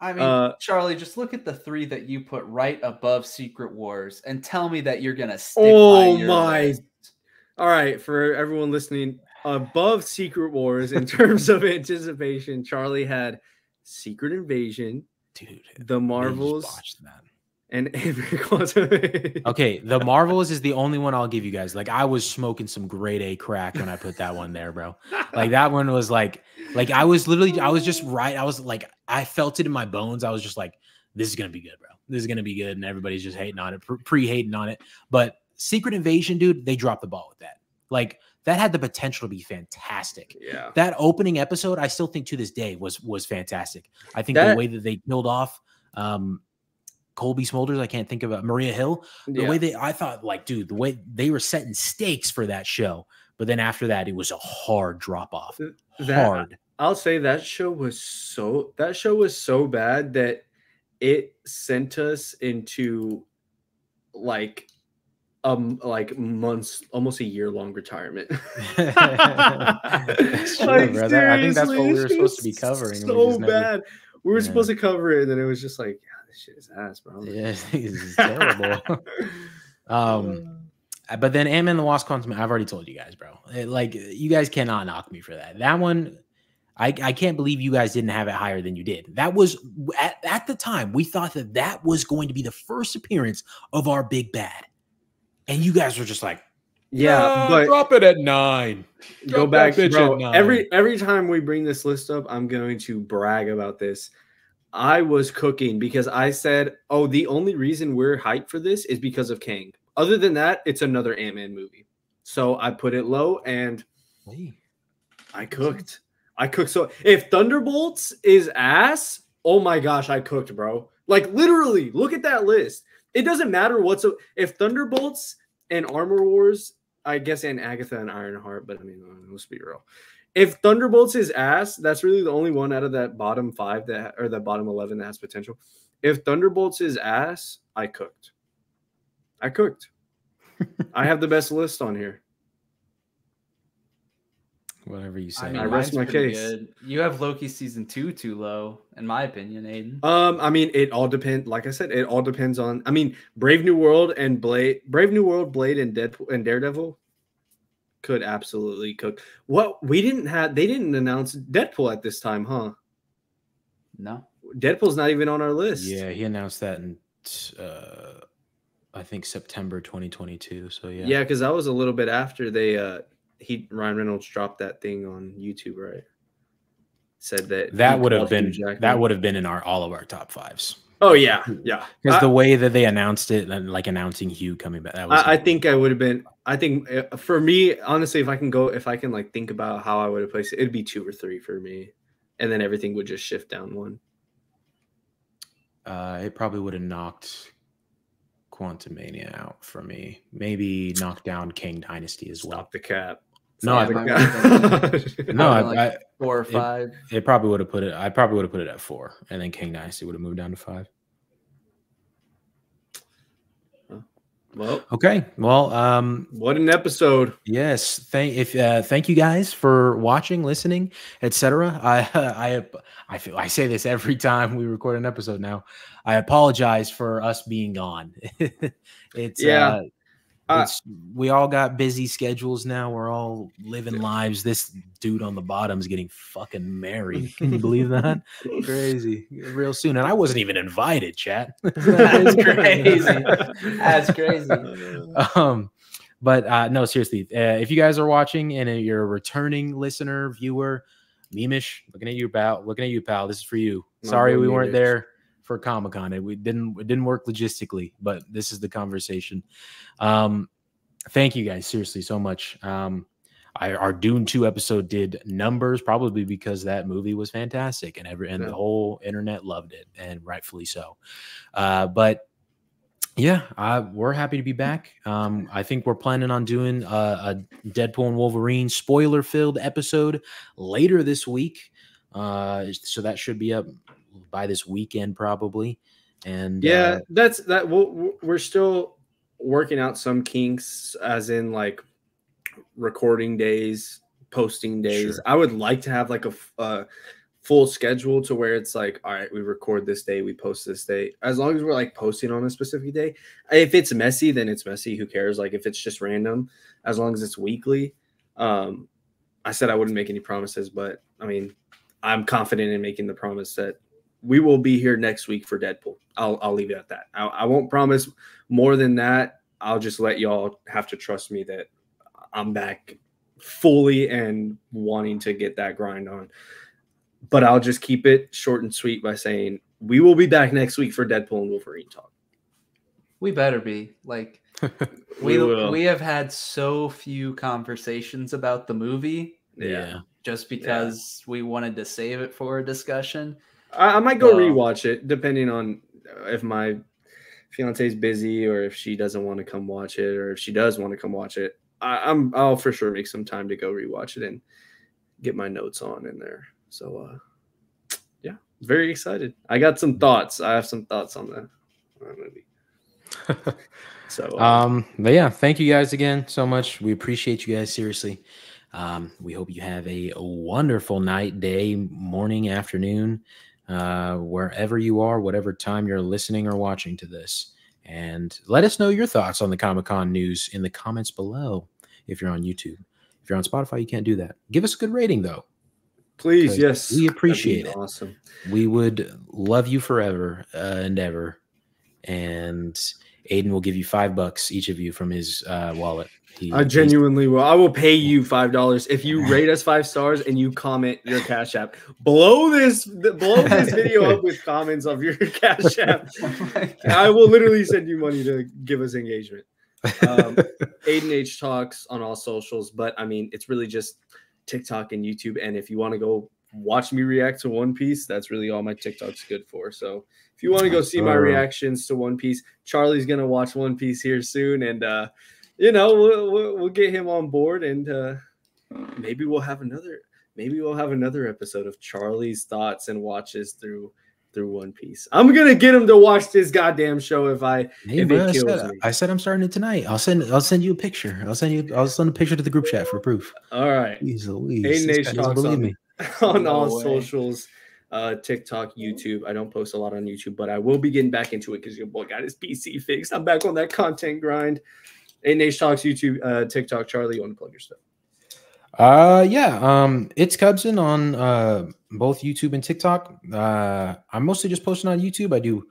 I mean, uh, Charlie, just look at the three that you put right above Secret Wars and tell me that you're gonna stick. Oh my! List. All right, for everyone listening, above Secret Wars in terms of anticipation, Charlie had Secret Invasion, dude. The Marvels, and okay, The Marvels is the only one I'll give you guys. Like I was smoking some grade A crack when I put that one there, bro. Like that one was like, like I was literally, I was just right. I was like, I felt it in my bones. I was just like, this is gonna be good, bro. This is gonna be good, and everybody's just hating on it, pre hating on it. But Secret Invasion, dude, they dropped the ball with that. Like that had the potential to be fantastic. Yeah. That opening episode, I still think to this day was was fantastic. I think that, the way that they killed off um Cobie Smulders, I can't think of it, Maria Hill. The yeah. way they I thought like, dude, the way they were setting stakes for that show. But then after that, it was a hard drop off. Hard. I'll say that show was so that show was so bad that it sent us into like um like months almost a year long retirement true, like, I think that's what we were supposed to be covering. So we bad. Never, we were yeah. supposed to cover it, and then it was just like, shit is ass, bro. Yeah, it's terrible. um, uh, but then Ant Man the Wasp Quantum. I've already told you guys, bro. It, like, you guys cannot knock me for that. That one, I, I can't believe you guys didn't have it higher than you did. That was at, at the time we thought that that was going to be the first appearance of our big bad and you guys were just like, yeah, but drop it at nine. Drop go back, bro. Every every time we bring this list up, I'm going to brag about this. I was cooking because I said, "Oh, the only reason we're hyped for this is because of Kang. Other than that, it's another Ant Man movie." So I put it low, and. I cooked. I cooked. So if Thunderbolts is ass, oh my gosh, I cooked, bro. Like literally, look at that list. It doesn't matter what's if Thunderbolts and Armor Wars, I guess, and Agatha and Ironheart, but I mean, let's be real. If Thunderbolts is ass, that's really the only one out of that bottom five that or that bottom eleven that has potential. If Thunderbolts is ass, I cooked. I cooked. I have the best list on here. Whatever you say. I, mean, I rest my case. Good. You have Loki season two too low, in my opinion, Aiden. Um, I mean, it all depends. Like I said, it all depends on. I mean, Brave New World and Blade, Brave New World, Blade, and Deadpool and Daredevil could absolutely cook. What we didn't have, they didn't announce Deadpool at this time, huh? No, Deadpool's not even on our list. Yeah, he announced that in uh, I think September 2022. So yeah. Yeah, because that was a little bit after they uh he Ryan Reynolds dropped that thing on YouTube, right? Said that that would have been that would have been in our all of our top fives. Oh yeah, yeah. Because the way that they announced it and like announcing Hugh coming back, that was. I, I think I would have been. I think uh, for me, honestly, if I can go, if I can like think about how I would have placed it, it'd be two or three for me, and then everything would just shift down one. Uh, it probably would have knocked Quantumania out for me. Maybe knocked down Kang Dynasty as well. Stop the cap. No, I, no, I, like I, four or five. It, it probably would have put it. I probably would have put it at four, and then Kang Dynasty would have moved down to five. Well, okay. Well, um, what an episode! Yes, thank if uh, thank you guys for watching, listening, etc. I I I feel I say this every time we record an episode. Now, I apologize for us being gone. it's yeah. Uh, uh, we all got busy schedules now. We're all living lives. This dude on the bottom is getting fucking married. Can you believe that? Crazy. Real soon. And I wasn't even invited, chat. That's crazy. That's crazy. Um, but uh, no, seriously, uh, if you guys are watching and you're a returning listener, viewer, Memish, looking at you, pal. Looking at you, pal. This is for you. Sorry we weren't there for Comic Con. It we didn't it didn't work logistically, but this is the conversation. Um, thank you guys seriously so much. Um, I, our Dune two episode did numbers probably because that movie was fantastic and every and yeah. the whole internet loved it and rightfully so. Uh, but yeah, I, we're happy to be back. Um, I think we're planning on doing a, a Deadpool and Wolverine spoiler filled episode later this week. Uh, so that should be up by this weekend probably. And yeah, uh, that's that. We'll, we're still working out some kinks, as in like recording days, posting days. Sure. I would like to have like a, a full schedule to where it's like, all right, we record this day, we post this day. As long as we're like posting on a specific day. If it's messy, then it's messy. Who cares? Like if it's just random, as long as it's weekly. Um, I said I wouldn't make any promises, but I mean, I'm confident in making the promise that we will be here next week for Deadpool. I'll I'll leave it at that. I, I won't promise more than that. I'll just let y'all have to trust me that I'm back fully and wanting to get that grind on. But I'll just keep it short and sweet by saying we will be back next week for Deadpool and Wolverine talk. We better be like we we, we have had so few conversations about the movie. Yeah. Just because yeah. we wanted to save it for a discussion. I, I might go rewatch it depending on if my fiance is busy or if she doesn't want to come watch it or if she does want to come watch it. I, am I'll for sure make some time to go rewatch it and get my notes on in there. So uh yeah, very excited. I got some thoughts. I have some thoughts on the, movie. so uh, um but yeah, thank you guys again so much. We appreciate you guys seriously. Um, we hope you have a wonderful night, day, morning, afternoon uh, wherever you are, whatever time you're listening or watching to this. And let us know your thoughts on the Comic Con news in the comments below if you're on YouTube. If you're on Spotify, you can't do that. Give us a good rating, though. Please, yes. We appreciate it. Awesome. We would love you forever uh, and ever. And Aiden will give you five bucks each of you from his uh, wallet. He, I genuinely will. I will pay you five dollars if you rate us five stars and you comment your Cash App. Blow this, blow this video up with comments of your Cash App. oh I will literally send you money to give us engagement. Um, Aiden H talks on all socials, but I mean, it's really just TikTok and YouTube. And if you want to go watch me react to One Piece, that's really all my TikTok's good for. So if you want to go see my reactions to One Piece, Charlie's gonna watch One Piece here soon, and uh, you know, we'll, we'll, we'll get him on board and uh, maybe we'll have another maybe we'll have another episode of Charlie's thoughts and watches through through One Piece. I'm gonna get him to watch this goddamn show if I hey, if it kills I said, me. I said I'm starting it tonight. I'll send I'll send you a picture. I'll send you I'll send a picture to the group chat for proof. All right. Jeez Louise. Nation talks on, me. on no all way. socials. Uh, TikTok, YouTube. I don't post a lot on YouTube, but I will be getting back into it because your boy got his PC fixed. I'm back on that content grind. Aiden H Talks YouTube, uh, TikTok. Charlie, you want to plug your stuff? Uh, yeah. Um, it's Cubson on uh both YouTube and TikTok. Uh, I'm mostly just posting on YouTube. I do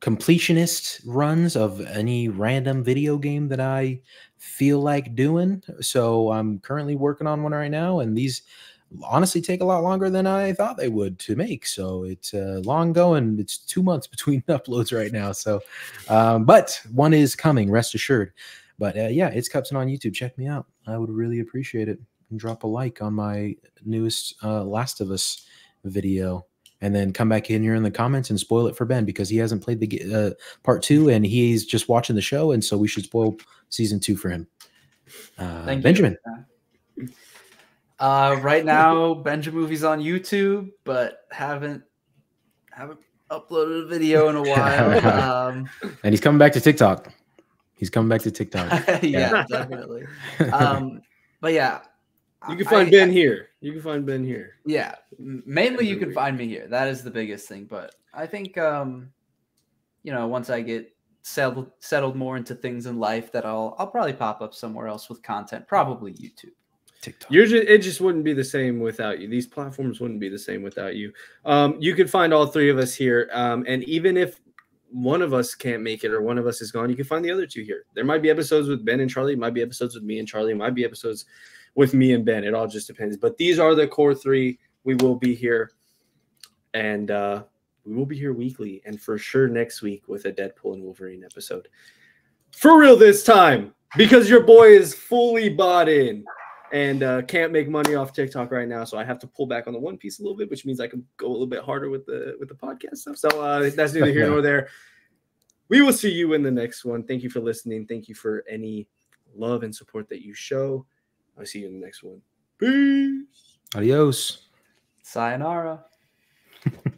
completionist runs of any random video game that I feel like doing. So I'm currently working on one right now, and these honestly take a lot longer than I thought they would to make. So it's uh, long going. It's two months between uploads right now. So, um, but one is coming, rest assured. But uh, yeah, it's Cubson on YouTube. Check me out. I would really appreciate it. And drop a like on my newest uh, Last of Us video and then come back in here in the comments and spoil it for Ben because he hasn't played the uh, part two and he's just watching the show, and so we should spoil season two for him. Uh, Benjamin. Uh, right now, Benjamin movies on YouTube, but haven't haven't uploaded a video in a while. Um, and he's coming back to TikTok. He's coming back to TikTok. yeah, yeah, definitely. Um, but yeah, you can find I, Ben here. You can find Ben here. Yeah, mainly you can find me here. That is the biggest thing. But I think, um, you know, once I get settled settled more into things in life, that I'll I'll probably pop up somewhere else with content. Probably YouTube. TikTok. You're just, it just wouldn't be the same without you. These platforms wouldn't be the same without you. Um, you can find all three of us here, um, and even if one of us can't make it or one of us is gone, you can find the other two here. There might be episodes with Ben and Charlie, might be episodes with me and Charlie, might be episodes with me and Ben. It all just depends. But these are the core three. We will be here, and uh, we will be here weekly, and for sure next week with a Deadpool and Wolverine episode. For real this time, because your boy is fully bought in and uh, can't make money off TikTok right now, so I have to pull back on the One Piece a little bit, which means I can go a little bit harder with the with the podcast stuff. So uh, that's neither here nor there. We will see you in the next one. Thank you for listening. Thank you for any love and support that you show. I'll see you in the next one. Peace. Adios. Sayonara.